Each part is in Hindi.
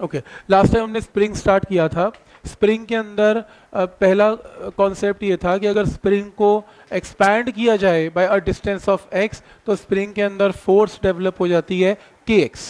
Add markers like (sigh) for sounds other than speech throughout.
ओके लास्ट टाइम हमने स्प्रिंग स्टार्ट किया था। स्प्रिंग के अंदर पहला कॉन्सेप्ट ये था कि अगर स्प्रिंग को एक्सपैंड किया जाए by a distance of x तो स्प्रिंग के अंदर फोर्स डेवलप हो जाती है के एक्स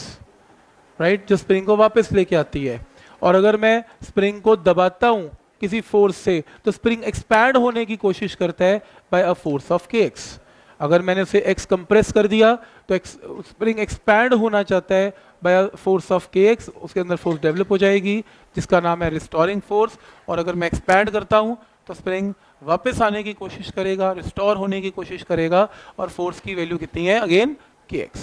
राइट जो स्प्रिंग को वापस लेके आती है। और अगर मैं स्प्रिंग को दबाता हूँ किसी फोर्स से तो स्प्रिंग एक्सपैंड होने की कोशिश करता है by a force of k x अगर मैंने उसे एक्स कंप्रेस कर दिया तो एक्स स्प्रिंग एक्सपैंड होना चाहता है by force of k x उसके अंदर फोर्स डेवलप हो जाएगी, जिसका नाम है रिस्टोरिंग फोर्स और अगर मैं एक्सपैंड करता हूँ तो स्प्रिंग वापस आने की कोशिश करेगा रिस्टोर होने की कोशिश करेगा, और फोर्स की वैल्यू कितनी है? अगेन के एक्स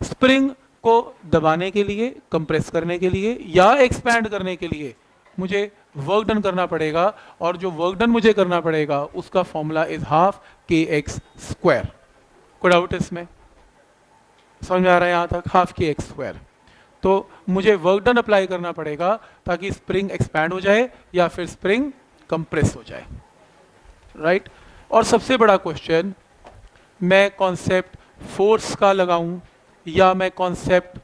स्प्रिंग को दबाने के लिए कंप्रेस करने के लिए, या एक्सपैंड करने के लिए, मुझे वर्क डन करना पड़ेगा और जो वर्क डन मुझे करना पड़ेगा, उसका formula is half k x square कोई डाउट इसमें? समझ आ रहा है यहाँ तक? हाफ़ के एक्स स्क्वायर तो मुझे वर्क डन अप्लाई करना पड़ेगा ताकि स्प्रिंग एक्सपैंड हो जाए या फिर स्प्रिंग कंप्रेस हो जाए. Right right? और सबसे बड़ा क्वेश्चन मैं कॉन्सेप्ट फोर्स का लगाऊँ या मैं कॉन्सेप्ट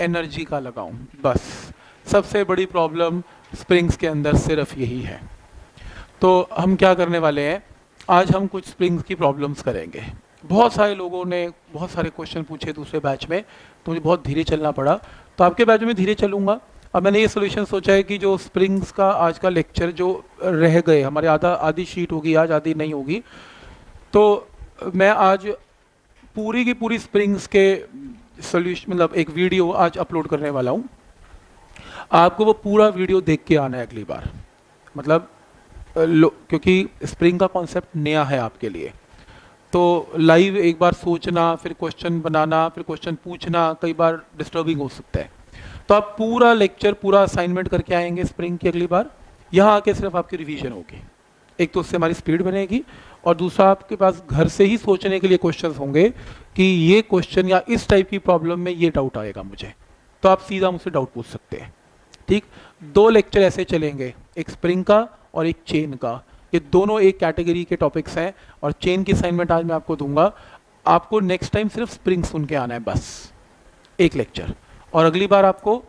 एनर्जी का लगाऊँ? बस. सबसे बड़ी प्रॉब्लम स्प्रिंग्स के अंदर सिर्फ़ यही है। तो हम क्या करने वाले हैं? आज हम कुछ स्प्रिंग्स की प्रॉब्लम्स करेंगे। बहुत सारे लोगों ने बहुत सारे क्वेश्चन पूछे दूसरे बैच में तो मुझे बहुत धीरे चलना पड़ा। तो आपके बैच में धीरे चलूँगा। अब मैंने ये सोल्यूशन सोचा है कि जो स्प्रिंग्स का आज का लेक्चर जो रह गए, हमारे आधा, आधी शीट होगी, आज आधी नहीं होगी। तो मैं आज पूरी की पूरी स्प्रिंग्स के सोल्यूशन मतलब एक वीडियो आज अपलोड करने वाला हूँ। आपको वो पूरा वीडियो देख के आना है अगली बार। मतलब क्योंकि स्प्रिंग का कॉन्सेप्ट नया है आपके लिए। तो लाइव एक बार सोचना, फिर क्वेश्चन बनाना, फिर क्वेश्चन पूछना, कई बार डिस्टर्बिंग हो सकता है। तो आप पूरा लेक्चर पूरा असाइनमेंट करके आएँगे स्प्रिंग की अगली बार। यहाँ आके सिर्फ़ आपकी रिवीजन होगी। एक तो उससे हमारी स्पीड बनेगी और दूसरा आपके पास घर से ही सोचने के लिए क्वेश्चंस होंगे कि ये क्वेश्चन या इस टाइप की प्रॉब्लम में ये डाउट आएगा मुझे। तो आप सीधा मुझसे डाउट पूछ सकते हैं। ठीक दो लेक्चर ऐसे चलेंगे, एक स्प्रिंग का और एक चेन का। ये दोनों एक कैटेगरी के टॉपिक्स हैं और चेन की असाइनमेंट आज मैं आपको दूँगा। आपको नेक्स्ट टाइम सिर्फ़ स्प्रिंग सुन के आना है बस, एक लेक्चर और अगली बार आपको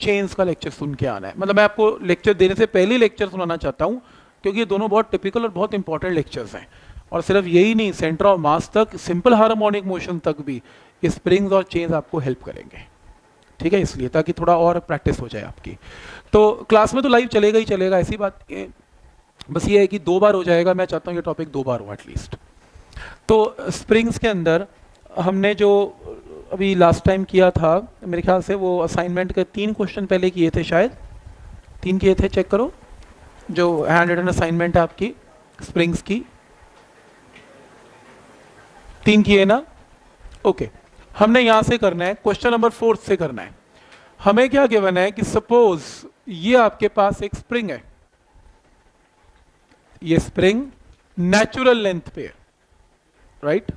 चेन्स का लेक्चर सुन के आना है। मतलब मैं आपको लेक्चर देने से पहले लेक्चर सुनाना चाहता हूँ, क्योंकि ये दोनों बहुत टिपिकल और बहुत इंपॉर्टेंट लेक्चर्स हैं। और सिर्फ़ यही नहीं सेंटर ऑफ़ मास तक सिंपल हार्मोनिक मोशन तक भी ये स्प्रिंग्स और चेन्स आपको हेल्प करेंगे। ठीक है इसलिए ताकि थोड़ा और प्रैक्टिस हो जाए आपकी। तो क्लास में तो लाइव चलेगा ही चलेगा, ऐसी बात बस ये है कि दो बार हो जाएगा, मैं चाहता हूँ ये टॉपिक दो बार हो एटलीस्ट तो स्प्रिंग्स के अंदर हमने जो अभी लास्ट टाइम किया था, मेरे ख्याल से वो असाइनमेंट के तीन क्वेश्चन पहले किए थे शायद। तीन किए थे चेक करो। जो हैंड रिटन असाइनमेंट है आपकी स्प्रिंग्स की। तीन किए ना? ओके हमने यहाँ से करना है क्वेश्चन नंबर फोर्थ से करना है। हमें क्या गिवन है कि सपोज़ ये आपके पास एक स्प्रिंग है। ये स्प्रिंग नेचुरल लेंथ पे राइट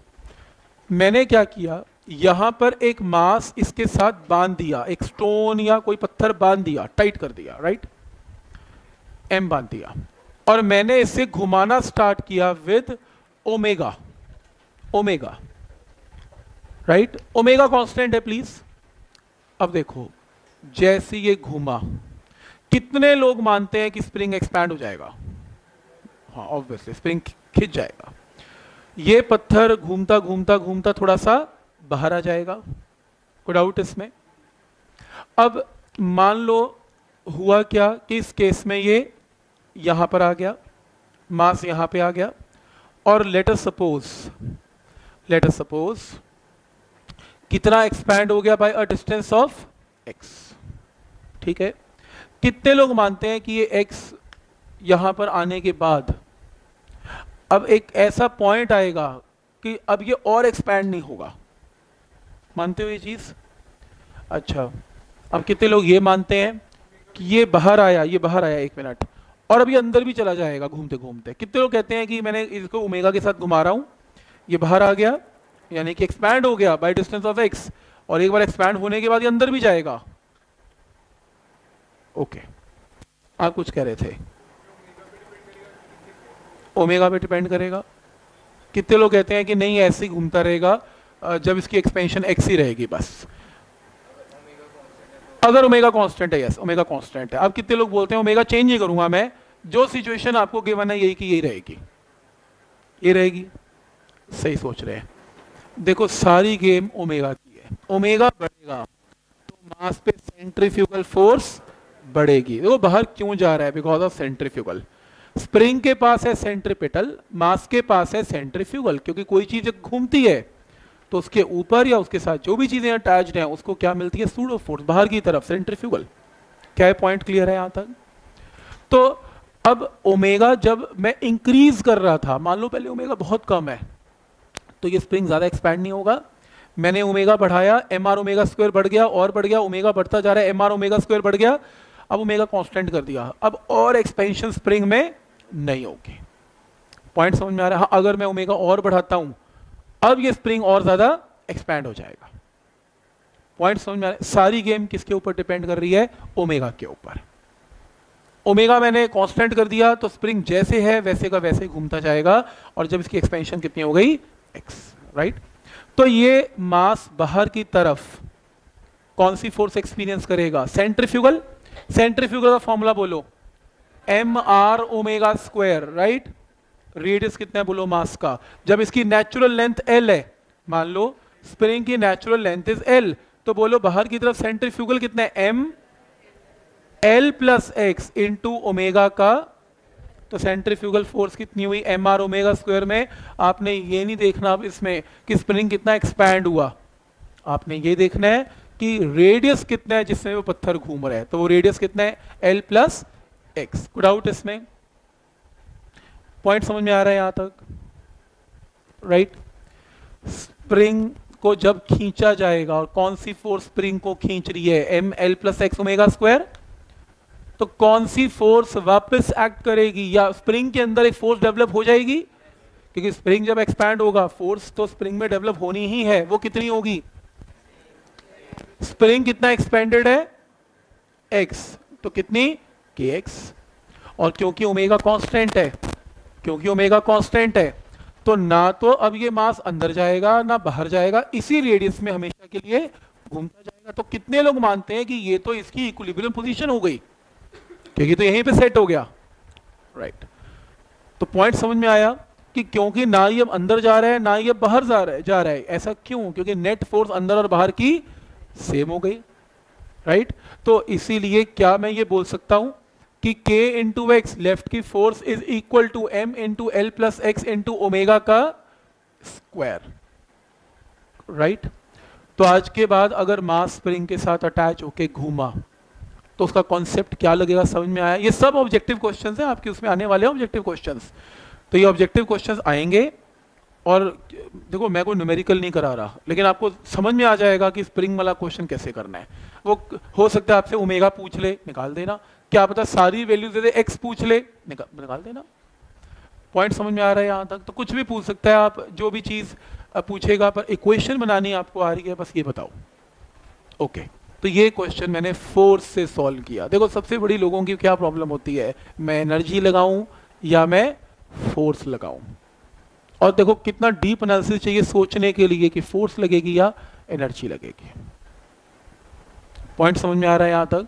मैंने क्या किया, यहाँ पर एक मास इसके साथ बाँध दिया, एक स्टोन या कोई पत्थर बाँध दिया टाइट कर दिया राइट एम बाँध दिया। और मैंने इसे घुमाना स्टार्ट किया with omega omega right omega constant है प्लीज़ अब देखो, जैसे ये घूमा, कितने लोग मानते हैं कि स्प्रिंग एक्सपैंड हो जाएगा? हाँ ऑब्वियसली स्प्रिंग खिंच जाएगा। ये पत्थर घूमता घूमता घूमता थोड़ा सा बाहर आ जाएगा। कोई डाउट इसमें। अब मान लो हुआ क्या कि इस केस में ये यहाँ पर आ गया मास यहाँ पे आ गया, और लेटर सपोज़ लेटर सपोज़ कितना एक्सपैंड हो गया by a distance of x ठीक है? कितने लोग मानते हैं कि ये एक्स यहाँ पर आने के बाद अब एक ऐसा पॉइंट आएगा कि अब ये और एक्सपैंड नहीं होगा। मानते हो ये चीज़? अच्छा अब कितने लोग ये मानते हैं कि ये बाहर आया, ये बाहर आया एक मिनट और अभी अंदर भी चला जाएगा घूमते घूमते कितने लोग कहते हैं कि मैंने इसको उमेगा के साथ घुमा रहा हूँ, ये बाहर आ गया यानी कि एक्सपैंड हो गया बाय डिस्टेंस ऑफ़ एक्स और एक बार एक्सपैंड होने के बाद ये अंदर भी जाएगा। Okay okay. आप कुछ कह रहे थे। ओमेगा पे डिपेंड करेगा। कितने लोग कहते हैं कि नहीं, ऐसे ही घूमता रहेगा जब इसकी एक्सपेंशन एक्स ही रहेगी, बस। अगर ओमेगा कांस्टेंट है यस ओमेगा कांस्टेंट है। अब कितने लोग बोलते हैं ओमेगा चेंज नहीं करूँगा मैं। जो सिचुएशन आपको गिवन है, यही की यही रहेगी। ये रहेगी। सही सोच रहे हैं। देखो, सारी गेम ओमेगा की है। ओमेगा बढ़ेगा। तो मास पे सेंट्रीफ्यूगल फोर्स बढ़ेगी। देखो, बाहर क्यों जा रहा है? बिकॉज़ ऑफ़ सेंट्रीफ्यूगल स्प्रिंग के पास है सेंट्रीपिटल मास के पास है सेंट्रीफ्यूगल क्योंकि कोई चीज़ घूमती है तो उसके ऊपर या उसके साथ जो भी चीज़ें अटैच्ड हैं, उसको क्या मिलती है? सूडो फोर्स बाहर की तरफ़ सेंट्रीफ्यूगल क्या पॉइंट क्लियर है यहाँ तक? तो अब ओमेगा जब मैं इंक्रीज कर रहा था, मान लो पहले ओमेगा बहुत कम है तो ये स्प्रिंग ज़्यादा एक्सपैंड नहीं होगा। मैंने ओमेगा बढ़ाया एम आर ओमेगा स्क्वायर बढ़ गया, और बढ़ गया ओमेगा बढ़ता जा रहा है एम आर ओमेगा स्क्वायर बढ़ गया। अब ओमेगा कांस्टेंट कर दिया। अब और एक्सपेंशन स्प्रिंग में नहीं होगी। पॉइंट समझ में आ रहा है? हाँ अगर मैं ओमेगा और बढ़ाता हूँ, अब ये स्प्रिंग और ज़्यादा एक्सपैंड हो जाएगा। पॉइंट समझ में आ रहा है? सारी गेम किसके ऊपर डिपेंड कर रही है? ओमेगा के ऊपर। ओमेगा मैंने कांस्टेंट कर दिया तो स्प्रिंग जैसे है, वैसे का वैसे घूमता जाएगा, और जब इसकी एक्सपेंशन कितनी हो गई? एक्स राइट तो ये मास बाहर की तरफ़ कौन सी फोर्स एक्सपीरियंस करेगा? सेंट्रीफ्यूगल सेंट्रीफ्यूगल का फॉर्मूला बोलो। M r omega square right radius कितना है बोलो मास का? जब इसकी नेचुरल लेंथ एल है, मान लो स्प्रिंग की नेचुरल लेंथ इज़ एल तो बोलो बाहर की तरफ़ सेंट्रीफ्यूगल कितना है? M l plus x into omega का तो सेंट्रीफ्यूगल फोर्स कितनी हुई? एम आर ओमेगा स्क्वायर में। आपने ये नहीं देखना इसमें कि स्प्रिंग कितना एक्सपैंड हुआ। आपने ये देखना है कि रेडियस कितना है जिसमें वो पत्थर घूम रहा है। तो वो रेडियस कितना है? L plus x good out इसमें। पॉइंट समझ में आ रहा है यहाँ तक? राइट स्प्रिंग को जब खींचा जाएगा और कौन सी फोर्स स्प्रिंग को खींच रही है? M l plus x omega square तो कौन सी फोर्स वापस एक्ट करेगी? या स्प्रिंग के अंदर एक फोर्स डेवलप हो जाएगी? क्योंकि स्प्रिंग जब एक्सपैंड होगा फोर्स तो स्प्रिंग में डेवलप होनी ही है। वो कितनी होगी? स्प्रिंग कितना एक्सपेंडेड है? एक्स तो कितनी? के एक्स और क्योंकि ओमेगा कांस्टेंट है, क्योंकि ओमेगा कांस्टेंट है तो ना तो अब ये मास अंदर जाएगा, ना बाहर जाएगा, इसी रेडियस में हमेशा के लिए घूमता जाएगा। तो कितने लोग मानते हैं कि ये तो इसकी इक्विलिब्रियम पोजीशन हो गई? क्योंकि तो यहीं पे सेट हो गया। राइट तो पॉइंट समझ में आया कि क्योंकि ना ये अंदर जा रहा है, ना ये बाहर जा रहा है, जा रहा है। ऐसा क्यों? क्योंकि नेट फोर्स अंदर और बाहर की सेम हो गई। राइट तो इसीलिए क्या मैं ये बोल सकता हूँ कि k इंटू एक्स लेफ़्ट की force is equal to m into l plus x into omega का स्क्वायर राइट तो आज के बाद अगर मास स्प्रिंग के साथ अटैच होके घूमा तो उसका कॉन्सेप्ट क्या लगेगा, समझ में आया? ये सब ऑब्जेक्टिव क्वेश्चन हैं, आपके उसमें आने वाले ऑब्जेक्टिव क्वेश्चन तो ये ऑब्जेक्टिव क्वेश्चन आएँगे और देखो, मैं कोई न्यूमेरिकल नहीं करा रहा, लेकिन आपको समझ में आ जाएगा कि स्प्रिंग वाला क्वेश्चन कैसे करना है। वो हो सकता है आपसे उमेगा पूछ ले, निकाल देना। क्या पता सारी वैल्यू दे दे एक्स पूछ ले निकाल निकाल देना। पॉइंट समझ में आ रहा है यहाँ तक? तो कुछ भी पूछ सकता है आप, जो भी चीज़ पूछेगा, पर इक्वेशन बनानी आपको आ रही है, बस ये बताओ। ओके तो ये क्वेश्चन मैंने फोर्स से सॉल्व किया। देखो सबसे बड़ी लोगों की क्या प्रॉब्लम होती है? मैं एनर्जी लगाऊँ या मैं फोर्स लगाऊँ? और देखो कितना डीप एनालिसिस चाहिए सोचने के लिए कि फोर्स लगेगी या एनर्जी लगेगी। पॉइंट समझ में आ रहा है यहाँ तक?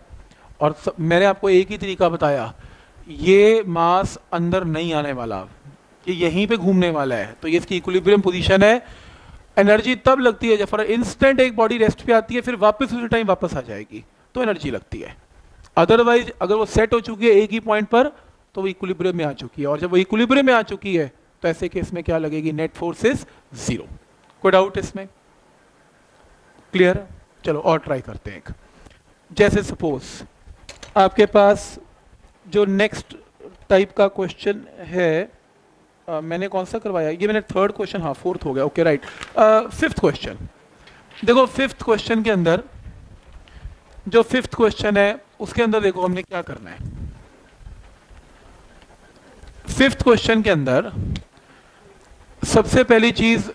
और सब, मैंने आपको एक ही तरीका बताया। ये मास अंदर नहीं आने वाला। ये यहीं पे घूमने वाला है। तो ये इसकी इक्विलिब्रियम पोजीशन है। एनर्जी तब लगती है जब फॉर इंस्टेंट एक बॉडी रेस्ट पे आती है, फिर वापस उसी टाइम वापस आ जाएगी तो एनर्जी लगती है। अदरवाइज़ अगर वो सेट हो चुकी है एक ही पॉइंट पर तो वो इक्विलिब्रियम में आ चुकी है। और जब वो इक्विलिब्रियम में आ चुकी है तो ऐसे केस में क्या लगेगी? नेट फोर्स इज़ ज़ीरो कोई डाउट इसमें? क्लियर चलो, और ट्राई करते हैं एक। जैसे सपोज़ आपके पास जो नेक्स्ट टाइप का क्वेश्चन है मैंने कौन सा करवाया? ये मैंने थर्ड क्वेश्चन हाँ फोर्थ हो गया ओके राइट फिफ्थ क्वेश्चन देखो फिफ्थ क्वेश्चन के अंदर, जो फिफ्थ क्वेश्चन है, उसके अंदर देखो हमने क्या करना है। फिफ्थ क्वेश्चन के अंदर, सबसे पहली चीज़,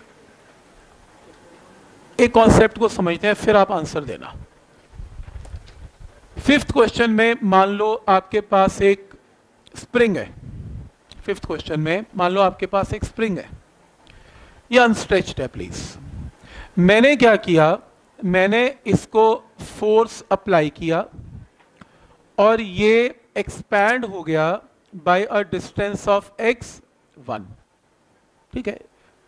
एक कॉन्सेप्ट को समझते हैं, फिर आप आंसर देना। फिफ्थ क्वेश्चन में मान लो आपके पास एक स्प्रिंग है। फिफ्थ क्वेश्चन में, मान लो आपके पास एक स्प्रिंग है। ये अनस्ट्रेच्ड है प्लीज़ मैंने क्या किया? मैंने इसको फोर्स अप्लाई किया और ये एक्सपैंड हो गया by a distance of x one ठीक है?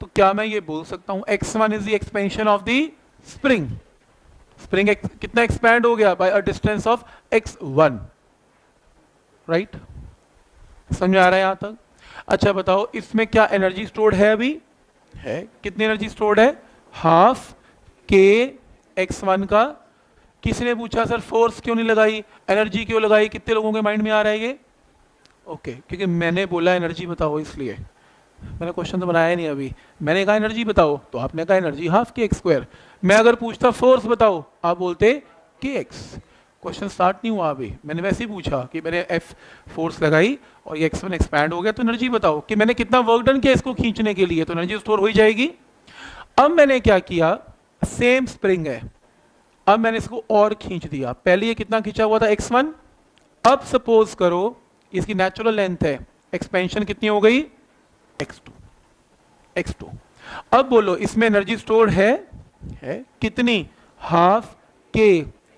तो क्या मैं ये बोल सकता हूँ? X one is the expansion of the spring spring कितना एक्सपैंड हो गया? By a distance of x one right समझ आ रहा है यहाँ तक? अच्छा बताओ इसमें क्या एनर्जी स्टोर्ड है अभी? है। कितनी एनर्जी स्टोर्ड है? हाफ़ के एक्स वन का। किसी ने पूछा सर फोर्स क्यों नहीं लगाई? एनर्जी क्यों लगाई? कितने लोगों के माइंड में आ रहा है ये? ओके क्योंकि मैंने बोला एनर्जी बताओ इसलिए। मैंने क्वेश्चन तो बनाया नहीं अभी। मैंने कहा एनर्जी बताओ तो आपने कहा energy half k x square मैं अगर पूछता फोर्स बताओ आप बोलते के एक्स क्वेश्चन स्टार्ट नहीं हुआ अभी। मैंने वैसे ही पूछा कि मैंने एफ़ फोर्स लगाई और एक्स वन एक्सपैंड हो गया तो एनर्जी बताओ कि मैंने कितना वर्क डन किया इसको खींचने के लिए तो एनर्जी स्टोर हो ही जाएगी। अब मैंने क्या किया? सेम स्प्रिंग है। अब मैंने इसको और खींच दिया। पहले ये कितना खींचा हुआ था? एक्स वन अब सपोज़ करो इसकी नेचुरल लेंथ है। एक्सपेंशन कितनी हो गई? एक्स टू एक्स टू अब बोलो, इसमें एनर्जी स्टोर है? है। कितनी? हाफ़ के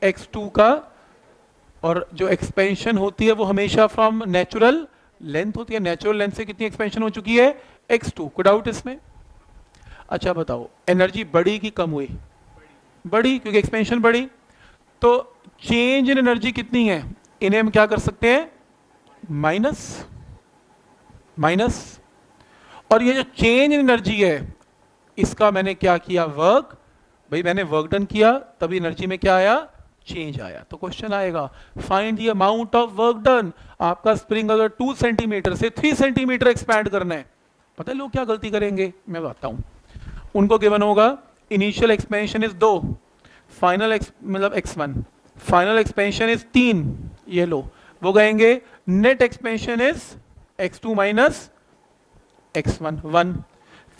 एक्स टू का और जो एक्सपेंशन होती है वो हमेशा फ्रॉम नेचुरल लेंथ होती है। नेचुरल लेंथ से कितनी एक्सपेंशन हो चुकी है? एक्स टू को डाउट इसमें। अच्छा बताओ एनर्जी बढ़ी कि कम हुई? बढ़ी क्योंकि एक्सपेंशन बढ़ी तो चेंज इन एनर्जी कितनी है? इन्हें हम क्या कर सकते हैं? माइनस माइनस और ये जो चेंज इन एनर्जी है, इसका मैंने क्या किया? वर्क भाई, मैंने वर्क डन किया, तभी एनर्जी में क्या आया? चेंज आया। तो क्वेश्चन आएगा find the amount of work done आपका स्प्रिंग अगर टू सेंटीमीटर से थ्री सेंटीमीटर एक्सपैंड करना है, पता है लोग क्या गलती करेंगे? मैं बताता हूँ। उनको गिवन होगा इनिशियल एक्सपेंशन इज़ दो फाइनल मतलब x one final expansion is तीन, ये लो। वो कहेंगे net expansion is x two minus x one one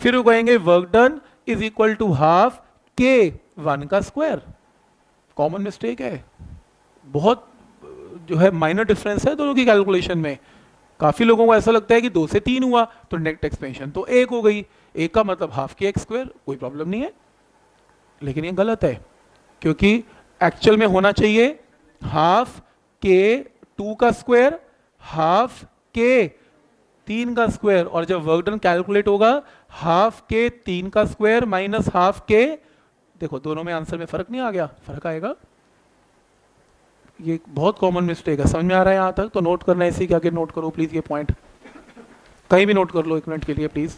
फिर वो कहेंगे work done is equal to half k one का स्क्वायर कॉमन मिस्टेक है। बहुत, जो है माइनर डिफरेंस है दोनों की कैलकुलेशन में। काफ़ी लोगों को ऐसा लगता है कि दो से तीन हुआ तो नेट एक्सपेंशन तो एक हो गई। एक का मतलब हाफ़ के एक्स स्क्वायर कोई प्रॉब्लम नहीं है। लेकिन ये गलत है, क्योंकि एक्चुअल में होना चाहिए हाफ़ के टू का स्क्वायर हाफ़ के तीन का स्क्वायर और जब वर्क डन कैलकुलेट होगा हाफ़ के तीन का स्क्वायर माइनस हाफ़ के देखो, दोनों में आंसर में फ़र्क नहीं आ गया? फ़र्क आएगा। ये बहुत कॉमन मिस्टेक है। समझ में आ रहा है यहाँ तक? तो नोट करना है इसी के आगे नोट करो प्लीज़ ये पॉइंट कहीं भी नोट कर लो एक मिनट के लिए प्लीज़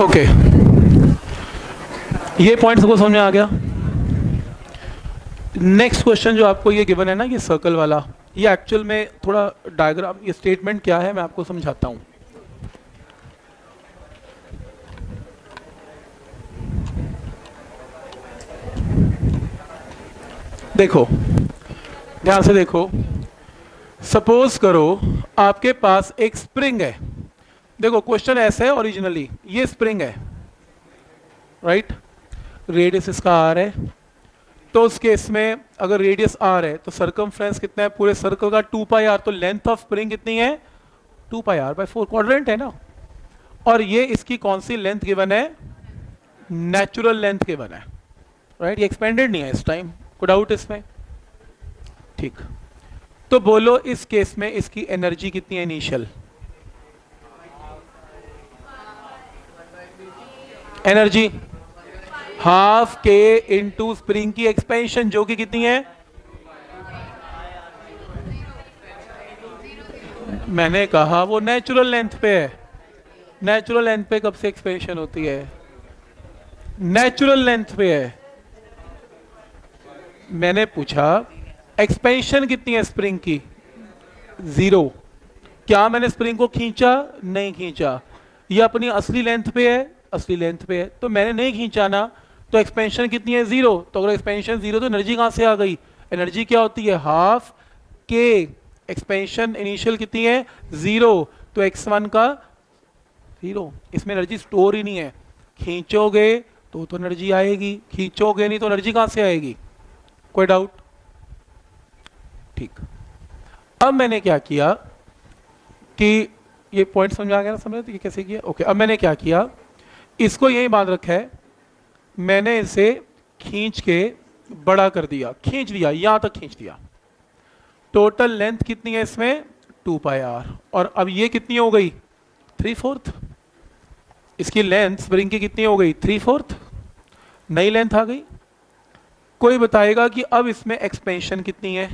ओके ये पॉइंट सबको समझ में आ गया? नेक्स्ट क्वेश्चन जो आपको ये गिवन है ना, ये सर्कल वाला, ये एक्चुअल में थोड़ा डायग्राम ये स्टेटमेंट क्या है, मैं आपको समझाता हूँ। देखो, ध्यान से देखो। सपोज़ करो, आपके पास एक स्प्रिंग है। देखो क्वेश्चन ऐसा है ओरिजिनली ये स्प्रिंग है राइट रेडियस इसका आर है तो उस केस में अगर रेडियस आर है तो सर्कमफ्रेंस कितना है? पूरे सर्कल का टू पाई आर तो लेंथ ऑफ़ स्प्रिंग कितनी है? Two pi r by four quadrant है ना? और ये इसकी कौन सी लेंथ गिवन है? नेचुरल लेंथ गिवन है राइट ये एक्सपेंडेड नहीं है इस टाइम को डाउट इसमें? ठीक तो बोलो इस केस में इसकी एनर्जी कितनी है initial energy half k into spring की एक्सपेंशन जो कि कितनी है? मैंने कहा वो नेचुरल लेंथ पे है। नेचुरल लेंथ पे कब से एक्सपेंशन होती है? नेचुरल लेंथ पे है। मैंने पूछा एक्सपेंशन कितनी है स्प्रिंग की? ज़ीरो क्या मैंने स्प्रिंग को खींचा? नहीं खींचा। ये अपनी असली लेंथ पे है? असली लेंथ पे है। तो मैंने नहीं खींचाना तो एक्सपेंशन कितनी है? ज़ीरो तो अगर एक्सपेंशन ज़ीरो तो एनर्जी कहाँ से आ गई? एनर्जी क्या होती है? हाफ़ के एक्सपेंशन इनिशियल कितनी है? ज़ीरो तो एक्स वन का ज़ीरो इसमें एनर्जी स्टोर ही नहीं है। खींचोगे तो तो एनर्जी आएगी। खींचोगे नहीं तो एनर्जी कहाँ से आएगी? कोई डाउट ठीक। अब मैंने क्या किया कि ये पॉइंट समझा गया ना समझ? कैसे किया? ओके अब मैंने क्या किया? इसको यही बाँध रखा है। मैंने इसे खींच के बड़ा कर दिया। खींच दिया यहाँ तक खींच दिया। टोटल लेंथ कितनी है इसमें? टू पाई आर और अब ये कितनी हो गई? थ्री फोर्थ इसकी लेंथ स्प्रिंग की कितनी हो गई? थ्री फोर्थ नई लेंथ आ गई। कोई बताएगा कि अब इसमें एक्सपेंशन कितनी है?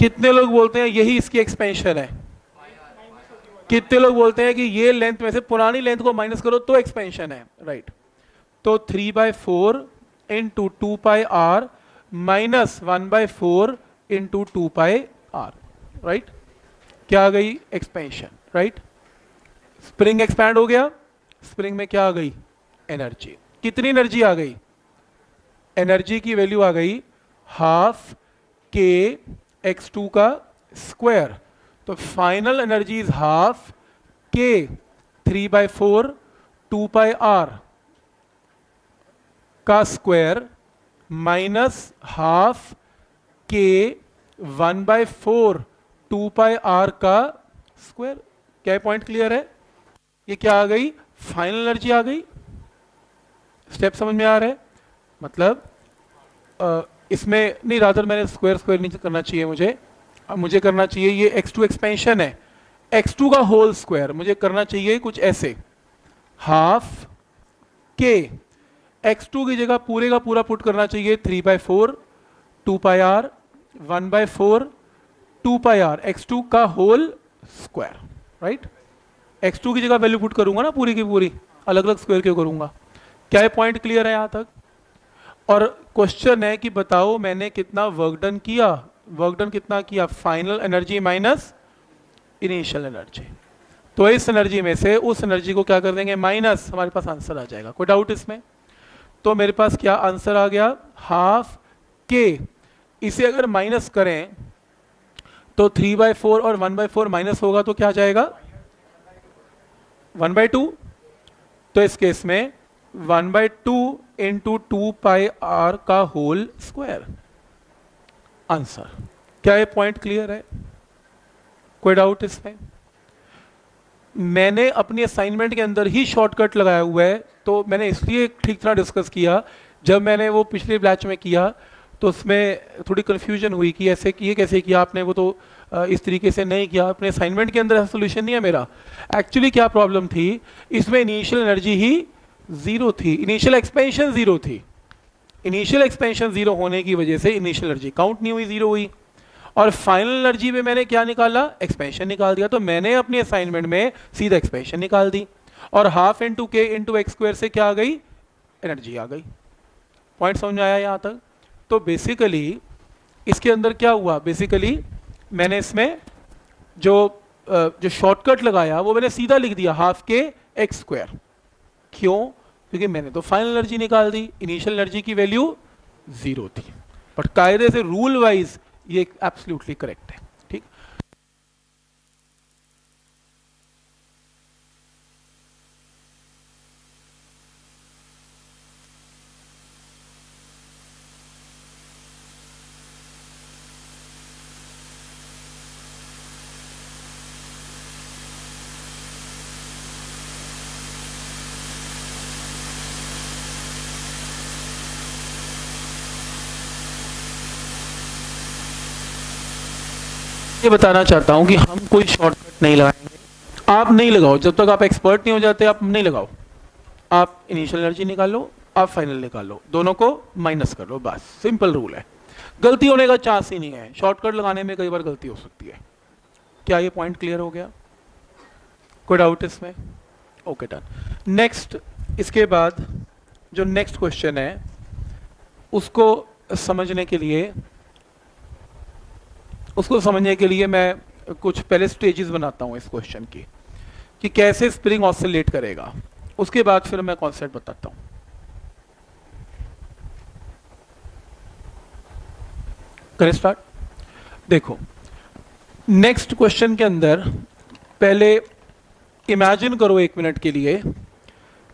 कितने लोग बोलते हैं यही इसकी एक्सपेंशन है? कितने लोग बोलते हैं कि ये लेंथ में से पुरानी लेंथ को माइनस करो तो एक्सपेंशन है राइट तो three by four into two pi r minus one by four into two pi r right क्या आ गई? एक्सपेंशन राइट स्प्रिंग एक्सपैंड हो गया। स्प्रिंग में क्या आ गई? एनर्जी कितनी एनर्जी आ गई? एनर्जी की वैल्यू आ गई हाफ़ के एक्स टू का स्क्वायर तो final energy is half k three by four two pi r का square minus half k one by four two pi r का स्क्वायर क्या पॉइंट क्लियर है? ये क्या आ गई? फाइनल एनर्जी आ गई. स्टेप समझ में आ रहा मतलब आ, इसमें नहीं रादर मैंने स्क्वायर स्क्वायर नहीं करना चाहिए मुझे. मुझे करना चाहिए ये x2 एक्सपेंशन है। X2 का होल स्क्वायर मुझे करना चाहिए कुछ ऐसे। हाफ़ के x2 की जगह पूरे का पूरा पुट करना चाहिए three by four two pi r one by four two pi r x two का whole square right x two की जगह वैल्यू पुट करूँगा ना पूरी की पूरी अलग अलग स्क्वायर क्यों करूँगा? क्या ये पॉइंट क्लियर है यहाँ तक? और क्वेश्चन है कि बताओ मैंने कितना वर्क डन किया? वर्क डन कितना किया? Final energy minus initial energy तो इस एनर्जी में से उस एनर्जी को क्या कर देंगे? माइनस हमारे पास आंसर आ जाएगा। कोई डाउट इसमें? तो मेरे पास क्या आंसर आ गया? हाफ़ के इसे अगर माइनस करें तो थ्री बाय फोर और वन बाय फोर माइनस होगा तो क्या जाएगा? वन बाय टू तो इस केस में one by two into two pi r का होल स्क्वायर आंसर। क्या ये पॉइंट क्लियर है? कोई डाउट इसमें मैंने अपनी असाइनमेंट के अंदर ही शॉर्टकट लगाया हुआ है तो मैंने इसलिए ठीक तरह डिस्कस किया, जब मैंने वो पिछले बैच में किया तो उसमें थोड़ी कन्फ्यूज़न हुई कि ऐसे किए, कैसे किया आपने, वो तो इस तरीके से नहीं किया, अपने असाइनमेंट के अंदर सोल्यूशन नहीं है मेरा। एक्चुअली क्या प्रॉब्लम थी? इसमें इनिशियल एनर्जी ही ज़ीरो थी इनिशियल एक्सपेंशन ज़ीरो थी। इनिशियल एक्सपेंशन ज़ीरो होने की वजह से इनिशियल एनर्जी काउंट नहीं हुई ज़ीरो हुई। और फाइनल एनर्जी में मैंने क्या निकाला? एक्सपेंशन निकाल दिया। तो मैंने अपनी असाइनमेंट में सीधा एक्सपेंशन निकाल दी। और half into k into x square से क्या आ गई? एनर्जी आ गई। पॉइंट समझ आया यहाँ तक? तो बेसिकली इसके अंदर क्या हुआ? बेसिकली मैंने इसमें जो जो शॉर्टकट लगाया, वो मैंने सीधा लिख दिया हाफ़ के एक्स स्क्वायर क्यों? क्योंकि मैंने तो फाइनल एनर्जी निकाल दी इनिशियल एनर्जी की वैल्यू ज़ीरो थी। बट कायदे से रूल वाइज ये एब्सोल्युटली करेक्ट है। ये बताना चाहता हूँ कि हम कोई शॉर्टकट नहीं लगाएँगे। आप नहीं लगाओ। जब तक आप एक्सपर्ट नहीं हो जाते, आप नहीं लगाओ। आप इनिशियल एनर्जी निकालो, आप फाइनल निकालो। दोनों को माइनस कर लो, बस। सिंपल रूल है। गलती होने का चांस ही नहीं है। शॉर्टकट लगाने में कई बार गलती हो सकती है। क्या ये पॉइंट क्लियर हो गया? कोई डाउट इसमें? ओके डन नेक्स्ट इसके बाद जो नेक्स्ट क्वेश्चन है, उसको समझने के लिए उसको समझने के लिए मैं कुछ पहले स्टेजेस बनाता हूँ इस क्वेश्चन की, कि कैसे स्प्रिंग ऑसिलेट करेगा। उसके बाद फिर मैं कॉन्सेप्ट बताता हूँ। करें स्टार्ट देखो नेक्स्ट क्वेश्चन के अंदर पहले इमेजिन करो एक मिनट के लिए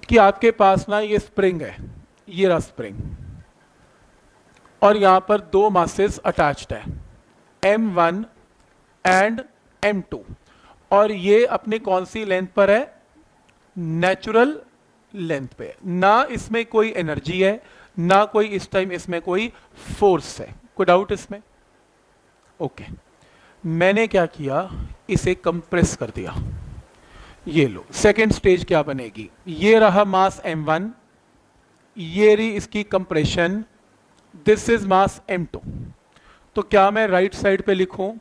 कि आपके पास ना ये स्प्रिंग है, ये रहा स्प्रिंग और यहाँ पर दो मासेस अटैच्ड है। M1 एंड M2 और ये अपने कौन सी लेंथ पर है? नेचुरल लेंथ पे ना इसमें कोई एनर्जी है, ना कोई इस टाइम इसमें कोई फोर्स है। कोई डाउट इसमें? ओके मैंने क्या किया? इसे कंप्रेस कर दिया। ये लो। सेकेंड स्टेज क्या बनेगी? ये रहा मास M1 ये रही इसकी compression this is mass M2 तो क्या मैं राइट साइड पे लिखूं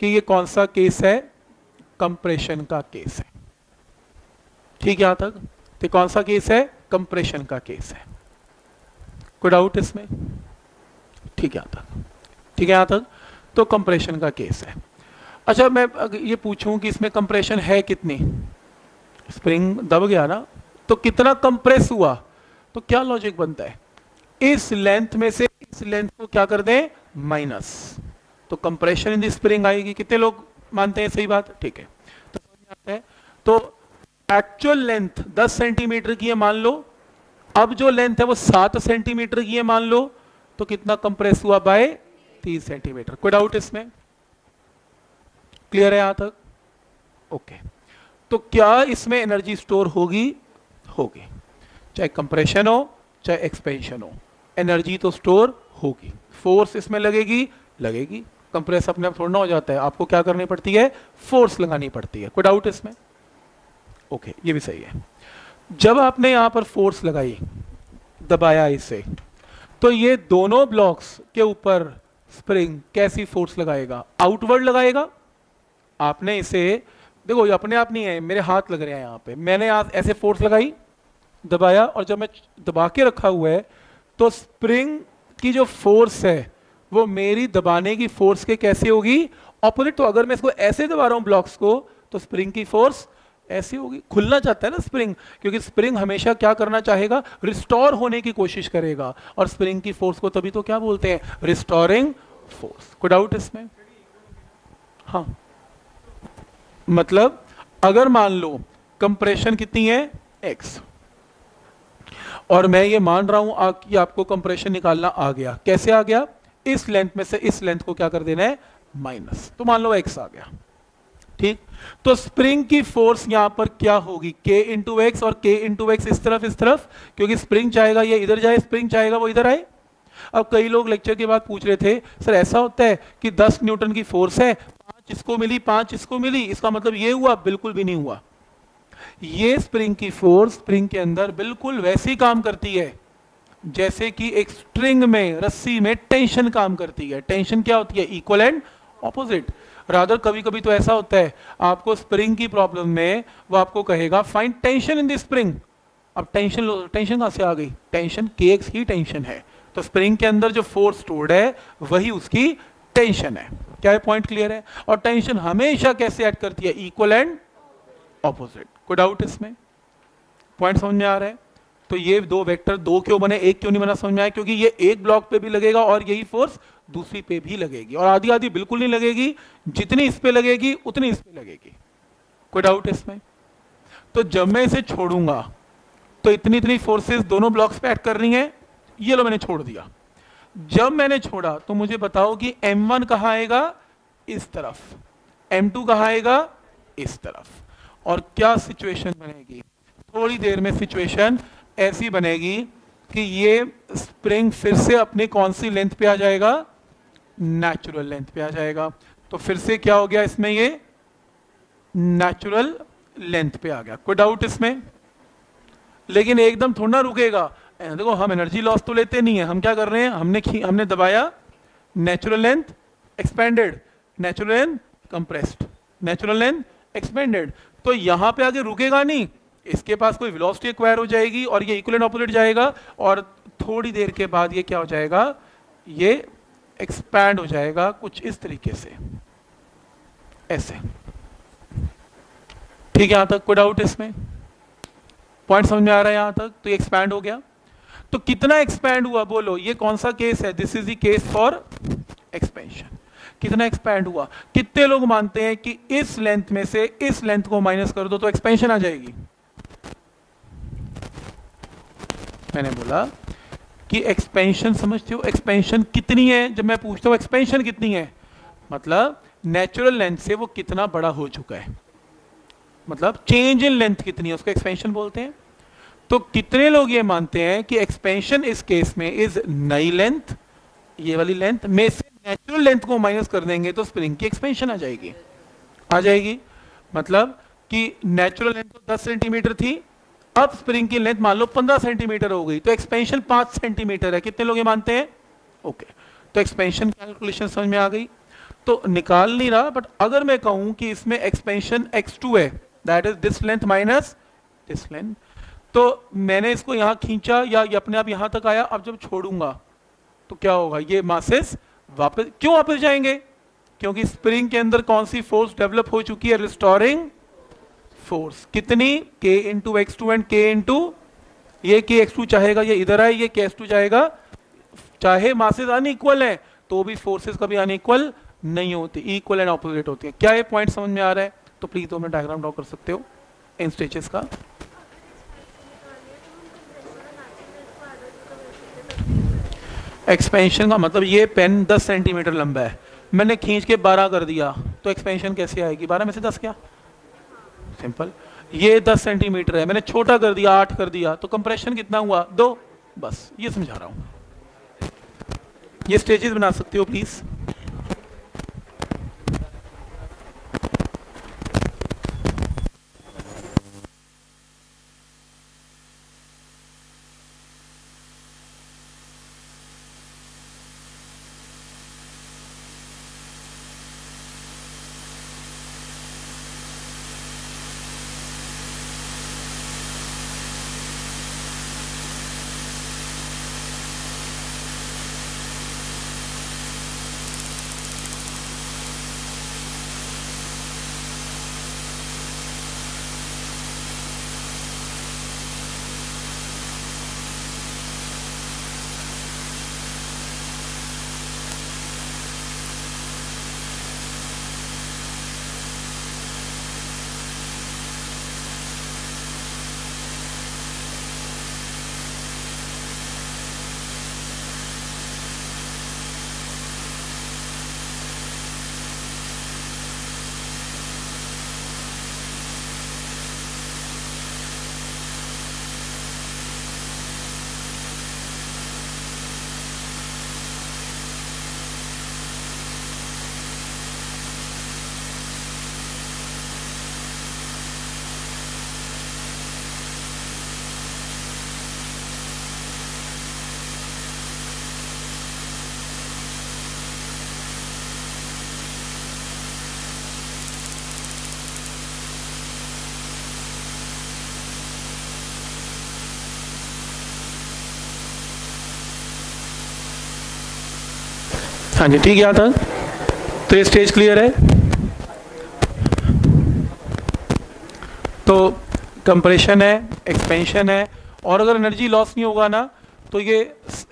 कि ये कौन सा केस है? कंप्रेशन का केस है। ठीक है यहाँ तक? तो कौन सा केस है? कंप्रेशन का केस है। कोई डाउट इसमें? ठीक यहाँ तक। ठीक है यहाँ तक? तो कंप्रेशन का केस है। अच्छा मैं ये पूछूँ कि इसमें कंप्रेशन है कितनी? स्प्रिंग दब गया ना? तो कितना कंप्रेस हुआ? तो क्या लॉजिक बनता है? इस लेंथ में से, इस लेंथ को क्या कर दें? माइनस तो कंप्रेशन इन द स्प्रिंग आएगी। कितने लोग मानते हैं सही बात? ठीक है। तो आता है। तो एक्चुअल लेंथ 10 सेंटीमीटर की है मान लो। अब जो लेंथ है वो 7 सेंटीमीटर की है मान लो। तो कितना कंप्रेस हुआ बाय 30 सेंटीमीटर कोई डाउट इसमें? क्लियर है यहाँ तक? ओके तो क्या इसमें एनर्जी स्टोर होगी? होगी। चाहे कंप्रेशन हो, चाहे एक्सपेंशन हो। एनर्जी तो स्टोर होगी। फोर्स इसमें लगेगी लगेगी। कंप्रेस अपने आप थोड़ा हो जाता है। आपको क्या करनी पड़ती है? फोर्स लगानी पड़ती है। कोई डाउट इसमें? ओके ये भी सही है। जब आपने यहाँ पर फोर्स लगाई, दबाया इसे तो ये दोनों ब्लॉक्स के ऊपर स्प्रिंग कैसी फोर्स लगाएगा? आउटवर्ड लगाएगा? आपने इसे, देखो, ये अपने आप नहीं है, मेरे हाथ लग रहे हैं यहाँ पे। मैंने आज ऐसे फोर्स लगाई, दबाया, और जब मैं दबा के रखा हुआ है तो स्प्रिंग की जो फोर्स है, वो मेरी दबाने की फोर्स के कैसे होगी? ऑपोजिट तो अगर मैं इसको ऐसे दबा रहा हूँ ब्लॉक्स को तो स्प्रिंग की फोर्स ऐसी होगी। खुलना चाहता है ना स्प्रिंग क्योंकि स्प्रिंग हमेशा क्या करना चाहेगा? रिस्टोर होने की कोशिश करेगा। और स्प्रिंग की फोर्स को तभी तो क्या बोलते हैं? रिस्टोरिंग फोर्स कोई डाउट इसमें? हाँ। मतलब अगर मान लो कंप्रेशन कितनी है? एक्स और मैं ये मान रहा हूँ आ, कि आपको कंप्रेशन निकालना आ गया। कैसे आ गया? इस लेंथ में से इस लेंथ को क्या कर देना है? माइनस तो मान लो एक्स आ गया। ठीक? तो स्प्रिंग की फोर्स यहाँ पर क्या होगी? के इंटू एक्स और के इंटू एक्स इस तरफ़ इस तरफ़ क्योंकि स्प्रिंग चाहेगा ये इधर जाए स्प्रिंग चाहेगा वो इधर आए। अब कई लोग लेक्चर के बाद पूछ रहे थे सर ऐसा होता है कि 10 न्यूटन की फोर्स है पाँच इसको मिली पाँच इसको मिली इसका मतलब ये हुआ बिल्कुल भी नहीं हुआ। ये स्प्रिंग की फोर्स स्प्रिंग के अंदर बिल्कुल वैसी काम करती है। जैसे कि एक स्ट्रिंग में, रस्सी में टेंशन काम करती है। टेंशन क्या होती है? इक्वल एंड ऑपोजिट रादर कभी कभी तो ऐसा होता है, आपको स्प्रिंग की प्रॉब्लम में वो आपको कहेगा find tension in the spring अब टेंशन टेंशन कहाँ से आ गई? टेंशन के एक्स ही। टेंशन है तो स्प्रिंग के अंदर जो फोर्स स्टोर्ड है, वही उसकी टेंशन है। क्या पॉइंट क्लियर है? और टेंशन हमेशा कैसे ऐड करती है? इक्वल एंड ऑपोजिट कोई डाउट इसमें? पॉइंट समझ में आ रहा है? तो ये दो वेक्टर दो क्यों बने? एक क्यों नहीं बना समझ में आया? क्योंकि ये एक ब्लॉक पे भी लगेगा और यही फोर्स दूसरी पे भी लगेगी। और आधी आधी बिल्कुल नहीं लगेगी। जितनी इस पे लगेगी, उतनी इस पे लगेगी। कोई डाउट इसमें? तो जब मैं इसे छोड़ूँगा तो इतनी इतनी फोर्सेस दोनों ब्लॉक्स पे ऐड कर रही हैं। ये लो मैंने छोड़ दिया। जब मैंने छोड़ा तो मुझे बताओ कि M1 कहाँ आएगा? इस तरफ़। M2 कहाँ आएगा? इस तरफ़। और क्या सिचुएशन बनेगी? थोड़ी देर में सिचुएशन ऐसी बनेगी कि ये स्प्रिंग फिर से अपनी कौन सी लेंथ पे आ जाएगा? नेचुरल लेंथ पे आ जाएगा। तो फिर से क्या हो गया इसमें ये? नेचुरल लेंथ पे आ गया। कोई डाउट इसमें? लेकिन एकदम थोड़ा रुकेगा। देखो, हम एनर्जी लॉस तो लेते नहीं है। हम क्या कर रहे हैं? हमने हमने दबाया natural length expanded natural length compressed natural length expanded तो यहाँ पे आगे रुकेगा नहीं। इसके पास कोई वेलोसिटी एक्वायर हो जाएगी और ये इक्वल ऑपोजिट जाएगा और थोड़ी देर के बाद ये क्या हो जाएगा? ये एक्सपैंड हो जाएगा कुछ इस तरीके से। ऐसे। ठीक है, यहाँ तक कोई डाउट इसमें? पॉइंट समझ में आ रहा है यहाँ तक? तो ये एक्सपैंड हो गया। तो कितना एक्सपैंड हुआ बोलो? ये कौन सा केस है? This is the case for expansion कितना एक्सपैंड हुआ? कितने लोग मानते हैं कि इस लेंथ में से इस लेंथ को माइनस कर दो तो एक्सपेंशन आ जाएगी? मैंने बोला कि एक्सपेंशन समझते हो? एक्सपेंशन कितनी है? जब मैं पूछता हूँ एक्सपेंशन कितनी है? मतलब नेचुरल लेंथ से वो कितना बड़ा हो चुका है। मतलब चेंज इन लेंथ कितनी है? उसको एक्सपेंशन बोलते हैं। तो कितने लोग ये मानते हैं कि एक्सपेंशन इस केस में इज़ नई लेंथ ये वाली लेंथ में से नेचुरल लेंथ को माइनस कर देंगे तो स्प्रिंग की एक्सपेंशन आ जाएगी। आ जाएगी। मतलब कि नेचुरल लेंथ तो 10 सेंटीमीटर थी, अब स्प्रिंग की लेंथ मान लो 15 सेंटीमीटर हो गई तो एक्सपेंशन 5 सेंटीमीटर है। कितने लोग ये मानते हैं? ओके तो एक्सपेंशन कैलकुलेशन समझ में आ गई। तो निकाल नहीं रहा बट अगर मैं कहूँ कि इसमें एक्सपेंशन x2 है that is this length minus this length तो मैंने इसको यहाँ खींचा या अपने आप यहाँ तक आया, अब जब छोड़ूँगा तो क्या होगा? ये मासेस वापस, क्यों वापस जाएँगे? क्योंकि स्प्रिंग के अंदर कौन सी फोर्स डेवलप हो चुकी है? रिस्टोरिंग फोर्स कितनी? K into x two and k into ये के एक्स टू चाहेगा, ये इधर आए, ये के एक्स टू चाहेगा चाहे मासेस अनइक्वल है तो भी फोर्सेस कभी अनइक्वल नहीं होती इक्वल एंड ऑपोजिट होती है। क्या ये पॉइंट समझ में आ रहा है? तो प्लीज़ दो मिनट डायग्राम ड्रॉ कर सकते हो इन स्टेचेस का। एक्सपेंशन का मतलब ये पेन 10 सेंटीमीटर लंबा है। मैंने खींच के 12 कर दिया तो एक्सपेंशन कैसे आएगी? 12 में से 10 क्या? सिंपल ये 10 सेंटीमीटर है, मैंने छोटा कर दिया 8 कर दिया तो कंप्रेशन कितना हुआ? दो। बस, ये समझा रहा हूँ। ये स्टेजेस बना सकते हो प्लीज़ हाँ जी, ठीक है तक तो ये स्टेज क्लियर है। तो कंप्रेशन है एक्सपेंशन है, और अगर एनर्जी लॉस नहीं होगा ना तो ये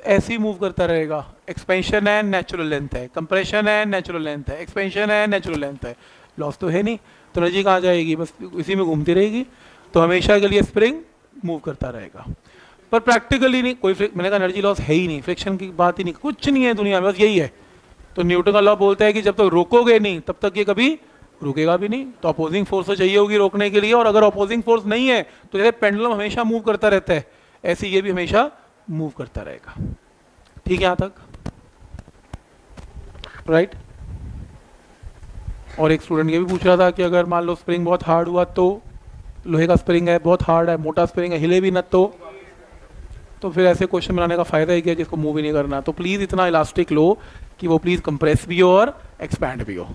ऐसे ही मूव करता रहेगा। एक्सपेंशन है नेचुरल लेंथ है। कंप्रेशन है नेचुरल लेंथ है। एक्सपेंशन है नेचुरल लेंथ है। लॉस तो है नहीं। तो एनर्जी कहाँ जाएगी? बस इसी में घूमती रहेगी। तो हमेशा के लिए स्प्रिंग मूव करता रहेगा। पर प्रैक्टिकली नहीं, कोई मैंने कहा एनर्जी लॉस है ही नहीं। फ्रिक्शन की बात ही नहीं। कुछ नहीं है दुनिया में, बस यही है। तो न्यूटन का लॉ बोलता है कि जब तक तो रोकोगे नहीं, तब तक ये कभी रुकेगा भी नहीं। तो अपोजिंग फोर्स तो चाहिए होगी रोकने के लिए, और अगर अपोजिंग फोर्स नहीं है तो जैसे पेंडुलम हमेशा मूव करता रहता है, ऐसे ये भी हमेशा मूव करता रहेगा। ठीक है यहाँ तक? राइट? और एक स्टूडेंट ये भी पूछ रहा था कि अगर मान लो स्प्रिंग बहुत हार्ड हुआ तो लोहे का स्प्रिंग है, बहुत हार्ड है, मोटा स्प्रिंग है, हिले भी न तो तो फिर ऐसे क्वेश्चन बनाने का फ़ायदा ही क्या जिसको मूव ही नहीं करना? तो प्लीज़ इतना इलास्टिक लो कि वो प्लीज़ कंप्रेस भी हो और एक्सपैंड भी हो।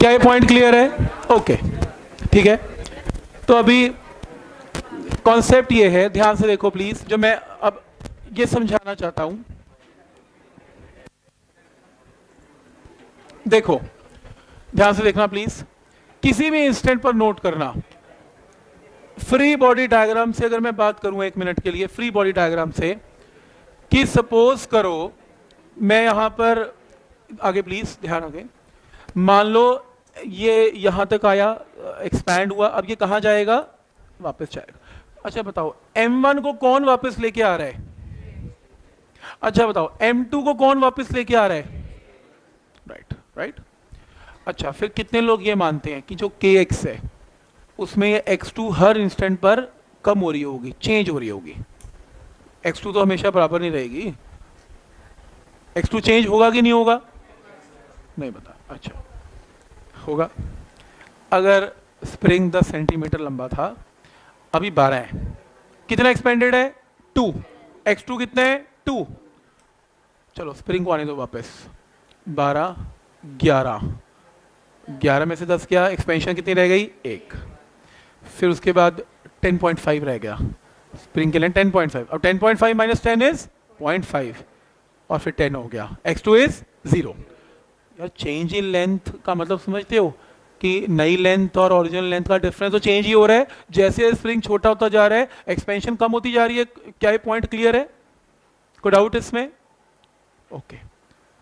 क्या ये पॉइंट क्लियर है? ओके ठीक है। तो अभी कॉन्सेप्ट ये है, ध्यान से देखो प्लीज़ जो मैं अब ये समझाना चाहता हूँ देखो, ध्यान से देखना प्लीज़ किसी भी इंस्टेंट पर नोट करना। फ्री बॉडी डायग्राम से अगर मैं बात करूँ एक मिनट के लिए फ्री बॉडी डायग्राम से, कि सपोज़ करो, मैं यहाँ पर, आगे प्लीज़ ध्यान आगे। मान लो, ये यहाँ तक आया एक्सपैंड हुआ, अब ये कहाँ जाएगा? वापस जाएगा। अच्छा बताओ M1 को कौन वापस लेके आ रहा है? अच्छा बताओ M2 को कौन वापस लेके आ रहा है? राइट राइट अच्छा फिर कितने लोग ये मानते हैं कि जो के एक्स है, उसमें ये एक्स टू हर इंस्टेंट पर कम हो रही होगी चेंज हो रही होगी। एक्स टू तो हमेशा बराबर नहीं रहेगी। एक्स टू चेंज होगा कि नहीं होगा? नहीं बता अच्छा होगा। अगर स्प्रिंग 10 सेंटीमीटर लंबा था, अभी 12 है। कितना एक्सपेंडेड है? 2 एक्स टू कितने है? 2 चलो स्प्रिंग को आने दो वापस। 12 11 11 में से 10 क्या? एक्सपेंशन कितनी रह गई? एक। फिर उसके बाद 10.5 रह गया। स्प्रिंग के लिए 10.5 अब 10.5 माइनस टेन इज़ 0.5 और फिर टेन हो गया। एक्स टू इज़ ज़ीरो यार चेंज इन लेंथ का मतलब समझते हो? कि नई लेंथ और ओरिजिनल लेंथ का डिफरेंस तो चेंज ही हो रहा है। जैसे स्प्रिंग छोटा होता जा रहा है एक्सपेंशन कम होती जा रही है, क्या ये पॉइंट क्लियर है? कोई डाउट इसमें? ओके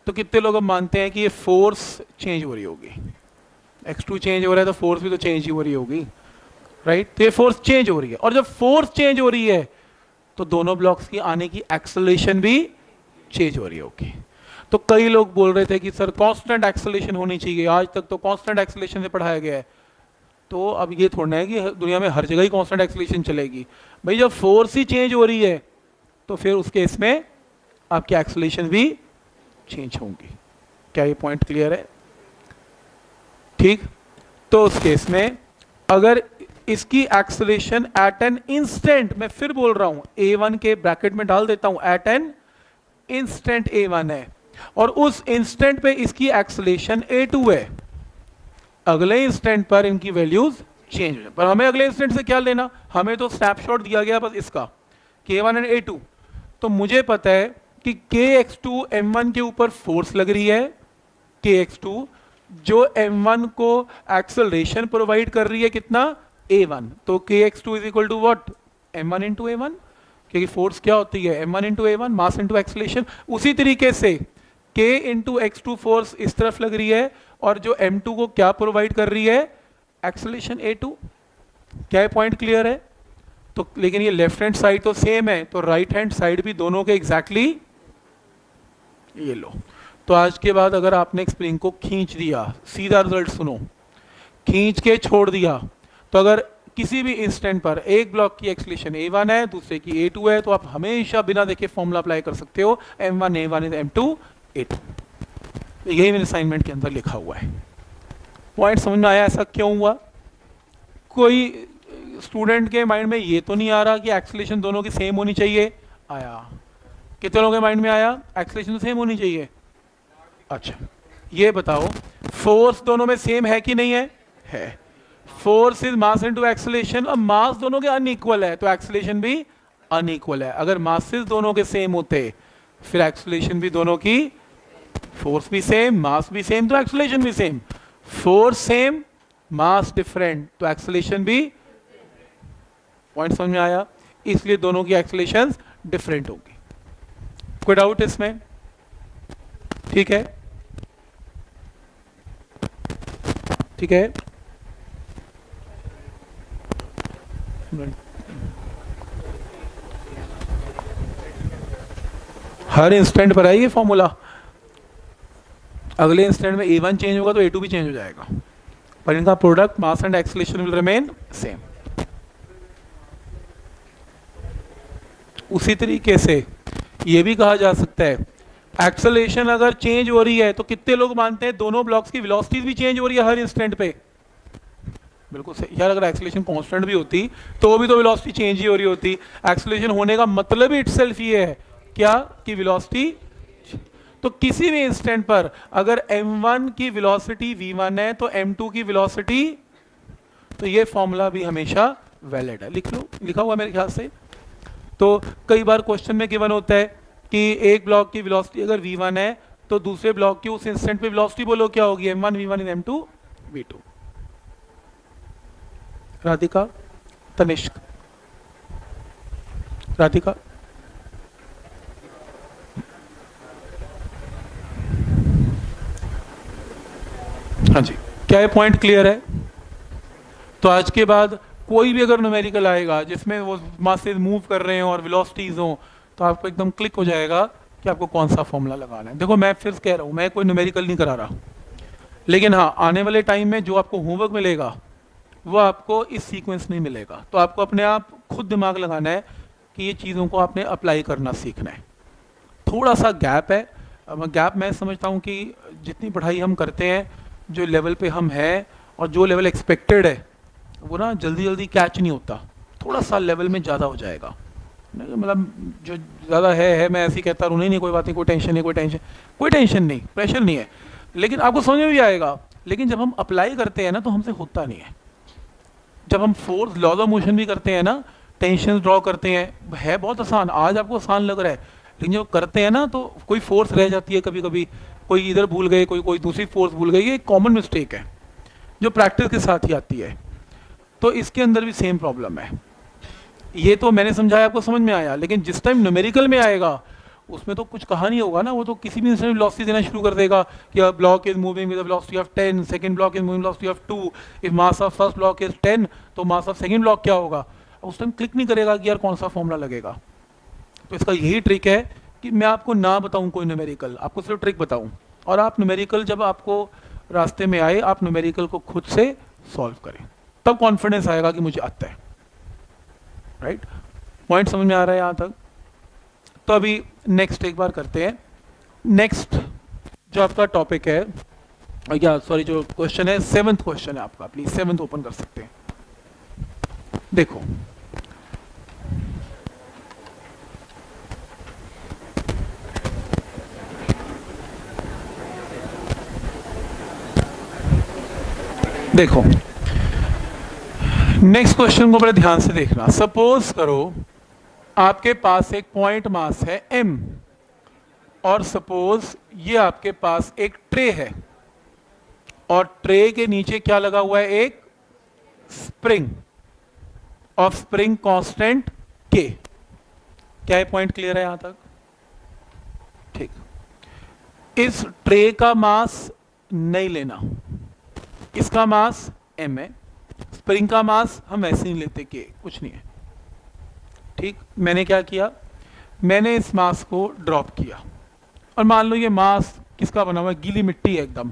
तो कितने लोग अब मानते हैं कि ये फोर्स चेंज हो रही होगी? एक्स टू चेंज हो रहा है तो फोर्स भी तो चेंज ही हो रही होगी राइट right? तो ये फोर्स चेंज हो रही है। और जब फोर्स चेंज हो रही है तो दोनों ब्लॉक्स की आने की एक्सलेशन भी चेंज हो रही होगी। तो कई लोग बोल रहे थे कि, सर कांस्टेंट एक्सलेशन होनी चाहिए। आज तक तो कांस्टेंट एक्सलेशन से पढ़ाया गया है। तो अब ये थोड़ा है कि दुनिया में हर जगह ही कांस्टेंट एक्सलेशन चलेगी। भाई, जब फोर्स ही चेंज हो रही है तो फिर उस केस में आपकी एक्सलेशन भी चेंज होंगी। क्या ये पॉइंट क्लियर है? ठीक? तो उस केस में अगर इसकी एक्सलेशन एट एन इंस्टेंट मैं फिर बोल रहा हूँ ए वन के ब्रैकेट में डाल देता हूँ at an instant a one है। और उस इंस्टेंट पे इसकी एक्सलेशन ए टू है। अगले इंस्टेंट पर इनकी वैल्यूज़ चेंज हो पर हमें अगले इंस्टेंट से क्या लेना? हमें तो स्नैपशॉट दिया गया बस इसका के वन एंड ए टू तो मुझे पता है कि के एक्स टू एम वन के ऊपर फोर्स लग रही है के एक्स टू जो एम वन को एक्सलरेशन प्रोवाइड कर रही है कितना? ए वन तो k x two is equal to what m one into a one क्योंकि फोर्स क्या होती है? M1 one into a one mass into acceleration उसी तरीके से k into x two force इस तरफ़ लग रही है और जो एम टू को क्या प्रोवाइड कर रही है? एक्सलेशन ए टू क्या पॉइंट क्लियर है? तो लेकिन ये लेफ़्ट हैंड साइड तो सेम है तो राइट हैंड साइड भी दोनों के एग्जैक्टली exactly ये लो। तो आज के बाद अगर आपने एक स्प्रिंग को खींच दिया, सीधा रिज़ल्ट सुनो। खींच के छोड़ दिया। तो अगर किसी भी इंस्टेंट पर एक ब्लॉक की एक्सलेशन ए वन है, दूसरे की ए टू है तो आप हमेशा बिना देखे फॉर्मूला अप्लाई कर सकते हो। M one a one is m two a two यही मेरे असाइनमेंट के अंदर लिखा हुआ है। पॉइंट समझ में आया ऐसा क्यों हुआ? कोई स्टूडेंट के माइंड में ये तो नहीं आ रहा कि एक्सलेशन दोनों की सेम होनी चाहिए। आया। कितने लोगों के माइंड में आया? एक्सलेशन तो सेम होनी चाहिए। अच्छा। ये बताओ फोर्स दोनों में सेम है कि नहीं है? है। Force is mass into acceleration और मास दोनों के अनइक्वल है तो एक्सलेशन भी अनइक्वल है। अगर मासेस दोनों के सेम होते फिर एक्सेलेरेशन भी दोनों की फोर्स भी सेम मास भी सेम तो एक्सेलेरेशन भी same force same mass different तो एक्सलेशन भी पॉइंट समझ में आया? इसलिए दोनों की एक्सलेशन डिफरेंट होगी। कोई डाउट इसमें। ठीक है? ठीक है? हर इंस्टेंट पर ये फॉर्मूला अगले इंस्टेंट में ए वन चेंज होगा तो ए टू भी चेंज हो जाएगा। पर इनका product mass and acceleration will remain same उसी तरीके से ये भी कहा जा सकता है। एक्सलेशन अगर चेंज हो रही है तो कितने लोग मानते हैं दोनों ब्लॉक्स की वेलोसिटीज भी चेंज हो रही है हर इंस्टेंट पे? बिल्कुल सही। यार, अगर एक्सलेशन कांस्टेंट भी होती तो भी तो वेलोसिटी चेंज ही हो रही होती। एक्सलेशन होने का मतलब ही इटसेल्फ ये है, क्या? कि वेलोसिटी तो किसी भी इंस्टेंट पर अगर m1 की वेलोसिटी v1 है तो m2 की वेलोसिटी तो ये फॉर्मूला भी हमेशा वैलिड है। लिख लो। लिखा हुआ मेरे ख्याल से? तो कई बार क्वेश्चन में गिवन होता है कि एक ब्लॉक की वेलोसिटी अगर v1 है तो दूसरे ब्लॉक की उस इंस्टेंट पे वेलोसिटी बोलो क्या होगी? M1 v1 इन m2 v2 राधिका तनिष्क। राधिका। हाँ जी। क्या ये पॉइंट क्लियर है? तो आज के बाद कोई भी अगर न्यूमेरिकल आएगा, जिसमें वो मासेज मूव कर रहे हो और वेलोसिटीज हो तो आपको एकदम क्लिक हो जाएगा कि आपको कौन सा फॉर्मूला लगाना है। देखो, मैं फिर कह रहा हूँ, मैं कोई न्यूमेरिकल नहीं करा रहा। लेकिन हाँ आने वाले टाइम में जो आपको होमवर्क मिलेगा, वो आपको इस सीक्वेंस नहीं मिलेगा। तो आपको अपने आप खुद दिमाग लगाना है कि ये चीज़ों को आपने अप्लाई करना सीखना है। थोड़ा सा गैप है। गैप मैं समझता हूँ कि जितनी पढ़ाई हम करते हैं, जो लेवल पे हम हैं और जो लेवल एक्सपेक्टेड है वो ना जल्दी जल्दी कैच नहीं होता। थोड़ा सा लेवल में ज़्यादा हो जाएगा। मतलब जो ज़्यादा है है, मैं ऐसे ही कहता रहूँ, नहीं नहीं, कोई बात नहीं, कोई टेंशन नहीं, कोई टेंशन कोई टेंशन नहीं प्रेशर नहीं है। लेकिन आपको समझ में भी आएगा, लेकिन जब हम अप्लाई करते हैं ना तो हमसे होता नहीं है। जब हम फोर्स लॉज ऑफ़ मोशन भी करते हैं ना टेंशन ड्रॉ करते हैं, है बहुत आसान, आज आपको आसान लग रहा है, लेकिन जब करते हैं ना तो कोई फोर्स रह जाती है कभी कभी कोई इधर भूल गए, कोई कोई दूसरी फोर्स भूल गई ये कॉमन मिस्टेक है, जो प्रैक्टिस के साथ ही आती है। तो इसके अंदर भी सेम प्रॉब्लम है। ये तो मैंने समझाया आपको समझ में आया, लेकिन जिस टाइम न्यूमेरिकल में आएगा, उसमें तो कुछ कहा नहीं होगा ना, वो तो किसी भी इंस्टेंट वेलोसिटी देना शुरू कर देगा कि block is moving with velocity of 10 second block is moving velocity of 2 if mass of first block is 10 तो मास ऑफ़ सेकंड ब्लॉक क्या होगा? उस टाइम क्लिक नहीं करेगा कि यार कौन सा फॉर्मूला लगेगा। तो इसका यही ट्रिक है कि मैं आपको ना बताऊँ कोई न्यूमेरिकल आपको सिर्फ़ ट्रिक बताऊँ। और आप न्यूमेरिकल जब आपको रास्ते में आए, आप न्यूमेरिकल को खुद से सॉल्व करें। तब कॉन्फिडेंस आएगा कि मुझे आता है। राइट पॉइंट समझ में आ रहा है यहाँ तक? तो अभी नेक्स्ट एक बार करते हैं। नेक्स्ट जो आपका टॉपिक है, या सॉरी जो क्वेश्चन है सेवंथ क्वेश्चन है आपका प्लीज़ सेवंथ ओपन कर सकते हैं। देखो। देखो। नेक्स्ट क्वेश्चन को बड़े ध्यान से देखना। सपोज़ करो, आपके पास एक पॉइंट मास है m और सपोज़ ये आपके पास एक ट्रे है और ट्रे के नीचे क्या लगा हुआ है? एक स्प्रिंग ऑफ़ स्प्रिंग कांस्टेंट के क्या है पॉइंट क्लियर है यहाँ तक? ठीक। इस ट्रे का मास नहीं लेना। इसका मास एम है। स्प्रिंग का मास हम ऐसे नहीं लेते के कुछ नहीं है। ठीक? मैंने क्या किया? मैंने इस मास को ड्रॉप किया। और मान लो ये मास किसका बना हुआ है? गीली मिट्टी है एकदम।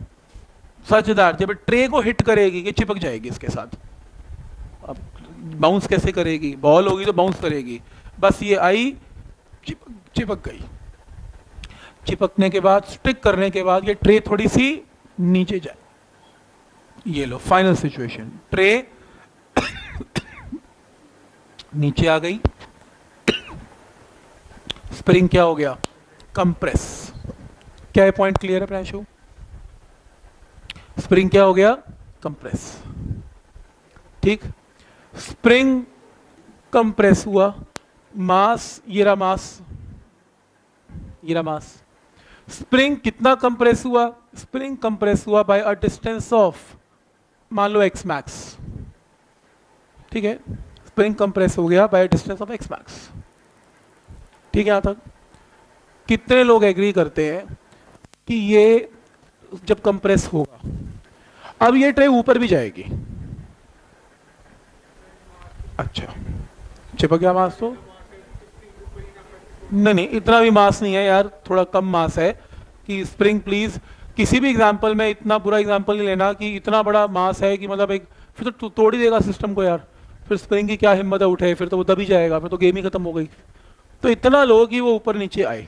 सचदार जब ट्रे को हिट करेगी ये चिपक जाएगी इसके साथ। अब बाउंस कैसे करेगी? बॉल होगी तो बाउंस करेगी। बस ये आई चिपक चिपक गई। चिपकने के बाद स्टिक करने के बाद ये ट्रे थोड़ी सी नीचे जाए। ये लो फाइनल सिचुएशन ट्रे नीचे आ गई। स्प्रिंग क्या हो गया? कंप्रेस क्या है पॉइंट क्लियर है प्रांशु स्प्रिंग क्या हो गया? कंप्रेस ठीक? स्प्रिंग कंप्रेस हुआ। मास ये रहा मास ये रहा मास स्प्रिंग कितना कंप्रेस हुआ? स्प्रिंग कंप्रेस हुआ बाय अ डिस्टेंस ऑफ़ मान लो एक्स मैक्स ठीक है? स्प्रिंग कंप्रेस हो गया by distance of x max ठीक है यहाँ तक? कितने लोग एग्री करते हैं कि ये जब कंप्रेस होगा, अब ये ट्रे ऊपर भी जाएगी। अच्छा। चिपक गया मास तो? नहीं नहीं, इतना भी मास नहीं है यार, थोड़ा कम मास है कि स्प्रिंग प्लीज़ किसी भी एग्जांपल में इतना बुरा एग्जांपल नहीं लेना कि इतना बड़ा मास है कि मतलब एक, फिर तो तोड़ ही देगा सिस्टम को यार। फिर स्प्रिंग की क्या हिम्मत है? उठे, फिर तो वो दबी जाएगा, फिर तो गेम ही खत्म हो गई। तो इतना लोग ही वो ऊपर नीचे आए।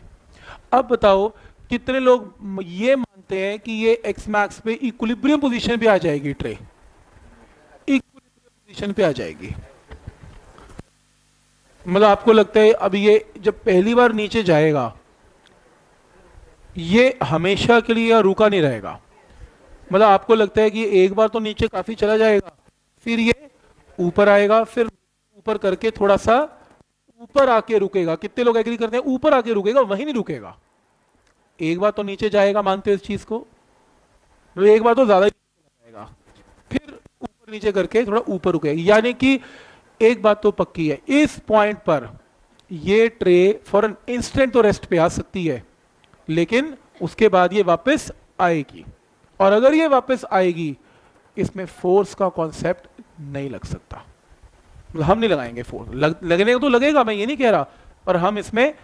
अब बताओ, कितने लोग ये मानते हैं कि ये एक्स मैक्स पे इक्विलिब्रियम पोजीशन पे आ जाएगी ट्रे? इक्विलिब्रियम पोजीशन पे आ जाएगी। मतलब आपको लगता है, अब ये जब पहली बार नीचे जाएगा, ये हमेशा के लिए रुका नहीं रहेगा। मतलब आपको लगता है कि एक बार तो नीचे काफ़ी चला जाएगा, फिर ये ऊपर आएगा, फिर ऊपर करके थोड़ा सा ऊपर आके रुकेगा। कितने लोग एग्री करते हैं? ऊपर आके रुकेगा, वहीं नहीं रुकेगा। एक बार तो नीचे जाएगा मानते इस चीज़ को। तो एक बार तो ज़्यादा जाएगा। फिर ऊपर नीचे करके थोड़ा ऊपर रुकेगा। यानी कि एक बात तो पक्की है, इस पॉइंट पर ये ट्रे फॉर एन इंस्टेंट तो रेस्ट पे आ सकती है, लेकिन उसके बाद ये वापस आएगी। और अगर ये वापस आएगी, इसमें फोर्स का कॉन्सेप्ट नहीं लग सकता। मतलब हम नहीं लगाएँगे फोर्स लग, लगने को तो लगेगा मैं ये नहीं कह रहा पर हम इसमें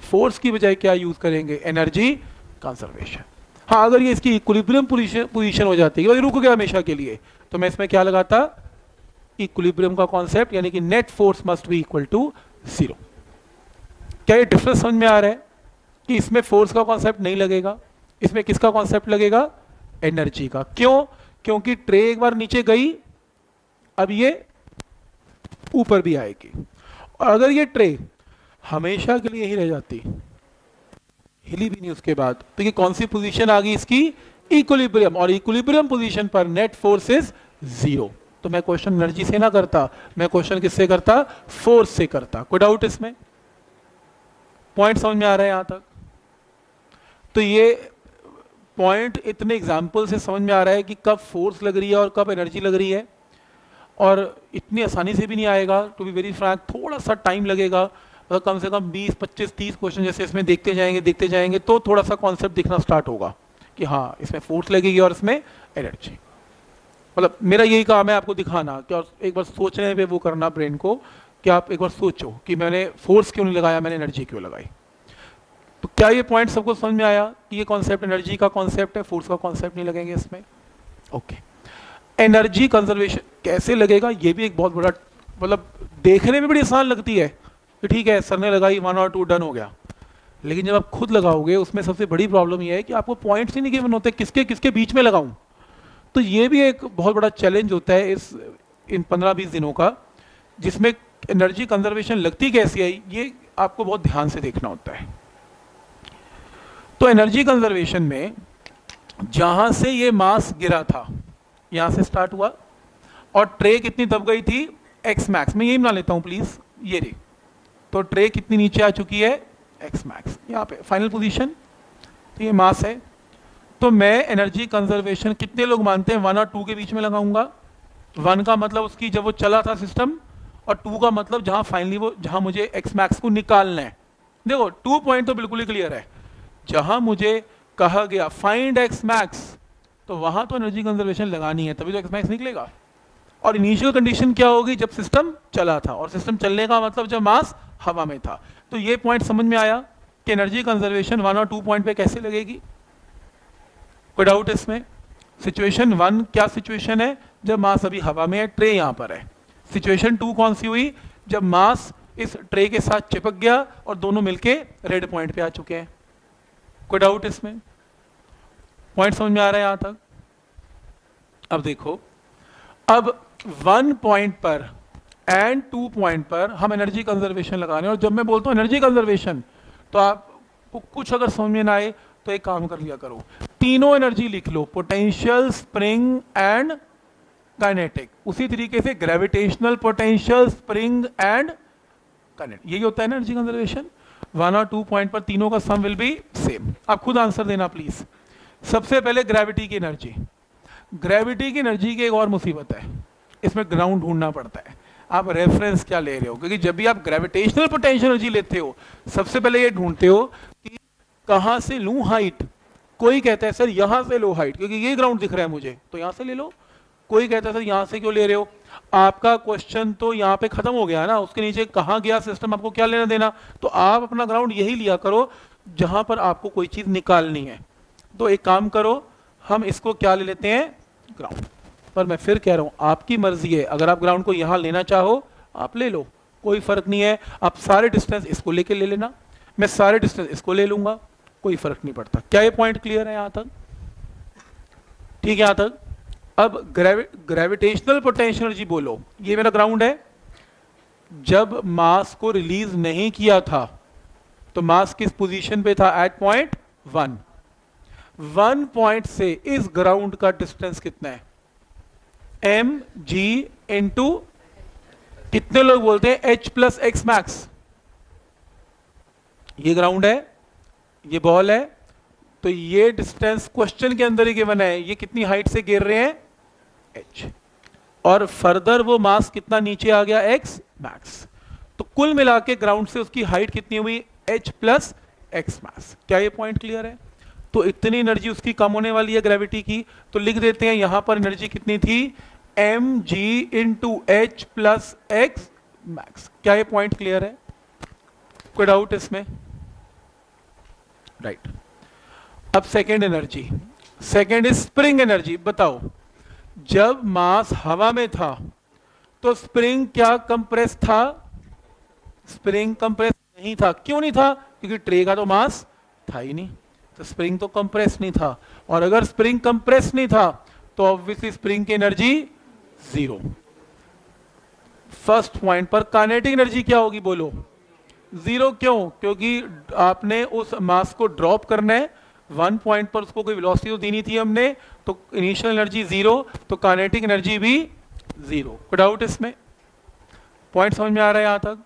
फोर्स की बजाय क्या यूज़ करेंगे? एनर्जी कंजर्वेशन हाँ अगर ये इसकी इक्विलिब्रियम पोजीशन हो जाती है रुक गया हमेशा के लिए तो मैं इसमें क्या लगाता? इक्विलिब्रियम का कॉन्सेप्ट यानी कि net force must be equal to zero क्या ये डिफरेंस समझ में आ रहा है कि इसमें फोर्स का कॉन्सेप्ट नहीं लगेगा? इसमें किसका कॉन्सेप्ट लगेगा? एनर्जी का। क्यों? क्योंकि ट्रे एक बार नीचे गई अब ये ऊपर भी आएगी। और अगर ये ट्रे हमेशा के लिए ही रह जाती, हिली भी नहीं उसके बाद तो ये कौन सी पोजीशन आ गई इसकी? इक्विलिब्रियम और इक्विलिब्रियम पोजीशन पर नेट फोर्स इज़ ज़ीरो तो मैं क्वेश्चन एनर्जी से ना करता, मैं क्वेश्चन किससे करता? फोर्स से करता। कोई डाउट इसमें? पॉइंट समझ में आ रहा है यहाँ तक? तो ये पॉइंट इतने एग्ज़ाम्पल से समझ में आ रहा है कि कब फोर्स लग रही है और कब एनर्जी लग रही है। और इतनी आसानी से भी नहीं आएगा। टू बी वेरी फ्रैंक थोड़ा सा टाइम लगेगा। मतलब कम से कम 20 25 30 क्वेश्चन जैसे इसमें देखते जाएँगे देखते जाएँगे तो थोड़ा सा कॉन्सेप्ट दिखना स्टार्ट होगा कि हाँ इसमें फोर्स लगेगी और इसमें एनर्जी मतलब मेरा यही काम है आपको दिखाना कि और एक बार सोचने पे वो करना ब्रेन को कि आप एक बार सोचो कि मैंने फोर्स क्यों नहीं लगाया, मैंने एनर्जी क्यों लगाई। तो क्या ये पॉइंट सबको समझ में आया कि ये कॉन्सेप्ट एनर्जी का कॉन्सेप्ट है फोर्स का कॉन्सेप्ट नहीं लगेंगे इसमें? ओके एनर्जी कंजर्वेशन कैसे लगेगा? ये भी एक बहुत बड़ा मतलब देखने में बड़ी आसान लगती है कि ठीक है, सर ने लगाई वन और टू डन हो गया। लेकिन जब आप खुद लगाओगे, उसमें सबसे बड़ी प्रॉब्लम यह है कि आपको पॉइंट्स ही नहीं गिवन होते, किसके किसके बीच में लगाऊँ। तो ये भी एक बहुत बड़ा चैलेंज होता है इस, इन पंद्रह बीस दिनों का, जिसमें एनर्जी कंजर्वेशन लगती कैसी है, ये आपको बहुत ध्यान से देखना होता है। तो एनर्जी कंजर्वेशन में जहाँ से ये मास गिरा था, यहाँ से स्टार्ट हुआ। और ट्रे कितनी दब गई थी? एक्स मैक्स मैं यही बना लेता हूँ प्लीज़ ये रे तो ट्रे कितनी नीचे आ चुकी है? एक्स मैक्स यहाँ पे फाइनल पोजीशन तो ये मास है। तो मैं एनर्जी कंजर्वेशन कितने लोग मानते हैं? वन और टू के बीच में लगाऊँगा। वन का मतलब उसकी जब वो चला था सिस्टम और टू का मतलब जहाँ फाइनली वो जहाँ मुझे एक्स मैक्स को निकालना है। देखो टू पॉइंट तो बिल्कुल ही क्लियर है। जहाँ मुझे कहा गया फाइंड एक्स मैक्स तो वहाँ तो एनर्जी कंजर्वेशन लगानी है, तभी तो एक्स मैक्स निकलेगा। और इनिशियल कंडीशन क्या होगी? जब सिस्टम चला था। और सिस्टम चलने का मतलब जब मास हवा में था। तो ये पॉइंट समझ में आया कि एनर्जी कंजर्वेशन वन और टू पॉइंट पे कैसे लगेगी? कोई डाउट इसमें? सिचुएशन वन क्या सिचुएशन है? जब मास अभी हवा में है ट्रे यहाँ पर है। सिचुएशन टू कौन सी हुई? जब मास इस ट्रे के साथ चिपक गया और दोनों मिलके रेड पॉइंट पे आ चुके हैं। कोई डाउट इसमें? पॉइंट समझ में आ रहा है यहाँ तक? अब देखो। अब वन पॉइंट पर एंड टू पॉइंट पर हम एनर्जी कंजर्वेशन लगा रहे हैं। और जब मैं बोलता हूँ एनर्जी कंजर्वेशन तो आप कुछ अगर समझ में ना आए तो एक काम कर लिया करो। तीनों एनर्जी लिख लो पोटेंशियल स्प्रिंग एंड काइनेटिक उसी तरीके से gravitational potential spring and kinetic यही होता है एनर्जी कंजर्वेशन वन और टू पॉइंट पर तीनों का सम विल बी सेम आप खुद आंसर देना प्लीज़ सबसे पहले ग्रेविटी की एनर्जी ग्रेविटी की एनर्जी की एक और मुसीबत है। इसमें ग्राउंड ढूंढना पड़ता है। आप रेफरेंस क्या ले रहे हो? क्योंकि जब भी आप ग्रेविटेशनल पोटेंशियल एनर्जी लेते हो, सबसे पहले ये ढूंढते हो कि कहाँ से लू हाइट कोई कहता है, सर, यहाँ से लो हाइट क्योंकि ये ग्राउंड दिख रहा है मुझे। तो यहाँ से ले लो। कोई कहता है, सर, यहाँ से क्यों ले रहे हो? आपका क्वेश्चन तो यहाँ पे खत्म हो गया ना। उसके नीचे कहाँ गया सिस्टम आपको क्या लेना देना? तो आप अपना ग्राउंड यही लिया करो, जहाँ पर आपको कोई चीज़ निकालनी है। तो एक काम करो, हम इसको क्या ले लेते हैं? ग्राउंड पर मैं फिर कह रहा हूँ, आपकी मर्ज़ी है। अगर आप ग्राउंड को यहाँ लेना चाहो, आप ले लो। कोई फ़र्क नहीं है। आप सारे डिस्टेंस इसको लेके ले लेना। मैं सारे डिस्टेंस इसको ले लूँगा। कोई फ़र्क नहीं पड़ता। क्या ये पॉइंट क्लियर है यहाँ तक? ठीक है यहाँ तक। अब ग्रेवि ग्रेविटेशनल पोटेंशियल एनर्जी बोलो। ये मेरा ग्राउंड है। जब मास को रिलीज़ नहीं किया था तो मास किस पोजीशन पे था? At point one one point से इस ग्राउंड का डिस्टेंस कितना है? एम जी इंटू कितने लोग बोलते हैं एच प्लस एक्स मैक्स ये ग्राउंड है, ये बॉल है तो ये डिस्टेंस क्वेश्चन के अंदर ही गिवन है। ये कितनी हाइट से गिर रहे हैं? एच और फर्दर वो मास कितना नीचे आ गया? एक्स मैक्स तो कुल मिला के ग्राउंड से उसकी हाइट कितनी हुई? एच प्लस एक्स मैक्स क्या ये पॉइंट क्लियर है? तो इतनी एनर्जी उसकी कम होने वाली है ग्रेविटी की। तो लिख देते हैं, यहाँ पर एनर्जी कितनी थी? M g into h plus x max क्या ये पॉइंट क्लियर है? कोई डाउट इसमें? Right right. अब second energy second is spring energy बताओ, जब मास हवा में था तो स्प्रिंग क्या कंप्रेस था? स्प्रिंग कंप्रेस नहीं था। क्यों नहीं था? क्योंकि ट्रे का तो मास था ही नहीं। तो स्प्रिंग तो कंप्रेस नहीं था। और अगर स्प्रिंग कंप्रेस नहीं था तो ऑब्वियसली स्प्रिंग की एनर्जी ज़ीरो फ़र्स्ट पॉइंट पर कानेटिक एनर्जी क्या होगी बोलो? ज़ीरो क्यों? क्योंकि आपने उस मास को ड्रॉप करना है। वन पॉइंट पर उसको कोई वेलोसिटी तो देनी थी हमने तो इनिशियल एनर्जी ज़ीरो तो कानेटिक एनर्जी भी ज़ीरो कोई डाउट इसमें? पॉइंट समझ में आ रहा है यहाँ तक?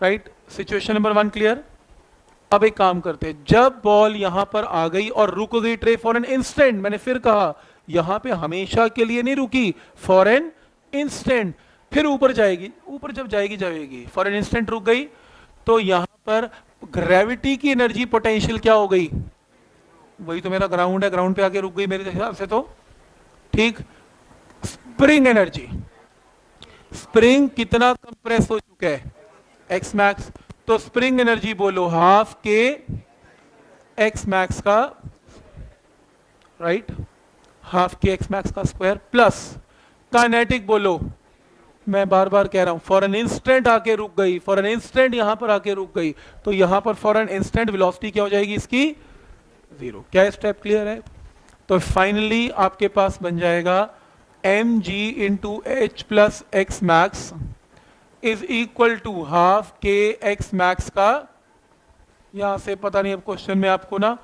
Right situation number one clear अब एक काम करते जब बॉल यहाँ पर आ गई और रुक गई ट्रे फॉर एन इंस्टेंट मैंने फिर कहा, यहाँ पे हमेशा के लिए नहीं रुकी। फॉर एन इंस्टेंट फिर ऊपर जाएगी। ऊपर जब जाएगी जाएगी। फॉर एन इंस्टेंट रुक गई। तो यहाँ पर ग्रेविटी की एनर्जी पोटेंशियल क्या हो गई? वही तो मेरा ग्राउंड है ग्राउंड पे आके रुक गई मेरे हिसाब से तो। ठीक? स्प्रिंग एनर्जी स्प्रिंग कितना कंप्रेस हो चुका है? एक्स मैक्स तो स्प्रिंग एनर्जी बोलो हाफ़ के एक्स मैक्स का right half k x max का स्क्वायर प्लस काइनेटिक बोलो, मैं बार बार कह रहा हूँ फॉर एन इंस्टेंट आके रुक गई फॉर एन इंस्टेंट यहाँ पर आके रुक गई तो यहाँ पर फॉर एन इंस्टेंट वेलोसिटी क्या हो जाएगी इसकी? ज़ीरो क्या स्टेप क्लियर है? तो फाइनली आपके पास बन जाएगा m g into h plus x max is equal to half k x max का, यहाँ से पता नहीं अब क्वेश्चन में आपको ना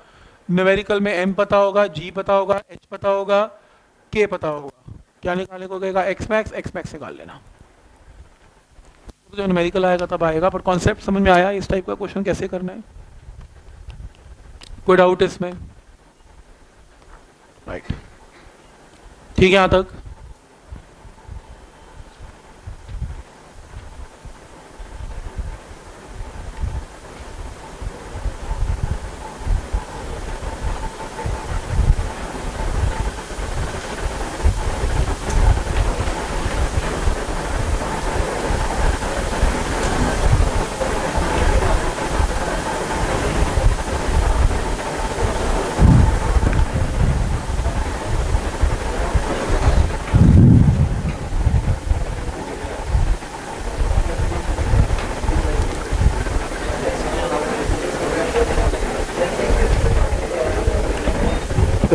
न्यूमेरिकल में एम पता होगा जी पता होगा एच पता होगा के पता होगा। क्या निकालने को कहेगा? एक्स मैक्स एक्स मैक्स निकाल लेना। जो न्यूमेरिकल आएगा तब आएगा, पर कॉन्सेप्ट समझ में आया इस टाइप का क्वेश्चन कैसे करना है? कोई डाउट इसमें? राइट ठीक है, यहाँ तक।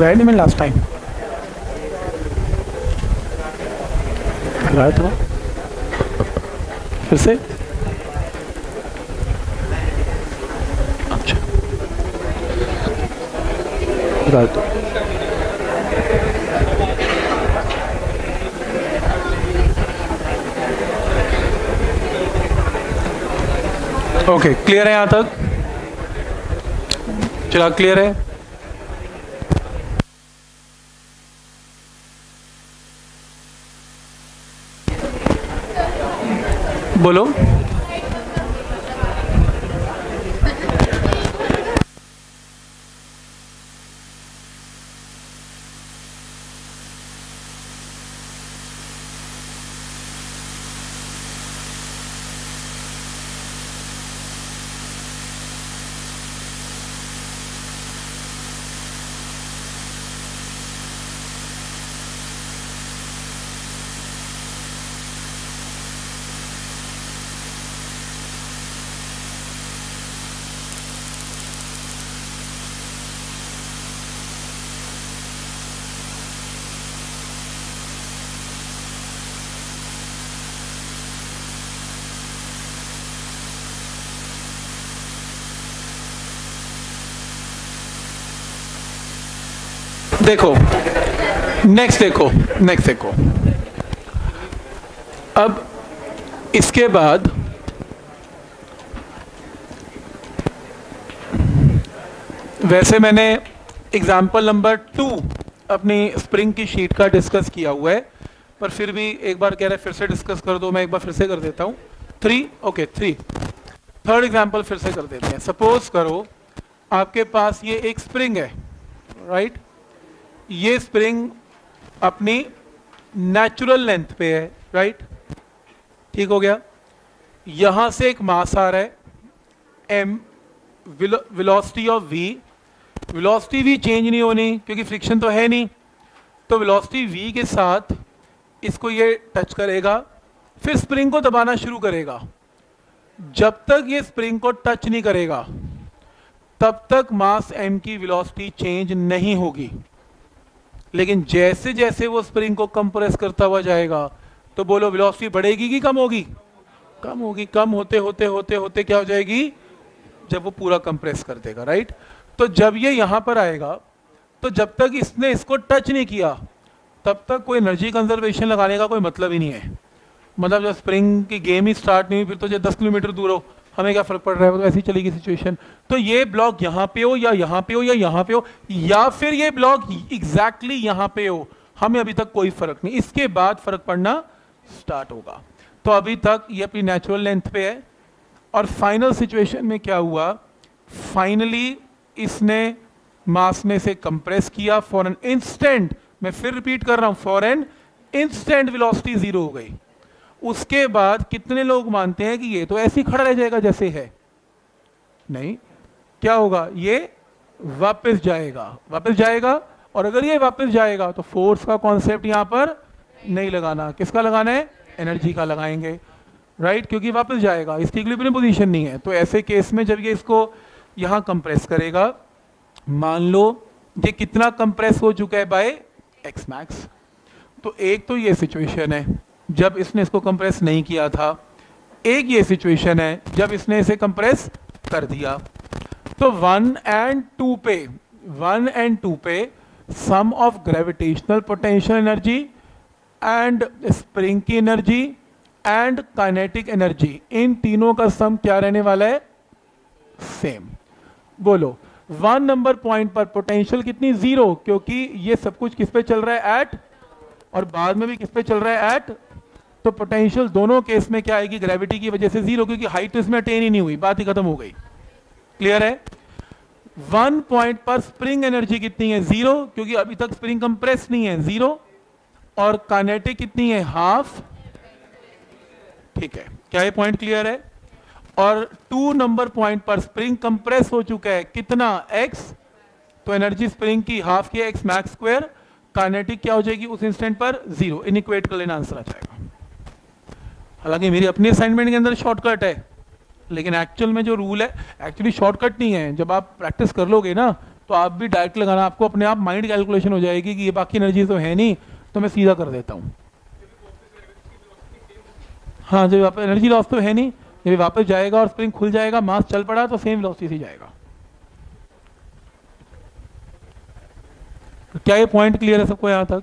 कराया नहीं मैंने लास्ट टाइम कराया था। फिर से। अच्छा। निकाल दो ओके क्लियर है यहाँ तक? चला क्लियर है? बोलो। देखो नेक्स्ट देखो नेक्स्ट देखो। अब इसके बाद वैसे मैंने एग्ज़ाम्पल नंबर टू अपनी स्प्रिंग की शीट का डिस्कस किया हुआ है, पर फिर भी एक बार कह रहे फिर से डिस्कस कर दो, मैं एक बार फिर से कर देता हूँ। Three okay three third example फिर से कर देते हैं। सपोज़ करो, आपके पास ये एक स्प्रिंग है राइट? ये स्प्रिंग अपनी नेचुरल लेंथ पे है राइट ठीक हो गया? यहाँ से एक मास आ रहा है। M velocity of v velocity भी चेंज नहीं होनी, क्योंकि फ्रिक्शन तो है नहीं। तो वेलोसिटी वी के साथ इसको ये टच करेगा, फिर स्प्रिंग को दबाना शुरू करेगा। जब तक ये स्प्रिंग को टच नहीं करेगा, तब तक मास एम की वेलोसिटी चेंज नहीं होगी। लेकिन जैसे जैसे वो स्प्रिंग को कंप्रेस करता हुआ जाएगा तो बोलो वेलोसिटी बढ़ेगी कि कम होगी? कम होगी, कम होते होते होते होते क्या हो जाएगी? जब वो पूरा कंप्रेस कर देगा राइट तो जब ये यहाँ पर आएगा तो जब तक इसने इसको टच नहीं किया, तब तक कोई एनर्जी कंजर्वेशन लगाने का कोई मतलब ही नहीं है। मतलब जब स्प्रिंग की गेम ही स्टार्ट नहीं हुई, फिर तो जब दस किलोमीटर दूर हो हमें क्या फ़र्क पड़ रहा है? तो ऐसी चलेगी सिचुएशन तो ये ब्लॉक यहाँ पे हो या यहाँ पे हो या यहाँ पे हो, या फिर ये ब्लॉक एग्जैक्टली यहाँ पे हो, हमें अभी तक कोई फ़र्क नहीं। इसके बाद फ़र्क पड़ना स्टार्ट होगा। तो अभी तक ये अपनी नेचुरल लेंथ पे है। और फाइनल सिचुएशन में क्या हुआ? फाइनली इसने मास में से कंप्रेस किया फॉर एन इंस्टेंट मैं फिर रिपीट कर रहा हूँ for an instant velocity zero हो गई। उसके बाद कितने लोग मानते हैं कि ये तो ऐसे ही खड़ा रह जाएगा जैसे है? नहीं। क्या होगा? ये वापस जाएगा। वापस जाएगा और अगर ये वापस जाएगा तो फोर्स का कॉन्सेप्ट यहाँ पर नहीं लगाना। किसका लगाना है? एनर्जी का लगाएँगे। राइट क्योंकि वापस जाएगा। इसकी इक्विलिब्रियम पोजीशन नहीं है। तो ऐसे केस में जब ये इसको यहाँ कंप्रेस करेगा, मान लो ये कितना कंप्रेस हो चुका है बाय एक्स मैक्स तो एक तो ये सिचुएशन है। जब इसने इसको कंप्रेस नहीं किया था, एक ये सिचुएशन है, जब इसने इसे कंप्रेस कर दिया तो वन एंड टू पे वन एंड टू पे sum of gravitational potential energy and spring की एनर्जी एंड काइनेटिक एनर्जी इन तीनों का सम क्या रहने वाला है? सेम बोलो वन नंबर पॉइंट पर पोटेंशियल कितनी? ज़ीरो क्योंकि ये सब कुछ किस पे चल रहा है? एट और बाद में भी किस पे चल रहा है? एट तो पोटेंशियल दोनों केस में क्या आएगी? ग्रेविटी की वजह से ज़ीरो क्योंकि हाइट तो इसमें अटेन ही नहीं हुई। बात ही खत्म हो गई। क्लियर है? वन पॉइंट पर स्प्रिंग एनर्जी कितनी है? ज़ीरो क्योंकि अभी तक स्प्रिंग कंप्रेस नहीं है। ज़ीरो और कानेटिक कितनी है? हाफ़ ठीक है। क्या ये पॉइंट क्लियर है? और टू नंबर पॉइंट पर स्प्रिंग कंप्रेस हो चुका है। कितना? एक्स तो एनर्जी स्प्रिंग की हाफ़ की एक्स मैक्स स्क्वायर कानेटिक क्या हो जाएगी उस इंस्टेंट पर? ज़ीरो इनइक्वेट कर लेना आंसर आ जाएगा। हालाँकि मेरी अपनी असाइनमेंट के अंदर शॉर्टकट है, लेकिन एक्चुअल में जो रूल है एक्चुअली शॉर्टकट नहीं है। जब आप प्रैक्टिस कर लोगे ना तो आप भी डायरेक्ट लगाना, आपको अपने आप माइंड कैलकुलेशन हो जाएगी कि ये बाकी एनर्जी तो है नहीं तो मैं सीधा कर देता हूँ। हाँ जब वापस एनर्जी लॉस तो है नहीं, जब वापस जाएगा और स्प्रिंग खुल जाएगा मास चल पड़ा तो सेम वेलोसिटी से जाएगा। तो क्या ये पॉइंट क्लियर है सबको यहाँ तक?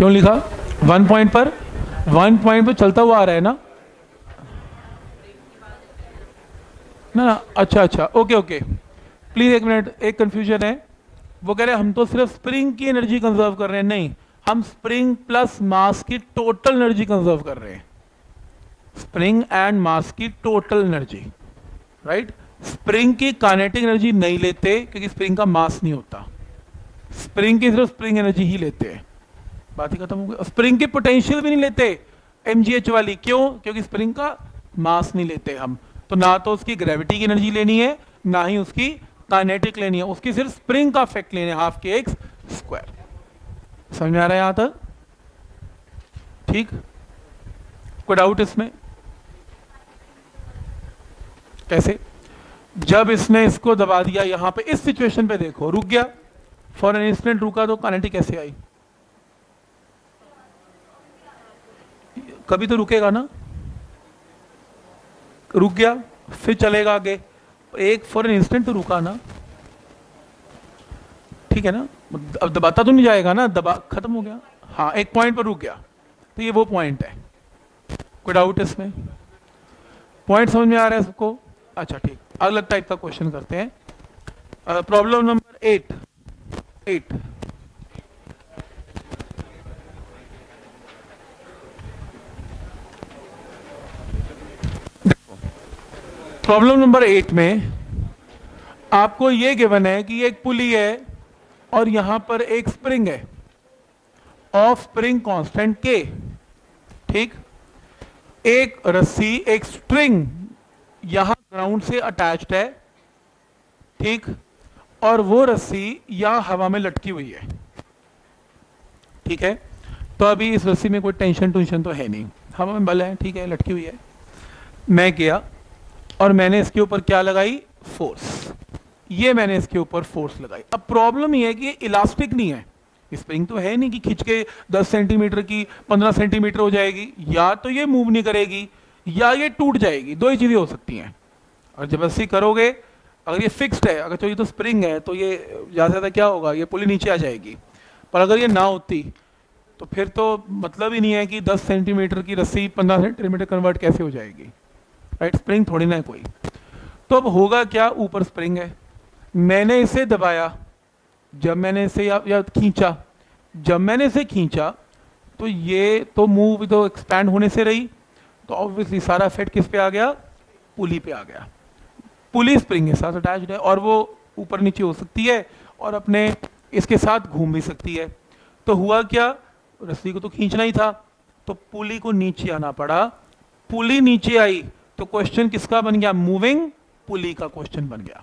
क्यों लिखा? वन पॉइंट पर? वन पॉइंट पर चलता हुआ आ रहा है ना? ना ना अच्छा अच्छा ओके ओके प्लीज़ एक मिनट एक कंफ्यूजन है. वो कह रहे हम तो सिर्फ़ स्प्रिंग की एनर्जी कंजर्व कर रहे हैं, नहीं. हम स्प्रिंग प्लस मास की टोटल एनर्जी कंजर्व कर रहे हैं. स्प्रिंग एंड मास की टोटल एनर्जी राइट स्प्रिंग की कानेटिक एनर्जी नहीं लेते, क्योंकि स्प्रिंग का मास नहीं होता. स्प्रिंग की सिर्फ़ स्प्रिंग एनर्जी ही लेते हैं. बात ही खत्म हो गई। स्प्रिंग की पोटेंशियल भी नहीं लेते एमजीएच वाली। क्यों? क्योंकि स्प्रिंग का मास नहीं लेते हम। तो ना तो उसकी ग्रेविटी की एनर्जी लेनी है, ना ही उसकी काइनेटिक लेनी है। उसकी सिर्फ़ स्प्रिंग का इफ़ेक्ट लेने हाफ़ के एक्स स्क्वायर समझ में आ रहा है यहाँ तक? ठीक? कोई डाउट इसमें? कैसे? जब इसने इसको दबा दिया यहाँ पे, इस सिचुएशन पे देखो, रुक गया। फॉर एन इंस्टेंट रुका तो कानेटिक कैसे आई। कभी तो रुकेगा ना? रुक गया, फिर चलेगा आगे। एक फॉर एन इंस्टेंट तो रुका ना? ठीक है ना? अब दबाता तो नहीं जाएगा ना? दबा, खत्म हो गया। हाँ एक पॉइंट पर रुक गया। तो ये वो पॉइंट है। कोई डाउट इसमें? पॉइंट समझ में आ रहा है सबको? अच्छा ठीक। अलग टाइप का क्वेश्चन करते हैं। Problem number eight eight problem number eight में आपको यह गिवन है कि एक पुली है और यहाँ पर एक स्प्रिंग है। ऑफ़ स्प्रिंग कांस्टेंट के ठीक? एक रस्सी, एक स्ट्रिंग यहाँ ग्राउंड से अटैच्ड है। ठीक? और वो रस्सी यहाँ हवा में लटकी हुई है। ठीक है? तो अभी इस रस्सी में कोई टेंशन टूशन तो है नहीं। हवा में बल है, ठीक है, लटकी हुई है। मैं गया। और मैंने इसके ऊपर क्या लगाई? फोर्स ये मैंने इसके ऊपर फोर्स लगाई। अब प्रॉब्लम ये है कि इलास्टिक नहीं है। स्प्रिंग तो है नहीं कि खींच के 10 सेंटीमीटर की 15 सेंटीमीटर हो जाएगी। या तो ये मूव नहीं करेगी, या ये टूट जाएगी। दो ही चीज़ें हो सकती हैं। और जब ज़बरदस्ती करोगे, अगर ये फिक्स्ड है, अगर तो ये तो स्प्रिंग है तो ये ज़्यादा से ज़्यादा क्या होगा? ये पुली नीचे आ जाएगी। पर अगर ये ना होती तो फिर तो मतलब ही नहीं है कि 10 सेंटीमीटर की रस्सी 15 सेंटीमीटर कन्वर्ट कैसे हो जाएगी। राइट स्प्रिंग थोड़ी ना कोई। तो अब होगा क्या? ऊपर स्प्रिंग है। मैंने इसे दबाया। जब मैंने इसे या, या खींचा। जब मैंने इसे खींचा तो ये तो मूव तो एक्सपैंड होने से रही। तो ऑब्वियसली सारा इफ़ेक्ट किस पे आ गया? पुली पे आ गया। पुली स्प्रिंग के साथ अटैच्ड है और वो ऊपर नीचे हो सकती है और अपने इसके साथ घूम भी सकती है। तो हुआ क्या? रस्सी को तो खींचना ही था। तो पुली को नीचे आना पड़ा। पुली नीचे आई। तो क्वेश्चन किसका बन गया? मूविंग पुली का क्वेश्चन बन गया।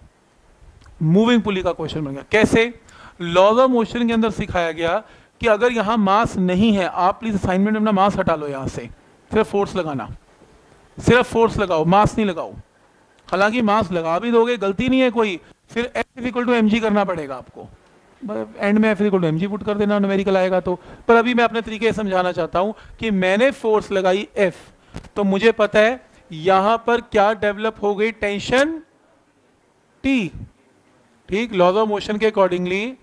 मूविंग पुली का क्वेश्चन बन गया। कैसे? लॉज ऑफ़ मोशन के अंदर सिखाया गया कि अगर यहाँ मास नहीं है, आप प्लीज़ असाइनमेंट अपना मास हटा लो यहाँ से। सिर्फ़ फोर्स लगाना। सिर्फ़ फोर्स लगाओ मास नहीं लगाओ। हालाँकि मास लगा भी दोगे, गलती नहीं है कोई। फिर एफ़ इक्वल टू एम करना पड़ेगा आपको। एंड में F equal to M put कर देना न्यूमेरिकल आएगा तो। पर अभी मैं अपने तरीके से समझाना चाहता हूँ कि मैंने फोर्स लगाई एफ़ तो मुझे पता है यहाँ पर क्या डेवलप हो गई टेंशन टी ठीक लॉज ऑफ़ मोशन के अकॉर्डिंगली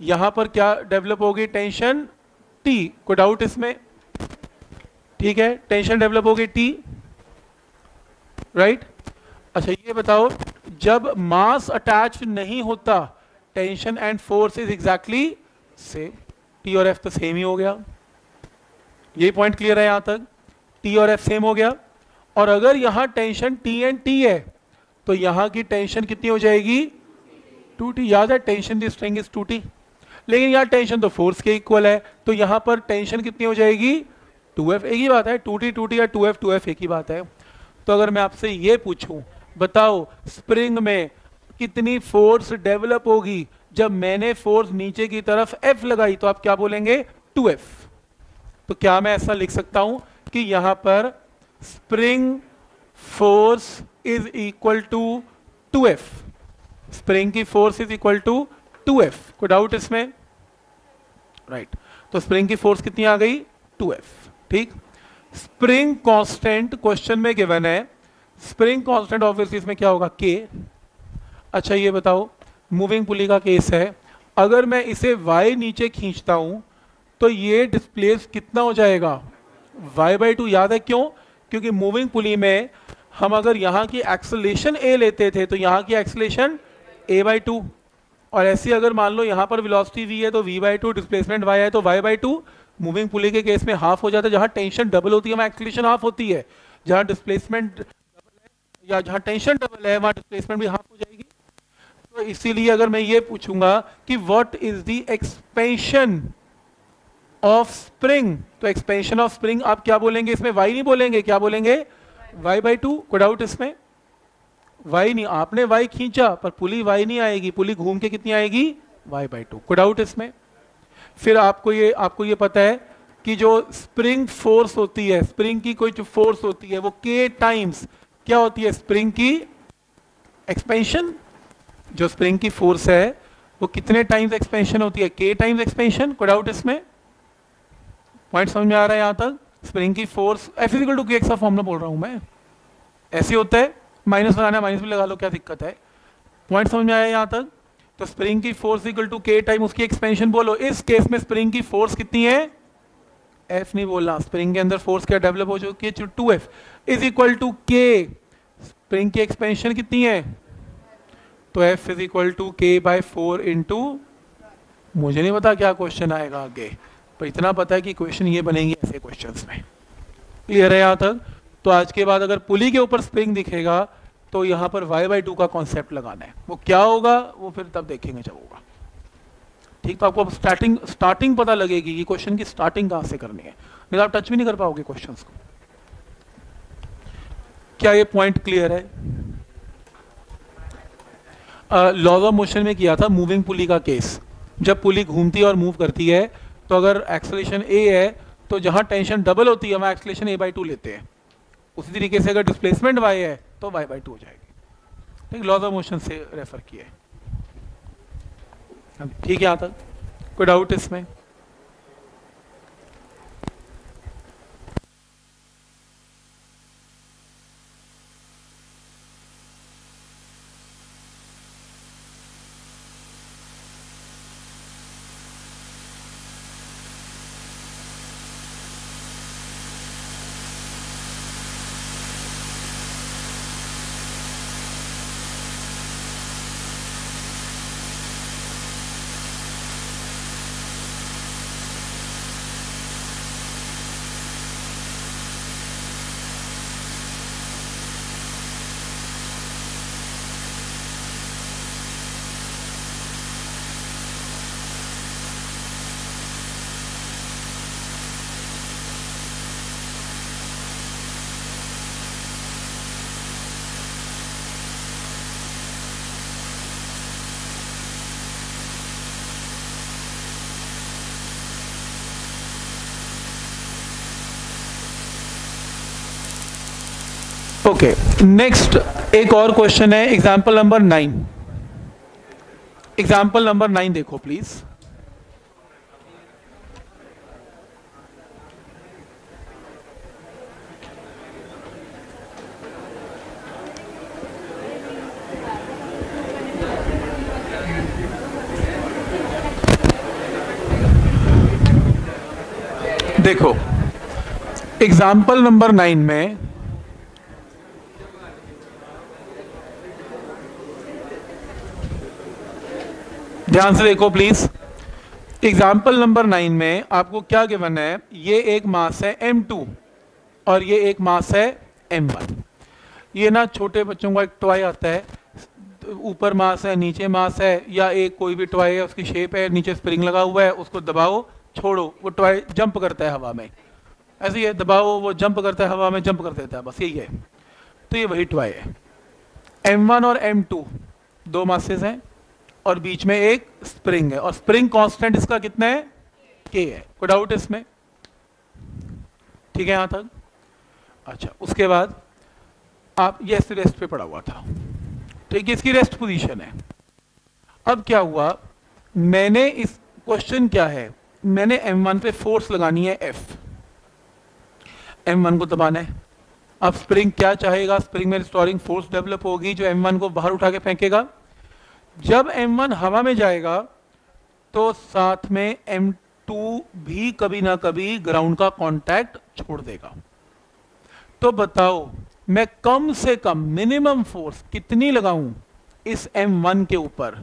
यहाँ पर क्या डेवलप हो गई टेंशन टी कोई डाउट इसमें? ठीक है टेंशन डेवलप हो गई टी राइट अच्छा ये बताओ, जब मास अटैच नहीं होता tension and force is exactly same T और एफ़ तो सेम ही हो गया। ये पॉइंट क्लियर है यहाँ तक? टी और एफ़ सेम हो गया। और अगर यहाँ टेंशन टी एंड टी है तो यहाँ की टेंशन कितनी हो जाएगी? टू टी याद है, tension the string is two T लेकिन यार टेंशन तो फोर्स के इक्वल है तो यहाँ पर टेंशन कितनी हो जाएगी? टू एफ़ एक ही बात है टू टी टू टी या टू एफ़ टू एफ़ एक ही बात है। तो अगर मैं आपसे ये पूछूँ, बताओ स्प्रिंग में कितनी फोर्स डेवलप होगी? जब मैंने फोर्स नीचे की तरफ़ एफ़ लगाई तो आप क्या बोलेंगे? टू एफ़ तो क्या मैं ऐसा लिख सकता हूँ कि यहाँ पर spring force is equal to two F spring की force is equal to two F कोई डाउट इसमें राइट right. तो स्प्रिंग की फोर्स कितनी आ गई टू एफ़ ठीक स्प्रिंग कांस्टेंट क्वेश्चन में गिवन है स्प्रिंग कांस्टेंट ऑब्वियसली इसमें क्या होगा के अच्छा ये बताओ मूविंग पुली का केस है अगर मैं इसे y नीचे खींचता हूँ तो ये डिस्प्लेस कितना हो जाएगा y बाई टू याद है क्यों क्योंकि मूविंग पुली में हम अगर यहाँ की एक्सलेशन ए लेते थे तो यहाँ की एक्सलेशन ए बाई टू और ऐसी अगर मान लो यहाँ पर वेलोसिटी v है तो v by two displacement y है तो y by two moving pulley के केस में हाफ़ हो जाता है, जहाँ टेंशन डबल होती है, वहाँ एक्सलेशन हाफ़ होती है। जहाँ डिस्प्लेसमेंट डबल है, या जहाँ टेंशन डबल है, वहाँ डिस्प्लेसमेंट भी हाफ़ हो जाएगी। तो इसीलिए अगर मैं ये पूछूँगा कि what is the expansion of spring तो एक्सपेंशन ऑफ़ स्प्रिंग आप क्या बोलेंगे इसमें? वाई नहीं बोलेंगे, क्या बोलेंगे? वाई बाई टू को डाउट इसमें। वाई नहीं, आपने वाई खींचा, पर पुली वाई नहीं आएगी। पुली घूम के कितनी आएगी? वाई बाई टू को डाउट इसमें। फिर आपको ये आपको ये पता है कि जो स्प्रिंग फोर्स होती है स्प्रिंग की कोई जो फोर्स होती है, वो के टाइम्स क्या होती है? स्प्रिंग की एक्सपेंशन जो स्प्रिंग की फोर्स है, वो कितने टाइम्स एक्सपेंशन होती है? के टाइम्स एक्सपेंशन कोई डाउट इसमें। पॉइंट समझ में आ रहा है यहाँ तक? स्प्रिंग की force F is equal to K X formula बोल रहा हूँ मैं। ऐसे होता है माइनस लगाना माइनस भी लगा लो, क्या दिक्कत है? पॉइंट समझ में आया यहाँ तक? तो स्प्रिंग की force equal to K time उसकी एक्सपेंशन बोलो। इस केस में स्प्रिंग की फोर्स कितनी है? एफ़ नहीं बोलना। स्प्रिंग के अंदर फोर्स क्या डेवलप हो चुकी है? Two F is equal to K spring की एक्सपेंशन कितनी है? तो F is equal to K by four into मुझे नहीं पता क्या क्वेश्चन आएगा आगे। पर इतना पता है कि क्वेश्चन ये बनेंगे ऐसे क्वेश्चंस में। क्लियर है यहाँ तक? तो आज के बाद अगर पुली के ऊपर स्प्रिंग दिखेगा तो यहाँ पर वाई बाई टू का कॉन्सेप्ट लगाना है। वो क्या होगा, वो फिर तब देखेंगे जब होगा। ठीक तो आपको स्टार्टिंग स्टार्टिंग पता लगेगी कि क्वेश्चन की स्टार्टिंग कहाँ से करनी है। नहीं तो आप टच भी नहीं कर पाओगे क्वेश्चंस को। क्या ये पॉइंट क्लियर है? लॉज ऑफ़ मोशन में किया था मूविंग पुली का केस जब पुली घूमती है और मूव करती है तो अगर एक्सलेशन ए है तो जहाँ टेंशन डबल होती है, हम एक्सलेशन ए बाई टू लेते हैं। उसी तरीके से अगर डिस्प्लेसमेंट वाई है तो वाई बाई टू हो जाएगी। ठीक लॉज ऑफ़ मोशन से रेफर किया है। ठीक है, यहाँ तक। कोई डाउट इसमें? ओके नेक्स्ट एक और क्वेश्चन है example number nine example number nine देखो प्लीज़ देखो एग्ज़ाम्पल नंबर नाइन में ध्यान से देखो प्लीज़ एग्ज़ाम्पल नंबर नाइन में आपको क्या गिवन है? ये एक मास है M2 और ये एक मास है M1 ये ना छोटे बच्चों का एक टॉय आता है. ऊपर मास है, नीचे मास है, या एक कोई भी टॉय है, उसकी शेप है, नीचे स्प्रिंग लगा हुआ है, उसको दबाओ, छोड़ो. वो टॉय जंप करता है हवा में. ऐसे ही है, दबाओ, वो जंप करता है हवा में जंप कर देता है, बस यही है. तो ये वही टॉय है. M1 और M2 दो मासेस हैं. और बीच में एक स्प्रिंग है। और स्प्रिंग कांस्टेंट इसका कितना है? के है। कोई डाउट इसमें? ठीक है यहाँ तक? अच्छा उसके बाद आप, ये रेस्ट पे पड़ा हुआ था। ठीक है इसकी रेस्ट पोजीशन है। अब क्या हुआ? मैंने इस क्वेश्चन क्या है? मैंने M1 पे फोर्स लगानी है F M1 को दबाना है। अब स्प्रिंग क्या चाहेगा? स्प्रिंग में रिस्टोरिंग फोर्स डेवलप होगी, जो M1 को बाहर उठा के फेंकेगा। जब M1 हवा में जाएगा तो साथ में M2 भी कभी ना कभी ग्राउंड का कांटेक्ट छोड़ देगा। तो बताओ, मैं कम से कम मिनिमम फोर्स कितनी लगाऊँ इस M1 के ऊपर?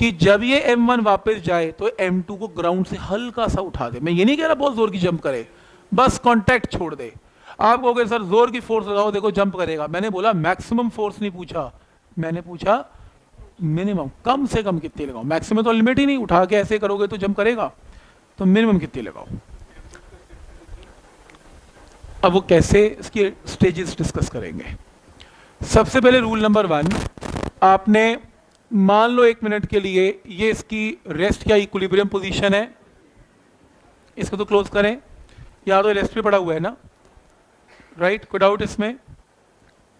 कि जब ये M1 वापस जाए तो M2 को ग्राउंड से हल्का सा उठा दे। मैं ये नहीं कह रहा बहुत ज़ोर की जंप करे, बस कांटेक्ट छोड़ दे। आप कहोगे, सर, ज़ोर की फोर्स लगाओ, देखो जंप करेगा। मैंने बोला मैक्सिमम फोर्स नहीं पूछा। मैंने पूछा मिनिमम, कम से कम कितनी लगाओ? मैक्सिमम तो लिमिट ही नहीं, उठा के ऐसे करोगे तो जंप करेगा। तो मिनिमम कितनी लगाओ? अब वो कैसे इसकी स्टेजेस डिस्कस करेंगे? सबसे पहले रूल नंबर वन आपने मान लो एक मिनट के लिए ये इसकी रेस्ट या इक्विलिब्रियम पोजीशन है? इसको तो क्लोज करें। या तो रेस्ट पे पड़ा हुआ है ना? राइट कोई डाउट इसमें?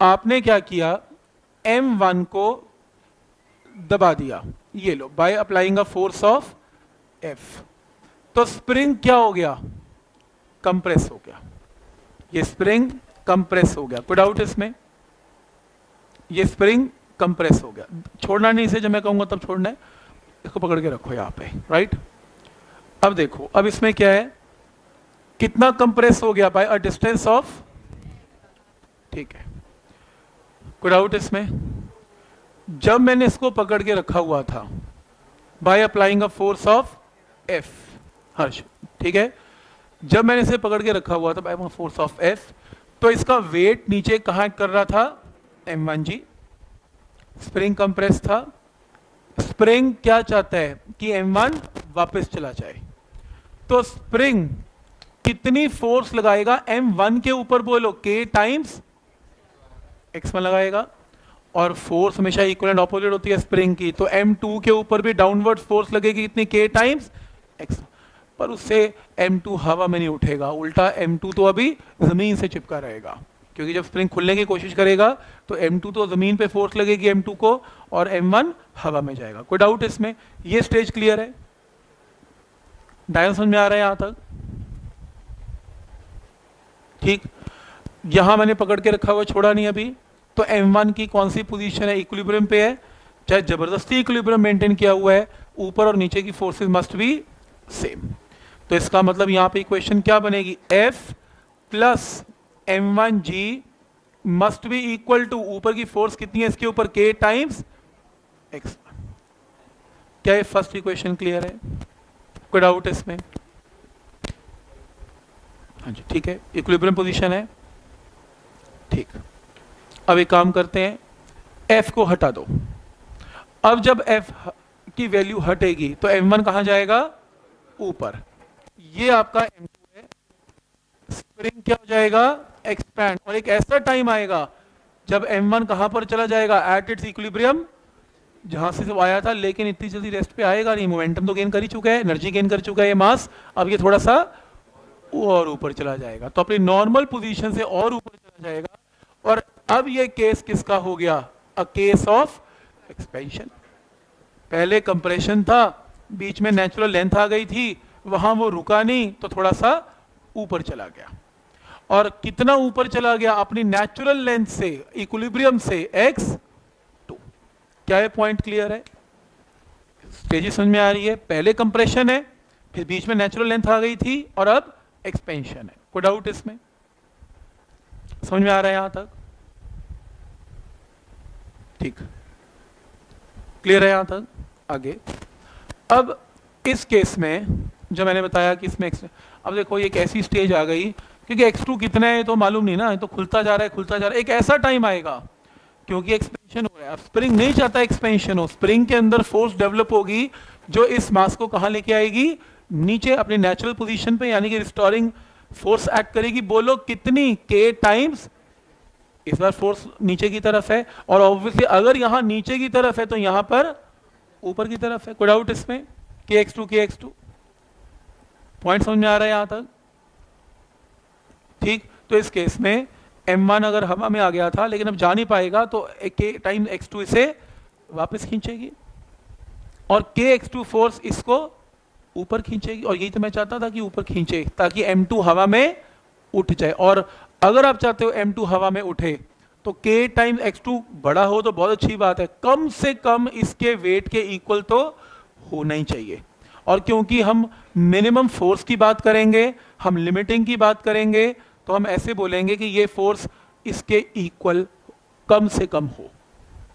आपने क्या किया? M1 को दबा दिया। ये लो by applying a force of F तो स्प्रिंग क्या हो गया? कंप्रेस हो गया। ये स्प्रिंग कंप्रेस हो गया। कोई डाउट इसमें। ये स्प्रिंग कंप्रेस हो गया। छोड़ना नहीं, इसे जब मैं कहूँगा तब छोड़ना है। इसको पकड़ के रखो यहाँ पे राइट अब देखो, अब इसमें क्या है? कितना कंप्रेस हो गया बाय अ डिस्टेंस ऑफ़ ठीक है। कोई डाउट इसमें। जब मैंने इसको पकड़ के रखा हुआ था by applying a force of F Harsh, ठीक है? जब मैंने इसे पकड़ के रखा हुआ था बाय फोर्स ऑफ़ एफ़ तो इसका वेट नीचे कहा कर रहा था? M one G spring compress था। स्प्रिंग क्या चाहता है? कि एम वन वापस चला जाए। तो स्प्रिंग कितनी फोर्स लगाएगा? एम वन के ऊपर बोलो के टाइम्स X1 लगाएगा। और फोर्स हमेशा इक्वल एंड ऑपोजिट होती है स्प्रिंग की। तो M2 के ऊपर भी डाउनवर्ड फोर्स लगेगी कितनी K टाइम्स X पर उससे M2 हवा में नहीं उठेगा। उल्टा M2 तो अभी ज़मीन से चिपका रहेगा। क्योंकि जब स्प्रिंग खुलने की कोशिश करेगा तो M2 तो ज़मीन पे फोर्स लगेगी M2 को और M1 हवा में जाएगा। कोई डाउट इसमें? ये स्टेज क्लियर है? डायन समझ में आ रहा है यहाँ तक? ठीक। यहाँ मैंने पकड़ के रखा हुआ, छोड़ा नहीं अभी। तो M1 की कौन सी पोजीशन है? इक्विलिब्रियम पे है। चाहे ज़बरदस्ती इक्विलिब्रियम मेंटेन किया हुआ है, ऊपर और नीचे की फोर्सेस मस्ट बी सेम तो इसका मतलब यहाँ पे इक्वेशन क्या बनेगी? F plus M one G must be equal to ऊपर की फोर्स कितनी है इसके ऊपर? के टाइम्स एक्स क्या ये फ़र्स्ट इक्वेशन क्लियर है? कोई डाउट इसमें? हाँ जी, ठीक है। इक्विलिब्रियम पोजीशन है। ठीक। अब एक काम करते हैं एफ़ को हटा दो। अब जब एफ़ की वैल्यू हटेगी तो एम वन कहाँ जाएगा? ऊपर। ये आपका एम टू है। स्प्रिंग क्या हो जाएगा? एक्सपैंड और एक ऐसा टाइम आएगा, जब M1 कहाँ पर चला जाएगा? एट इट्स इक्विलिब्रियम जहाँ से सब आया था, लेकिन इतनी जल्दी रेस्ट पे आएगा नहीं। मोमेंटम तो गेन कर ही चुका है एनर्जी गेन कर चुका है ये मास अब ये थोड़ा सा और ऊपर चला जाएगा। तो अपनी नॉर्मल पोजीशन से और ऊपर चला जाएगा। और अब ये केस किसका हो गया? अ केस ऑफ़ एक्सपेंशन पहले कंप्रेशन था, बीच में नेचुरल लेंथ आ गई थी, वहाँ वो रुका नहीं तो थोड़ा सा ऊपर चला गया। और कितना ऊपर चला गया? अपनी नेचुरल लेंथ से इक्विलिब्रियम से एक्स टू क्या ये पॉइंट क्लियर है? स्टेजी समझ में आ रही है। पहले कंप्रेशन है, फिर बीच में नेचुरल लेंथ आ गई थी, और अब एक्सपेंशन है। कोई डाउट इसमें? समझ में आ रहा है यहाँ तक? ठीक। क्लियर है यहाँ तक? आगे। अब इस केस में, जो मैंने बताया कि इसमें अब देखो एक ऐसी स्टेज आ गई, क्योंकि एक्स टू कितना है तो मालूम नहीं ना तो खुलता जा रहा है, खुलता जा रहा है। एक ऐसा टाइम आएगा, क्योंकि एक्सपेंशन हो रहा है। स्प्रिंग नहीं चाहता एक्सपेंशन हो स्प्रिंग के अंदर फोर्स डेवलप होगी, जो इस मास को कहाँ लेके आएगी? नीचे, अपनी नेचुरल पोजीशन पे, यानी कि रिस्टोरिंग फोर्स एक्ट करेगी। बोलो कितनी के टाइम्स इस बार फोर्स नीचे की तरफ़ है और ऑब्वियसली अगर यहाँ नीचे की तरफ़ है तो यहाँ पर ऊपर की तरफ़ है। कोई डाउट इसमें? K X two K X two point समझ में आ रहा है यहाँ तक? ठीक तो इस केस में M1 अगर हवा में आ गया था, लेकिन अब जा नहीं पाएगा तो के टाइम x2 इसे वापस खींचेगी। और के एक्स टू फोर्स इसको ऊपर खींचेगी। और यही तो मैं चाहता था कि ऊपर खींचे, ताकि एम टू हवा में उठ जाए। और अगर आप चाहते हो M2 हवा में उठे तो K टाइम्स X2 बड़ा हो तो बहुत अच्छी बात है। कम से कम इसके वेट के इक्वल तो होना ही चाहिए। और क्योंकि हम मिनिमम फोर्स की बात करेंगे, हम लिमिटिंग की बात करेंगे तो हम ऐसे बोलेंगे कि ये फोर्स इसके इक्वल कम से कम हो।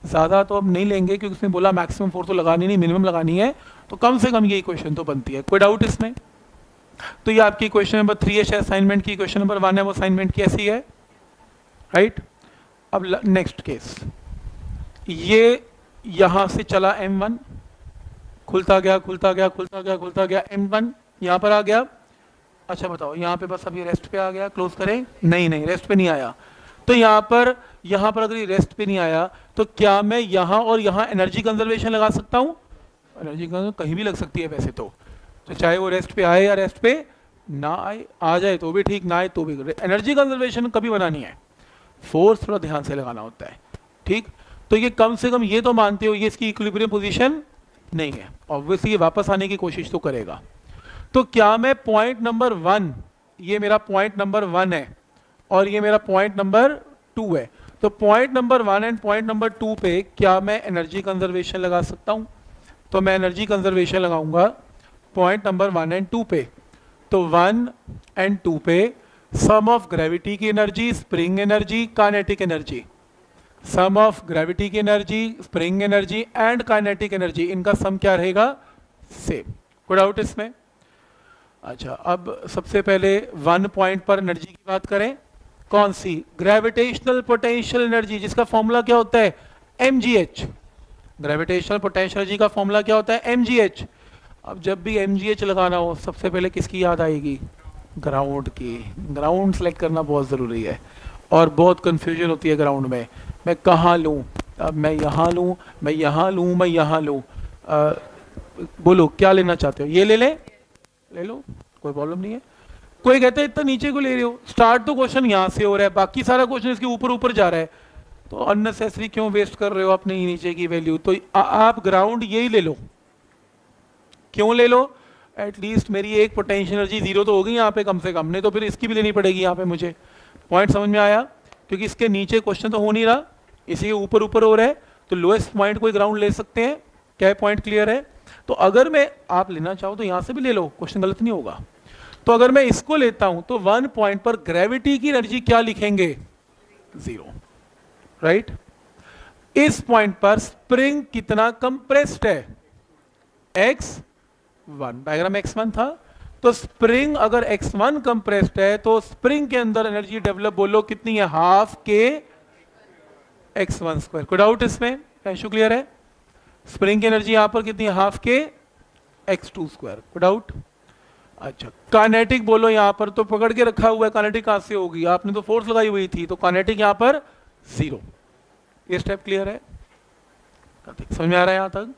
ज़्यादा तो हम नहीं लेंगे, क्योंकि उसने बोला मैक्सिमम फोर्स तो लगानी नहीं मिनिमम लगानी है। तो कम से कम ये इक्वेशन तो बनती है। कोई डाउट इसमें। तो ये आपकी क्वेश्चन नंबर थ्री है असाइनमेंट की क्वेश्चन नंबर वन है, वो असाइनमेंट की ऐसी है? Right right? अब नेक्स्ट केस ये यहाँ से चला M1 खुलता गया खुलता गया खुलता गया खुलता गया. M1 यहाँ पर आ गया. अच्छा बताओ, यहाँ पे बस अभी रेस्ट पे आ गया. क्लोज करें. नहीं नहीं रेस्ट पे नहीं आया. तो यहाँ पर यहाँ पर अगर ये रेस्ट पे नहीं आया तो क्या मैं यहाँ और यहाँ एनर्जी कंजर्वेशन लगा सकता हूँ? एनर्जी कहीं भी लग सकती है वैसे तो. चाहे वो रेस्ट पे आए या रेस्ट पे ना आए, आ जाए तो भी ठीक, ना आए तो भी एनर्जी कंजर्वेशन कभी बनानी है. फोर्स थोड़ा ध्यान से लगाना होता है. ठीक? तो ये कम से कम ये तो मानते हो, ये इसकी इक्विलिब्रियम पोजीशन नहीं है. ऑब्वियसली ये वापस आने की कोशिश तो करेगा. तो क्या मैं पॉइंट नंबर वन ये मेरा पॉइंट नंबर वन है और ये मेरा पॉइंट नंबर टू है. तो point number one and point number two पे क्या मैं एनर्जी कंजर्वेशन लगा सकता हूँ? तो मैं एनर्जी कंजर्वेशन लगाऊँगा point number one and two पे। तो वन एंड टू पे सम ऑफ़ ग्रेविटी की energy spring energy kinetic energy sum of gravity की energy spring energy and kinetic energy इनका सम क्या रहेगा? सेम कोई डाउट इसमें। अच्छा अब सबसे पहले वन पॉइंट पर एनर्जी की बात करें। कौन सी? ग्रेविटेशनल पोटेंशियल एनर्जी जिसका फॉर्मूला क्या होता है? एम ग्रेविटेशनल पोटेंशियल एनर्जी का फॉर्मूला क्या होता है? एम अब जब भी एम लगाना हो सबसे पहले किसकी याद आएगी? ग्राउंड की। ग्राउंड सेलेक्ट करना बहुत ज़रूरी है। और बहुत कंफ्यूजन होती है ग्राउंड में। मैं कहाँ लूँ? अब मैं यहाँ लूँ मैं यहाँ लूँ मैं यहाँ लूँ। बोलो क्या लेना चाहते हो? ये ले लें। ले लो कोई प्रॉब्लम नहीं है। कोई कहता है इतना नीचे को ले रहे हो? स्टार्ट तो क्वेश्चन यहाँ से हो रहा है बाकी सारा क्वेश्चन इसके ऊपर ऊपर जा रहा है। तो अननेसेसरी क्यों वेस्ट कर रहे हो अपने नीचे की वैल्यू तो आ, आप ग्राउंड यही ले लो। क्यों ले लो? एटलीस्ट मेरी एक पोटेंशियल एनर्जी ज़ीरो तो होगी यहाँ पे कम से कम, नहीं तो फिर इसकी भी लेनी पड़ेगी यहाँ पे मुझे। पॉइंट समझ में आया? क्योंकि इसके नीचे क्वेश्चन तो हो नहीं रहा, इसी के ऊपर ऊपर हो रहा है तो लोएस्ट पॉइंट कोई ग्राउंड ले सकते हैं, क्या पॉइंट क्लियर है? तो अगर मैं, आप लेना चाहो तो यहाँ से भी ले लो क्वेश्चन गलत नहीं होगा। तो अगर मैं इसको लेता हूँ तो वन पॉइंट पर ग्रेविटी की एनर्जी क्या लिखेंगे? ज़ीरो राइट इस पॉइंट पर स्प्रिंग कितना कंप्रेस्ड है? X one diagram X one था? तो स्प्रिंग अगर एक्स वन कंप्रेस्ड है तो स्प्रिंग के अंदर एनर्जी डेवलप बोलो, कितनी है? Half K X one square कोई डाउट इसमें? इशू क्लियर है? स्प्रिंग की एनर्जी यहाँ पर कितनी है? Half K X two square कोई डाउट अच्छा कानेटिक बोलो यहाँ पर तो पकड़ के रखा हुआ है कानेटिक कहाँ से होगी? आपने तो फोर्स लगाई हुई थी तो कानेटिक यहाँ पर ज़ीरो ये स्टेप क्लियर है? समझ में आ रहा है यहाँ तक?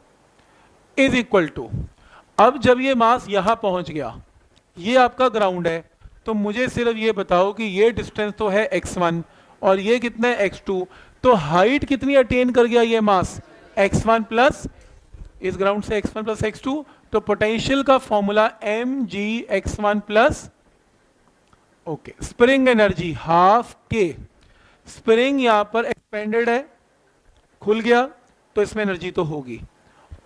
इज़ इक्वल टू अब जब ये मास यहाँ पहुँच गया, ये आपका ग्राउंड है तो मुझे सिर्फ़ ये बताओ कि ये डिस्टेंस तो है x1 और ये कितना है x2 तो हाइट कितनी अटेन कर गया ये मास? X1 वन प्लस इस ग्राउंड से x1 वन प्लस एक्स तो पोटेंशियल का formula M G X one plus okay spring energy half K spring यहाँ पर एक्सपेंडेड है, खुल गया तो इसमें एनर्जी तो होगी।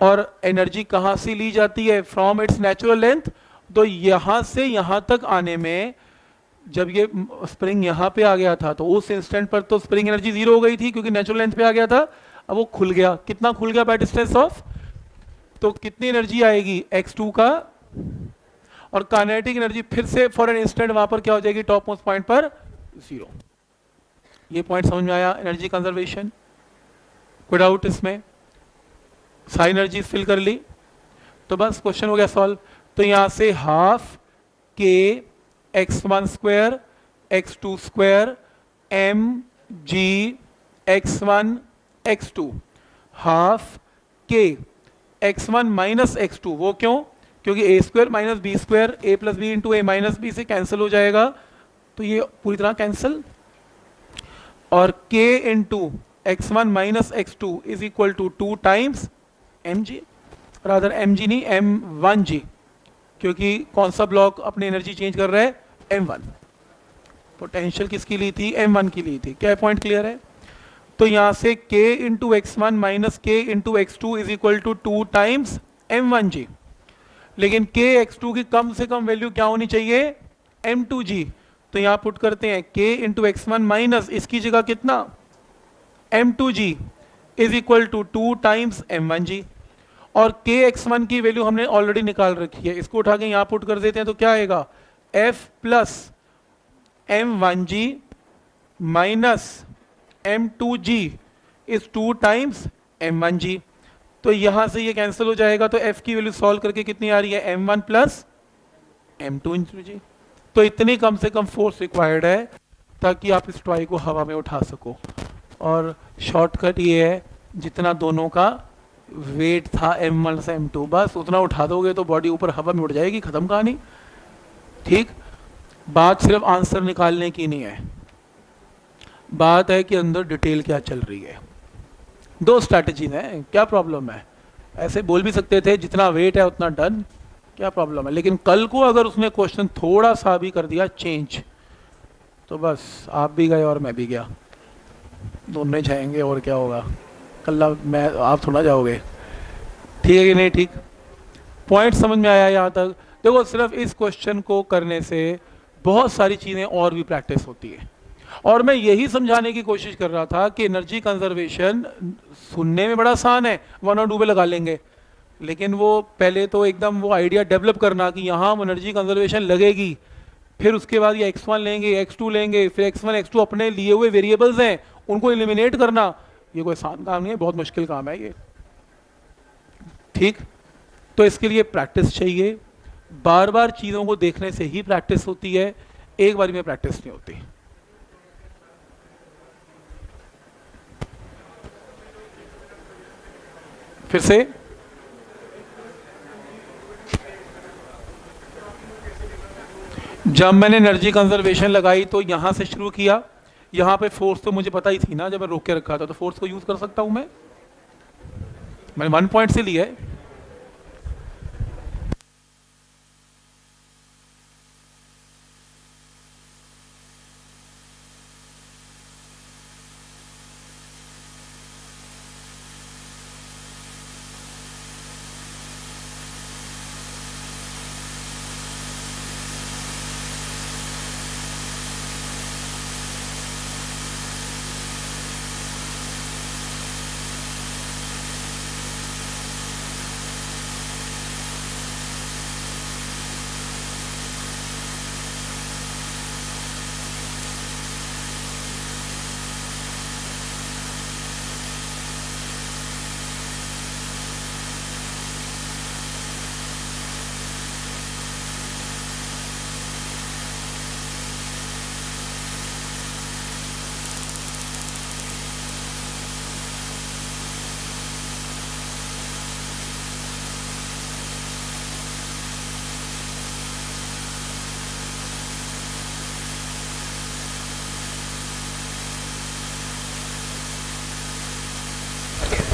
और एनर्जी कहाँ से ली जाती है? फ्रॉम इट्स नेचुरल लेंथ तो यहाँ से यहाँ तक आने में जब ये स्प्रिंग यहाँ पे आ गया था तो उस इंस्टेंट पर तो स्प्रिंग एनर्जी ज़ीरो हो गई थी, क्योंकि नेचुरल लेंथ पे आ गया था। अब वो खुल गया। कितना खुल गया बाय डिस्टेंस ऑफ़ तो कितनी एनर्जी आएगी? X2 का। और काइनेटिक एनर्जी फिर से फॉर एन इंस्टेंट वहाँ पर क्या हो जाएगी? टॉप मोस्ट पॉइंट पर ज़ीरो ये पॉइंट समझ में आया? एनर्जी कंजर्वेशन कोई डाउट इसमें। सारी एनर्जी फिल कर ली। तो बस क्वेश्चन हो गया सॉल्व तो यहाँ से half K X one square X two square M G X one X two half K X one minus X two वो क्यों? क्योंकि A square minus B square A plus B into A minus B से कैंसिल हो जाएगा। तो ये पूरी तरह कैंसिल और k into X one minus X two is equal to two times M G rather M G नहीं एम वन जी क्योंकि कौन सा ब्लॉक अपनी एनर्जी चेंज कर रहा है एम वन पोटेंशियल किसकी ली थी? एम वन की ली थी. क्या पॉइंट क्लियर है? तो यहाँ से k into X one minus K into X two is equal to two times M one G लेकिन k एक्स टू की कम से कम वैल्यू क्या होनी चाहिए? एम टू जी तो यहाँ पुट करते हैं k into X one minus इसकी जगह कितना? M two G is equal to two times M one G और के एक्स वन की वैल्यू हमने ऑलरेडी निकाल रखी है। इसको उठा के यहाँ पुट कर देते हैं तो क्या आएगा? F plus M one G minus M two G is two times M one G तो यहाँ से ये कैंसिल हो जाएगा तो एफ़ की वैल्यू सॉल्व करके कितनी आ रही है? M one plus M two G तो इतनी कम से कम फोर्स रिक्वायर्ड है, ताकि आप इस टॉय को हवा में उठा सको। और शॉर्टकट ये है, जितना दोनों का वेट था एम वन से एम टू बस उतना उठा दोगे तो बॉडी ऊपर हवा में उड़ जाएगी, खत्म कहानी। ठीक? बात सिर्फ़ आंसर निकालने की नहीं है। बात है कि अंदर डिटेल क्या चल रही है। दो स्ट्रैटेजी है, क्या प्रॉब्लम है? ऐसे बोल भी सकते थे, जितना वेट है उतना डन क्या प्रॉब्लम है? लेकिन कल को अगर उसने क्वेश्चन थोड़ा सा भी कर दिया चेंज तो बस आप भी गए और मैं भी गया। दोनों जाएँगे, और क्या होगा? कल मैं, आप थोड़ा जाओगे। ठीक है कि नहीं? ठीक। पॉइंट समझ में आया यहाँ तक? देखो, सिर्फ़ इस क्वेश्चन को करने से बहुत सारी चीज़ें और भी प्रैक्टिस होती है। और मैं यही समझाने की कोशिश कर रहा था कि एनर्जी कंजर्वेशन सुनने में बड़ा आसान है वन और डूबे लगा लेंगे। लेकिन वो पहले तो एकदम वो आइडिया डेवलप करना कि यहाँ एनर्जी कंजर्वेशन लगेगी। फिर उसके बाद ये एक्स वन लेंगे एक्स टू लेंगे, फिर एक्स वन एक्स टू अपने लिए हुए वेरिएबल्स हैं, उनको एलिमिनेट करना। ये कोई आसान काम नहीं है, बहुत मुश्किल काम है ये। ठीक? तो इसके लिए प्रैक्टिस चाहिए। बार बार चीज़ों को देखने से ही प्रैक्टिस होती है, एक बार में प्रैक्टिस नहीं होती। फिर से। जब मैंने एनर्जी कंजर्वेशन लगाई तो यहाँ से शुरू किया। यहाँ पे फोर्स तो मुझे पता ही थी ना, जब मैं रोक के रखा था तो फोर्स को यूज़ कर सकता हूँ मैं? मैंने वन पॉइंट से लिया है।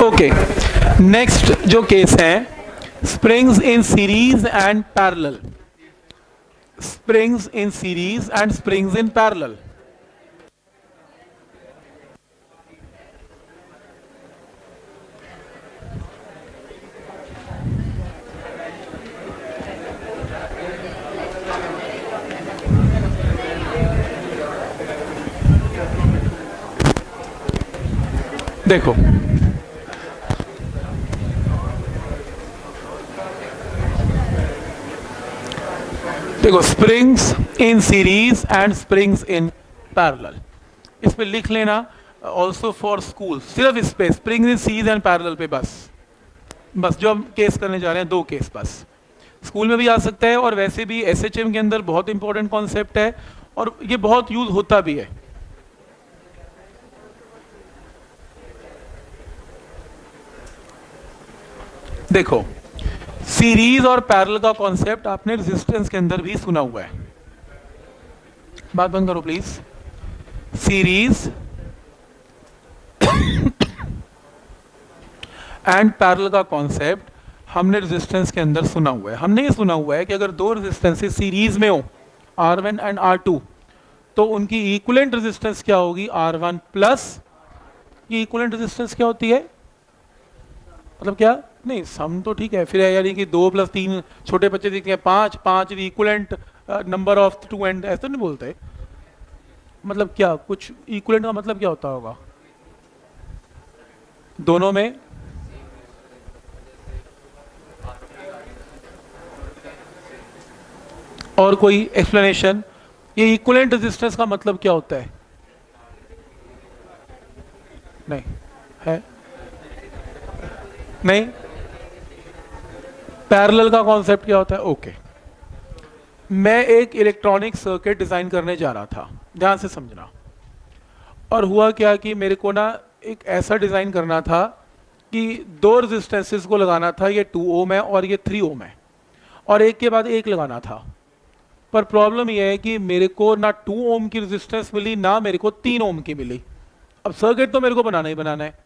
ओके नेक्स्ट जो केस है springs in series and parallel springs in series and springs in parallel देखो देखो springs in series and springs in parallel इस पे लिख लेना ऑल्सो फॉर स्कूल सिर्फ़ इस पे springs in series and parallel पे बस। बस, जो हम केस करने जा रहे हैं, दो केस बस। स्कूल में भी आ सकता है और वैसे भी एस के अंदर बहुत इंपॉर्टेंट कॉन्सेप्ट है और ये बहुत यूज़ होता भी है। देखो सीरीज़ और पैरल का कॉन्सेप्ट आपने रेजिस्टेंस के अंदर भी सुना हुआ है। बात बंद करो प्लीज़ सीरीज़ एंड पैरल का कॉन्सेप्ट हमने रेजिस्टेंस के अंदर सुना हुआ है। हमने ये सुना हुआ है कि अगर दो रेजिस्टेंसेस सीरीज़ में हो R one and R two तो उनकी इक्वलेंट रेजिस्टेंस क्या होगी? आर वन प्लस ये इक्वलेंट रेजिस्टेंस क्या होती है? मतलब क्या? नहीं सम तो ठीक है, फिर यानी कि दो प्लस तीन छोटे बच्चे देखते हैं, पाँच पाँच equivalent number of two and ऐसा नहीं बोलते? मतलब क्या, कुछ इक्वलेंट का मतलब क्या होता होगा? दोनों में? और कोई एक्सप्लेनेशन ये इक्वलेंट रेजिस्टेंस का मतलब क्या होता है? नहीं है? नहीं? पैरेलल का कॉन्सेप्ट क्या होता है? ओके। मैं एक इलेक्ट्रॉनिक सर्किट डिज़ाइन करने जा रहा था। ध्यान से समझना। और हुआ क्या कि मेरे को ना एक ऐसा डिज़ाइन करना था कि दो रेजिस्टेंसेस को लगाना था, ये टू ओम है और ये थ्री ओम है। और एक के बाद एक लगाना था। पर प्रॉब्लम यह है कि मेरे को ना टू ओम की रेजिस्टेंस मिली, ना मेरे को तीन ओम की मिली। अब सर्किट तो मेरे को बनाना ही बनाना है।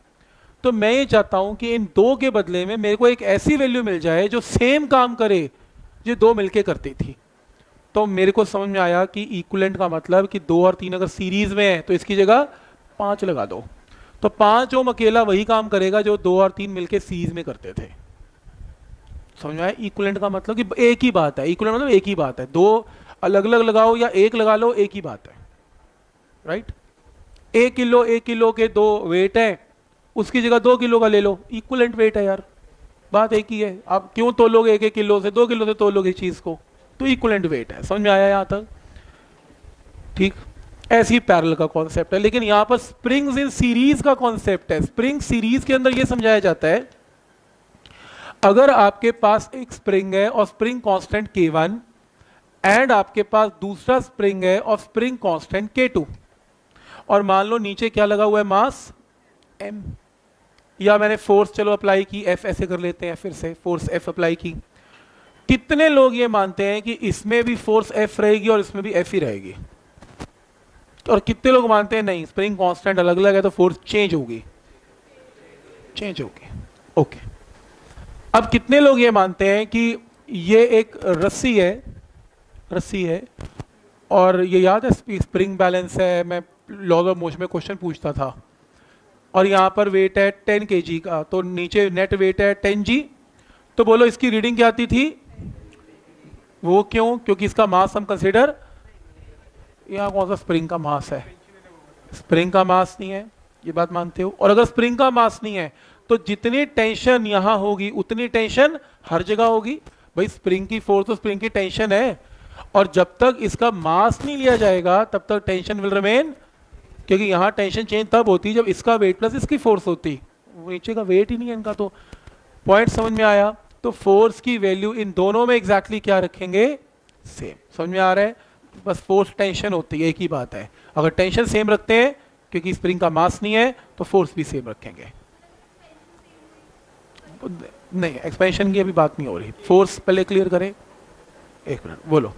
तो मैं ये चाहता हूँ कि इन दो के बदले में मेरे को एक ऐसी वैल्यू मिल जाए जो सेम काम करे, जो दो मिलके करती थी। तो मेरे को समझ में आया कि इक्वलेंट का मतलब कि दो और तीन अगर सीरीज़ में है तो इसकी जगह पाँच लगा दो। तो पाँच ओम अकेला वही काम करेगा जो दो और तीन मिलके सीरीज़ में करते थे। समझ में आया? इक्वलेंट का मतलब कि एक ही बात है। इक्वलेंट मतलब एक ही बात है। दो अलग अलग लगाओ या एक लगा लो, एक ही बात है। राइट एक किलो एक किलो के दो वेट है। उसकी जगह दो किलो का ले लो। इक्वलेंट वेट है यार। बात एक ही है। आप क्यों तोलोगे एक एक किलो से? दो किलो से तोलोगे चीज़ को। तो इक्वलेंट वेट है। समझ में आया यहाँ तक? ठीक। ऐसी पैरल का कॉन्सेप्ट है। लेकिन यहाँ पर स्प्रिंग्स इन सीरीज़ का कॉन्सेप्ट है। स्प्रिंग सीरीज़ के अंदर यह समझाया जाता है, अगर आपके पास एक स्प्रिंग है और spring constant K one and आपके पास दूसरा स्प्रिंग है और स्प्रिंग कांस्टेंट के टू और मान लो नीचे क्या लगा हुआ है? मास एम या मैंने फोर्स चलो अप्लाई की एफ़ ऐसे कर लेते हैं, फिर से फोर्स एफ़ अप्लाई की। कितने लोग ये मानते हैं कि इसमें भी फोर्स एफ़ रहेगी और इसमें भी एफ़ ही रहेगी? और कितने लोग मानते हैं नहीं? स्प्रिंग कांस्टेंट अलग अलग है तो फोर्स चेंज होगी। चेंज होगी। ओके अब कितने लोग ये मानते हैं कि ये एक रस्सी है रस्सी है, और ये याद है स्प्रिंग बैलेंस है? मैं लॉज ऑफ़ मोशन में क्वेश्चन पूछता था। और यहाँ पर वेट है टेन के का तो नीचे नेट वेट है टेन जी तो बोलो, इसकी रीडिंग क्या आती थी? वो क्यों? क्योंकि इसका मास हम कंसिडर यहाँ कौन सा स्प्रिंग का मास है? स्प्रिंग का मास नहीं है, ये बात मानते हो? और अगर स्प्रिंग का मास नहीं है तो जितनी टेंशन यहाँ होगी, उतनी टेंशन हर जगह होगी। भाई स्प्रिंग की फोर्स तो स्प्रिंग की टेंशन है, और जब तक इसका मास नहीं लिया जाएगा, तब तक टेंशन विल रिमेन क्योंकि यहाँ टेंशन चेंज तब होती जब इसका वेट प्लस इसकी फोर्स होती। नीचे का वेट ही नहीं है इनका तो। पॉइंट समझ में आया? तो फोर्स की वैल्यू इन दोनों में एग्जैक्टली exactly क्या रखेंगे? सेम समझ में आ रहा है? बस फोर्स टेंशन होती है एक ही बात है। अगर टेंशन सेम रखते हैं, क्योंकि स्प्रिंग का मास नहीं है तो फोर्स भी सेम रखेंगे। नहीं एक्सपेंशन की अभी बात नहीं हो रही। फोर्स पहले क्लियर करें। एक मिनट बोलो।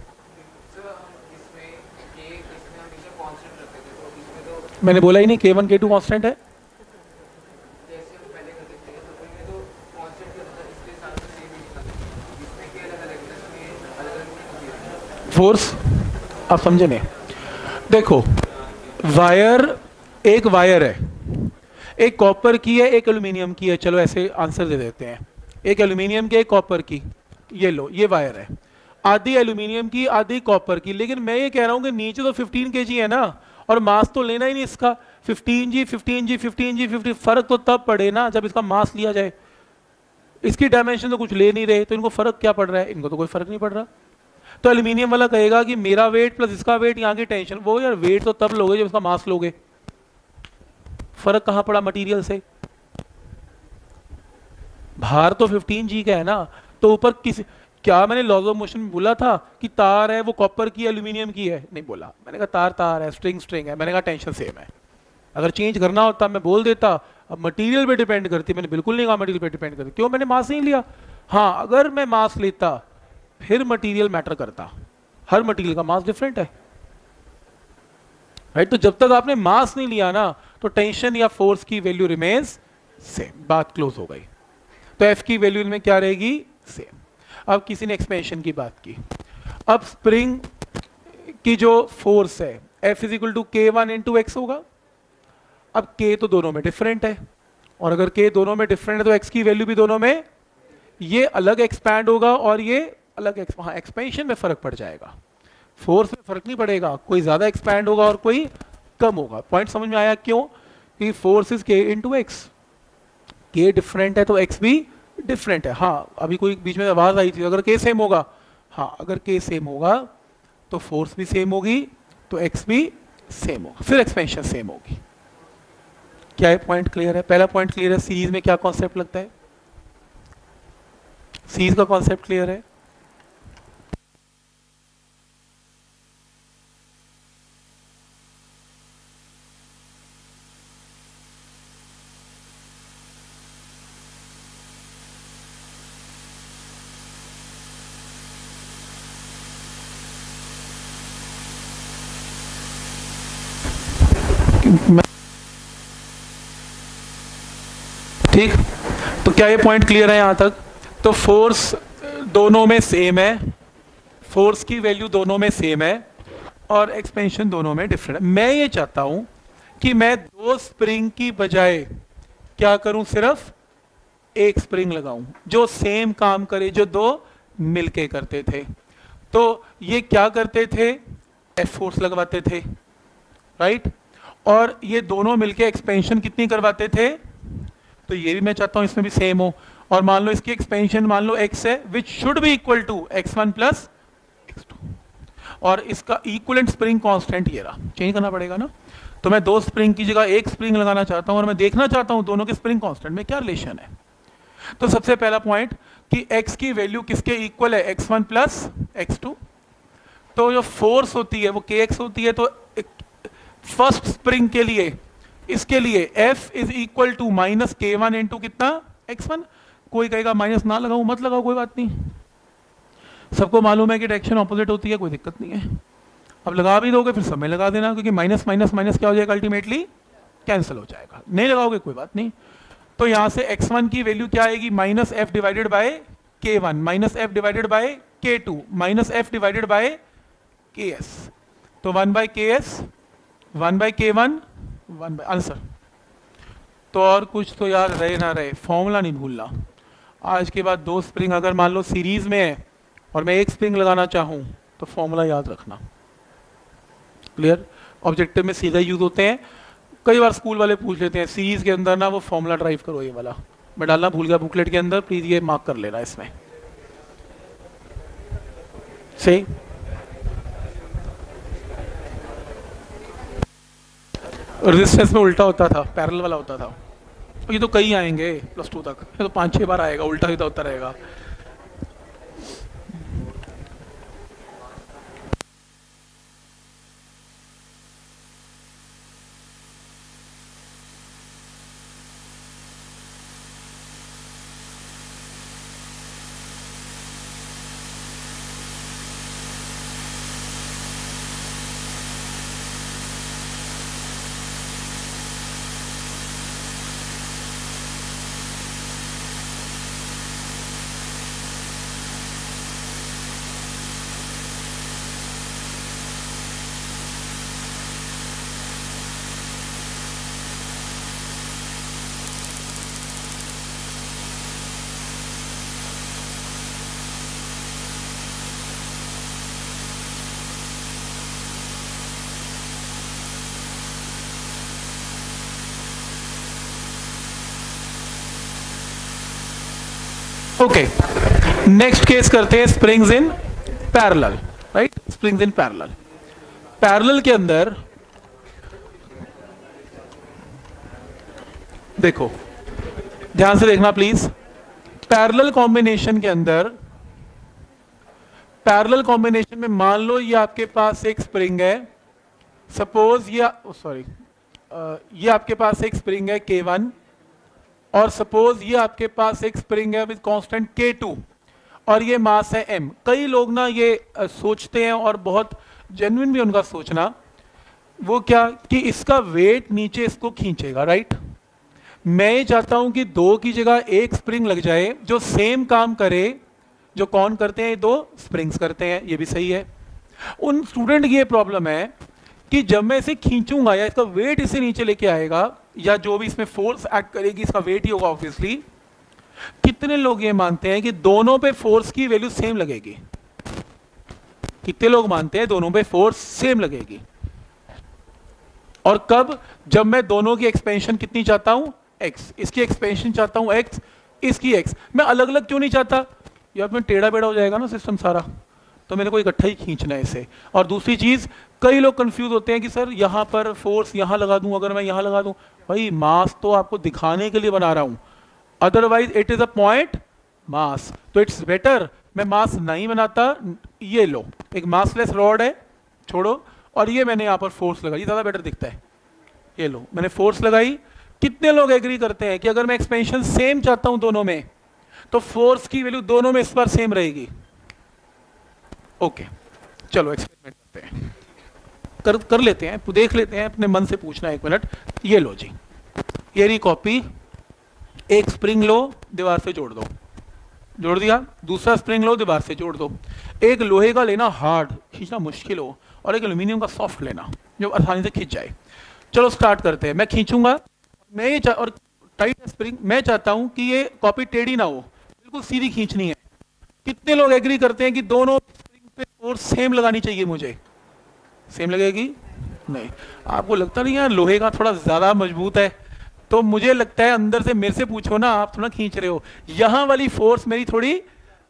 मैंने बोला ही नहीं के वन के टू कॉन्स्टेंट है। फोर्स आप समझे नहीं। देखो वायर एक वायर है। एक कॉपर की है, एक एल्यूमिनियम की है। चलो ऐसे आंसर दे देते हैं। एक एल्यूमिनियम की, एक कॉपर की। ये लो, ये वायर है। आधी एल्यूमिनियम की, आधी कॉपर की। लेकिन मैं ये कह रहा हूँ कि नीचे तो 15 के है ना। और मास तो लेना ही नहीं इसका। 15 जी 15 जी 15 जी 15 फ़र्क तो तब पड़े ना जब इसका मास लिया जाए। इसकी डायमेंशन तो कुछ ले नहीं रहे तो इनको फ़र्क क्या पड़ रहा है? इनको तो कोई फ़र्क नहीं पड़ रहा। तो एल्यूमिनियम वाला कहेगा कि मेरा वेट प्लस इसका वेट यहाँ की टेंशन वो यार वेट तो तब लोगे जब इसका मास लोगे। फ़र्क कहाँ पड़ा मटेरियल से? भार तो 15 जी का है ना तो ऊपर किस क्या मैंने लॉज ऑफ़ मोशन में बोला था कि तार है, वो कॉपर की एल्यूमिनियम की है? नहीं बोला। मैंने कहा, तार तार है स्ट्रिंग स्ट्रिंग है। मैंने कहा टेंशन सेम है। अगर चेंज करना होता, मैं बोल देता। अब मटेरियल पे डिपेंड करती। मैंने बिल्कुल नहीं कहा मटेरियल पे डिपेंड करती। क्यों? मैंने मास नहीं लिया। हाँ अगर मैं मास लेता, फिर मटेरियल मैटर करता। हर मटेरियल का मास डिफरेंट है। राइट तो जब तक आपने मास नहीं लिया ना तो टेंशन या फोर्स की वैल्यू रिमेन्स सेम बात क्लोज हो गई। तो एफ़ की वैल्यू में क्या रहेगी? सेम अब किसी ने एक्सपेंशन की बात की। अब स्प्रिंग की जो फोर्स है F is equal to K one into X होगा। अब के तो दोनों में डिफरेंट है। और अगर के दोनों में डिफरेंट है तो एक्स की वैल्यू भी दोनों में ये अलग एक्सपैंड होगा और ये अलग हाँ एक्सपेंशन में फ़र्क पड़ जाएगा। फोर्स में फ़र्क नहीं पड़ेगा, कोई ज़्यादा एक्सपैंड होगा और कोई कम होगा। पॉइंट समझ में आया क्यों? कि force is K into X K different है तो एक्स भी डिफरेंट है। हाँ अभी कोई बीच में आवाज़ आई थी, अगर के सेम होगा। हाँ अगर के सेम होगा तो फोर्स भी सेम होगी तो एक्स भी सेम होगा। फिर एक्सपेंशन सेम होगी। क्या है पॉइंट क्लियर है? पहला पॉइंट क्लियर है सीरीज़ में क्या कॉन्सेप्ट लगता है? सीरीज़ का कॉन्सेप्ट क्लियर है ठीक तो क्या ये पॉइंट क्लियर है यहाँ तक? तो फोर्स दोनों में सेम है। फोर्स की वैल्यू दोनों में सेम है और एक्सपेंशन दोनों में डिफरेंट है। मैं ये चाहता हूँ कि मैं दो स्प्रिंग की बजाय क्या करूँ सिर्फ़? एक स्प्रिंग लगाऊँ। जो सेम काम करे, जो दो मिलके करते थे। तो ये क्या करते थे? एफ़ फोर्स लगवाते थे। राइट और ये दोनों मिलके एक्सपेंशन कितनी करवाते थे? तो ये भी मैं चाहता हूँ इसमें भी सेम हो। और मान लो इसकी एक्सपेंशन मान लो एक्स है which should be equal to X one plus X two और इसका इक्वलेंट स्प्रिंग कांस्टेंट ये रहा। चेंज करना पड़ेगा ना? तो मैं दो स्प्रिंग की जगह एक स्प्रिंग लगाना चाहता हूँ और मैं देखना चाहता हूँ दोनों के स्प्रिंग कांस्टेंट में क्या रिलेशन है। तो सबसे पहला पॉइंट कि x की वैल्यू किसके इक्वल है? x1 one plus x two तो जो फोर्स होती है, वो kx होती है तो फ़र्स्ट स्प्रिंग के लिए इसके लिए F is equal to minus K one into कितना? X1 कोई कहेगा, माइनस ना लगाऊ, मत लगाओ, कोई बात नहीं. सबको मालूम है कि डायरेक्शन ऑपोजिट होती है, कोई दिक्कत नहीं है। अब लगा भी दोगे, फिर समय लगा देना, क्योंकि माइनस माइनस माइनस क्या हो जाएगा अल्टीमेटली कैंसिल हो जाएगा। नहीं लगाओगे, कोई बात नहीं। तो यहाँ से x1 की वैल्यू क्या आएगी? Minus F divided by K one minus F divided by K two minus F divided by K S तो one by K S one by K one one by answer तो और कुछ तो यार रहे ना रहे फॉर्मूला नहीं भूलना। आज के बाद दो स्प्रिंग अगर मान लो सीरीज़ में है, और मैं एक स्प्रिंग लगाना चाहूँ तो फॉर्मूला याद रखना। क्लियर ऑब्जेक्टिव में सीधा यूज़ होते हैं। कई बार स्कूल वाले पूछ लेते हैं सीरीज़ के अंदर ना वो फॉर्मूला ड्राइव करो ये वाला। मैं डालना भूल गया बुकलेट के अंदर प्लीज़ ये मार्क कर लेना इसमें। सही रेजिस्टेंस में उल्टा होता था पैरल वाला होता था। ये तो कई आएँगे प्लस टू तक। ये तो पाँच छह बार आएगा उल्टा ही तो होता रहेगा। ओके नेक्स्ट केस करते हैं springs in parallel right springs in parallel parallel के अंदर, देखो, ध्यान से देखना प्लीज़ पैरेलल कॉम्बिनेशन के अंदर पैरेलल कॉम्बिनेशन में मान लो ये आपके पास एक स्प्रिंग है. सपोज़ ये सॉरी ये आपके पास एक स्प्रिंग है के वन और सपोज़ ये आपके पास एक स्प्रिंग है विद कांस्टेंट के टू और ये मास है एम कई लोग ना ये सोचते हैं और बहुत जेन्युइन भी उनका सोचना, वो क्या कि इसका वेट नीचे इसको खींचेगा राइट मैं ये चाहता हूँ कि दो की जगह एक स्प्रिंग लग जाए जो सेम काम करे, जो कौन करते हैं? दो स्प्रिंग्स करते हैं, ये भी सही है। उन स्टूडेंट की ये प्रॉब्लम है कि जब मैं इसे खींचूँगा या इसका वेट इसे नीचे लेके आएगा, या जो भी इसमें फोर्स एक्ट करेगी, इसका वेट ही होगा ऑब्वियसली कितने लोग ये मानते हैं कि दोनों पे फोर्स की वैल्यू सेम लगेगी? कितने लोग मानते हैं दोनों पे फोर्स सेम लगेगी? और कब? जब मैं दोनों की एक्सपेंशन कितनी चाहता हूँ? एक्स इसकी एक्सपेंशन चाहता हूँ एक्स इसकी एक्स मैं अलग अलग क्यों नहीं चाहता? यार टेढ़ा बेड़ा हो जाएगा ना सिस्टम सारा। तो मेरे को इकट्ठा ही खींचना है इसे। और दूसरी चीज़, कई लोग कंफ्यूज होते हैं कि सर, यहाँ पर फोर्स यहाँ लगा दूँ, अगर मैं यहाँ लगा दूँ। भाई मास तो आपको दिखाने के लिए बना रहा हूँ। Otherwise it is a point mass तो इट्स बेटर मैं मास नहीं बनाता, ये लो। एक मासलेस रॉड है, छोड़ो। और ये मैंने यहाँ पर फोर्स लगाई ज़्यादा बेटर दिखता है। ये लो, मैंने फोर्स लगाई। कितने लोग एग्री करते हैं कि अगर मैं एक्सपेंशन सेम चाहता हूँ दोनों में तो फोर्स की वैल्यू दोनों में इस बार सेम रहेगी। ओके चलो एक्सपेरिमेंट करते हैं। कर कर लेते हैं देख लेते हैं, अपने मन से पूछना एक मिनट। ये लो जी। ये रही कॉपी एक स्प्रिंग लो, दीवार से जोड़ दो। जोड़ दिया। दूसरा स्प्रिंग लो, दीवार से जोड़ दो। एक लोहे का लेना हार्ड खींचना मुश्किल हो, और एक एल्यूमिनियम का सॉफ्ट लेना, जो आसानी से खींच जाए। चलो स्टार्ट करते हैं। मैं खींचूँगा, मैं ये और टाइट स्प्रिंग मैं चाहता हूँ कि ये कॉपी टेढ़ी ना हो। बिल्कुल सीधी खींचनी है। कितने लोग एग्री करते हैं कि दोनों पे फोर्स सेम लगानी चाहिए मुझे। सेम लगेगी? नहीं। आपको लगता नहीं यार, लोहे का थोड़ा ज़्यादा मज़बूत है? तो मुझे लगता है अंदर से मेरे से पूछो ना, आप थोड़ा खींच रहे हो। यहाँ वाली फोर्स मेरी थोड़ी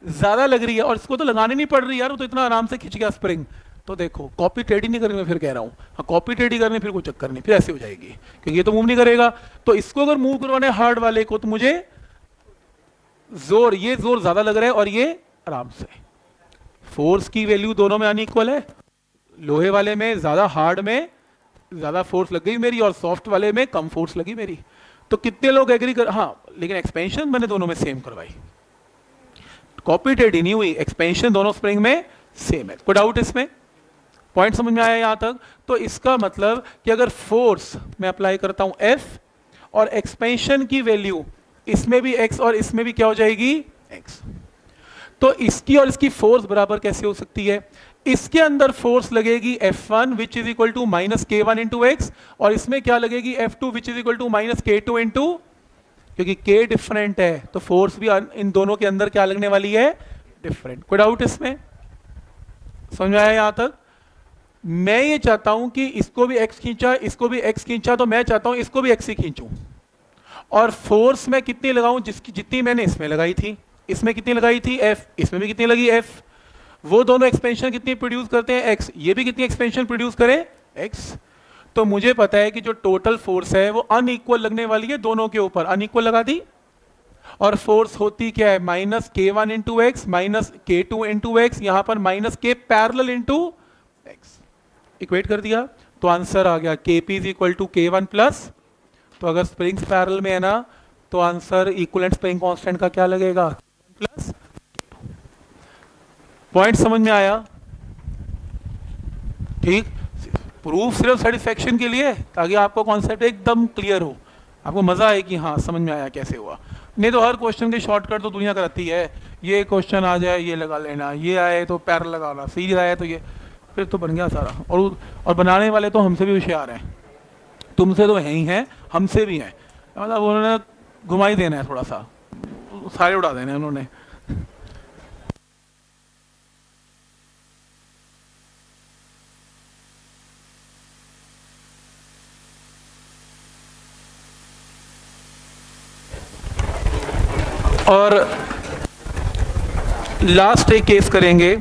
ज़्यादा लग रही है और इसको तो लगानी नहीं पड़ रही यार, वो तो इतना आराम से खींच गया स्प्रिंग तो देखो कॉपी टेडी नहीं करनी मैं फिर कह रहा हूँ। हाँ कॉपी टेडी करने फिर कोई चक्कर नहीं, फिर ऐसे हो जाएगी, क्योंकि ये तो मूव नहीं करेगा। तो इसको अगर मूव करवाने हार्ड वाले को तो मुझे ज़ोर, ये ज़ोर ज़्यादा लग रहा है और ये आराम से। फोर्स की वैल्यू दोनों में अनइक्वल है। लोहे वाले में, ज़्यादा हार्ड में, ज़्यादा फोर्स लग गई मेरी और सॉफ्ट वाले में कम फोर्स लगी मेरी। तो कितने लोग एग्री कर हाँ लेकिन एक्सपेंशन मैंने दोनों में सेम करवाई। कॉपी टेडी नहीं हुई एक्सपेंशन दोनों स्प्रिंग में सेम है। कोई डाउट इसमें। पॉइंट समझ में आया यहाँ तक? तो इसका मतलब कि अगर फोर्स मैं अप्लाई करता हूँ एफ़ और एक्सपेंशन की वैल्यू इसमें भी एक्स और इसमें भी क्या हो जाएगी? एक्स तो इसकी और इसकी फोर्स बराबर कैसे हो सकती है? इसके अंदर फोर्स लगेगी F1 which is equal to minus K one into X और इसमें क्या लगेगी F2 which is equal to minus K two into क्योंकि K डिफरेंट है तो फोर्स भी इन दोनों के अंदर क्या लगने वाली है? डिफरेंट कोई डाउट इसमें? समझ आया यहाँ तक? मैं ये चाहता हूँ कि इसको भी एक्स खींचा, इसको भी एक्स खींचा तो मैं चाहता हूँ इसको भी एक्स ही खींचूं। और फोर्स मैं कितनी लगाऊँ, जिसकी, जितनी मैंने इसमें लगाई थी। इसमें कितनी लगाई थी एफ़ इसमें भी कितनी लगी एफ़ वो दोनों एक्सपेंशन कितनी प्रोड्यूस करते हैं एक्स ये भी कितनी एक्सपेंशन प्रोड्यूस करे? एक्स तो मुझे पता है कि जो टोटल फोर्स है, वो अनइक्वल लगने वाली है दोनों के ऊपर। अनइक्वल लगा दी। और फोर्स होती क्या है? Minus K one into X minus K two into X यहाँ पर माइनस के पैरल इंटू एक्स इक्वेट कर दिया। तो आंसर आ गया। K P is equal to K one plus तो अगर स्प्रिंग्स पैरल में है ना तो आंसर इक्वलेंट स्प्रिंग कांस्टेंट का क्या लगेगा? प्लस। पॉइंट समझ में आया? ठीक। प्रूफ सिर्फ़ सेटिस्फेक्शन के लिए, ताकि आपको कॉन्सेप्ट एकदम क्लियर हो। आपको मज़ा आए कि हाँ समझ में आया कैसे हुआ। नहीं तो हर क्वेश्चन के शॉर्टकट तो दुनिया कराती है। ये क्वेश्चन आ जाए, ये लगा लेना, ये आए तो पैर लगाना सीरीज़ आए तो ये। फिर तो बन गया सारा। और और बनाने वाले तो हमसे भी होशियार हैं। तुमसे तो है ही हैं, हमसे भी हैं। मतलब उन्होंने घुमा ही देना है थोड़ा सा। सारे उड़ा देने उन्होंने। और लास्ट एक केस करेंगे।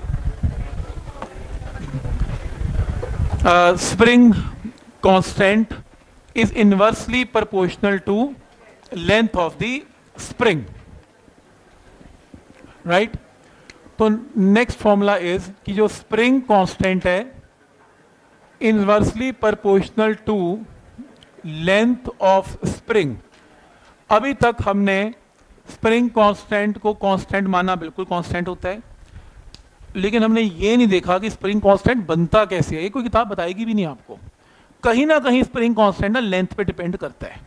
Spring constant is inversely proportional to length of the spring right तो नेक्स्ट फॉर्मूला इज़ कि जो स्प्रिंग कांस्टेंट है inversely proportional to length of spring अभी तक हमने स्प्रिंग कांस्टेंट को कांस्टेंट माना, बिल्कुल कांस्टेंट होता है। लेकिन हमने ये नहीं देखा कि स्प्रिंग कांस्टेंट बनता कैसे है। ये कोई किताब बताएगी भी नहीं आपको। कहीं ना कहीं स्प्रिंग कांस्टेंट ना लेंथ पे डिपेंड करता है।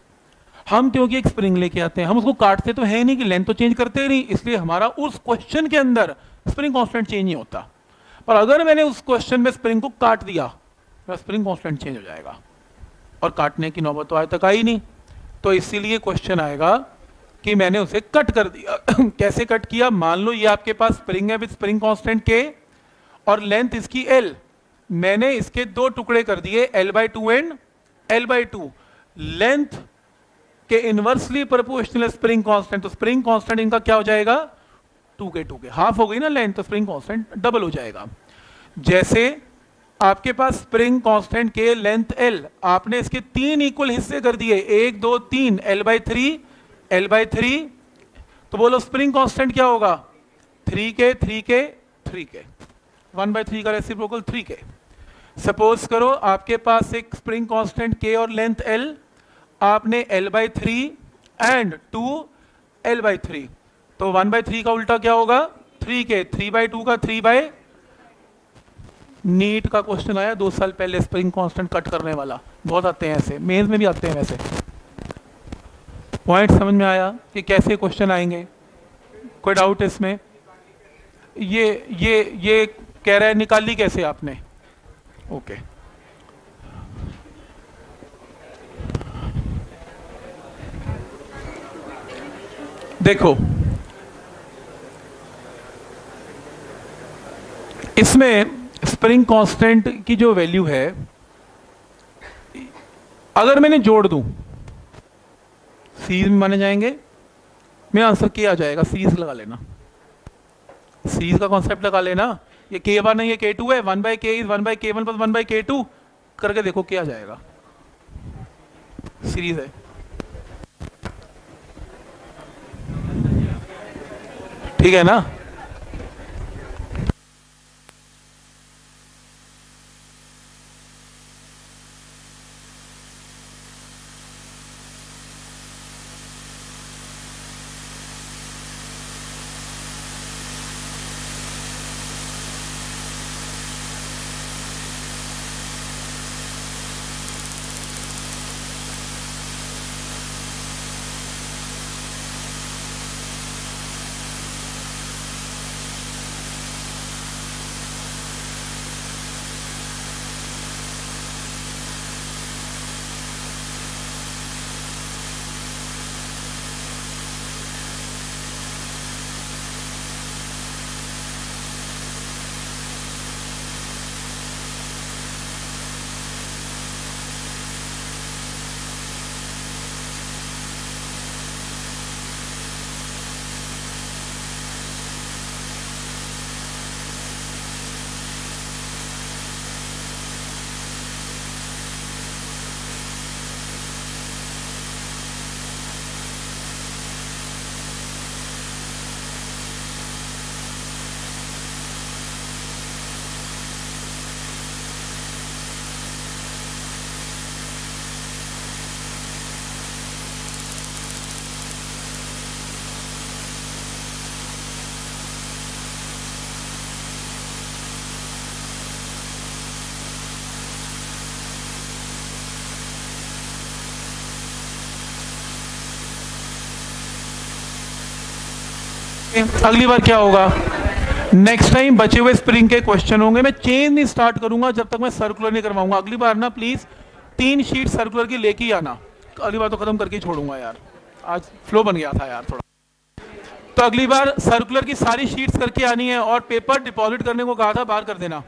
हम क्योंकि एक स्प्रिंग लेके आते हैं। हम उसको काटते तो है नहीं कि लेंथ तो चेंज करते नहीं, इसलिए हमारा उस क्वेश्चन के अंदर स्प्रिंग कांस्टेंट चेंज नहीं होता। पर अगर मैंने उस क्वेश्चन में स्प्रिंग को काट दिया तो स्प्रिंग कांस्टेंट चेंज हो जाएगा। और काटने की नौबत तो आज तक आई नहीं। तो इसीलिए क्वेश्चन आएगा कि मैंने उसे कट कर दिया। (coughs) कैसे कट किया? मान लो ये आपके पास स्प्रिंग है विद स्प्रिंग कांस्टेंट के और लेंथ इसकी एल मैंने इसके दो टुकड़े कर दिए L by two and L by two length के इनवर्सली प्रोपोर्शनल स्प्रिंग कांस्टेंट तो स्प्रिंग कांस्टेंट इनका क्या हो जाएगा? टू के टू के। हाफ़ हो गई ना लेंथ तो स्प्रिंग कांस्टेंट डबल हो जाएगा। जैसे आपके पास spring constant K length L आपने इसके तीन इक्वल हिस्से कर दिए। एक, दो, तीन L by three L by three तो बोलो स्प्रिंग कांस्टेंट क्या होगा? थ्री के three K three K. One by three का रेसिप्रोकल थ्री के। सपोज़ करो आपके पास एक स्प्रिंग कांस्टेंट के और लेंथ एल आपने L by three and two L by three तो वन बाई थ्री का उल्टा क्या होगा? Three K three by two का थ्री बाई नीट का क्वेश्चन आया, दो साल पहले स्प्रिंग कांस्टेंट कट करने वाला। बहुत आते हैं ऐसे मेंस में भी आते हैं वैसे। पॉइंट समझ में आया कि कैसे क्वेश्चन आएँगे? कोई डाउट इसमें? ये ये ये कह रहा है, निकाली कैसे आपने? ओके देखो, इसमें स्प्रिंग कांस्टेंट की जो वैल्यू है, अगर मैंने जोड़ दूँ सीज में माने जाएँगे, मैं आंसर के आ जाएगा सीज लगा लेना। सीज का कॉन्सेप्ट लगा लेना, ये के वन है ये के टू है one by K is one by K one plus one by K two करके देखो क्या आ जाएगा। सीरीज़ है। ठीक है ना? अगली बार क्या होगा? नेक्स्ट टाइम बचे हुए स्प्रिंग के क्वेश्चन होंगे। मैं चेंज नहीं स्टार्ट करूँगा जब तक मैं सर्कुलर नहीं करवाऊँगा। अगली बार ना प्लीज़ तीन शीट सर्कुलर की लेके आना। अगली बार तो खत्म करके छोड़ूँगा यार। आज फ्लो बन गया था यार थोड़ा। तो अगली बार सर्कुलर की सारी शीट्स करके आनी है और पेपर डिपॉजिट करने को कहा था, बाहर कर देना।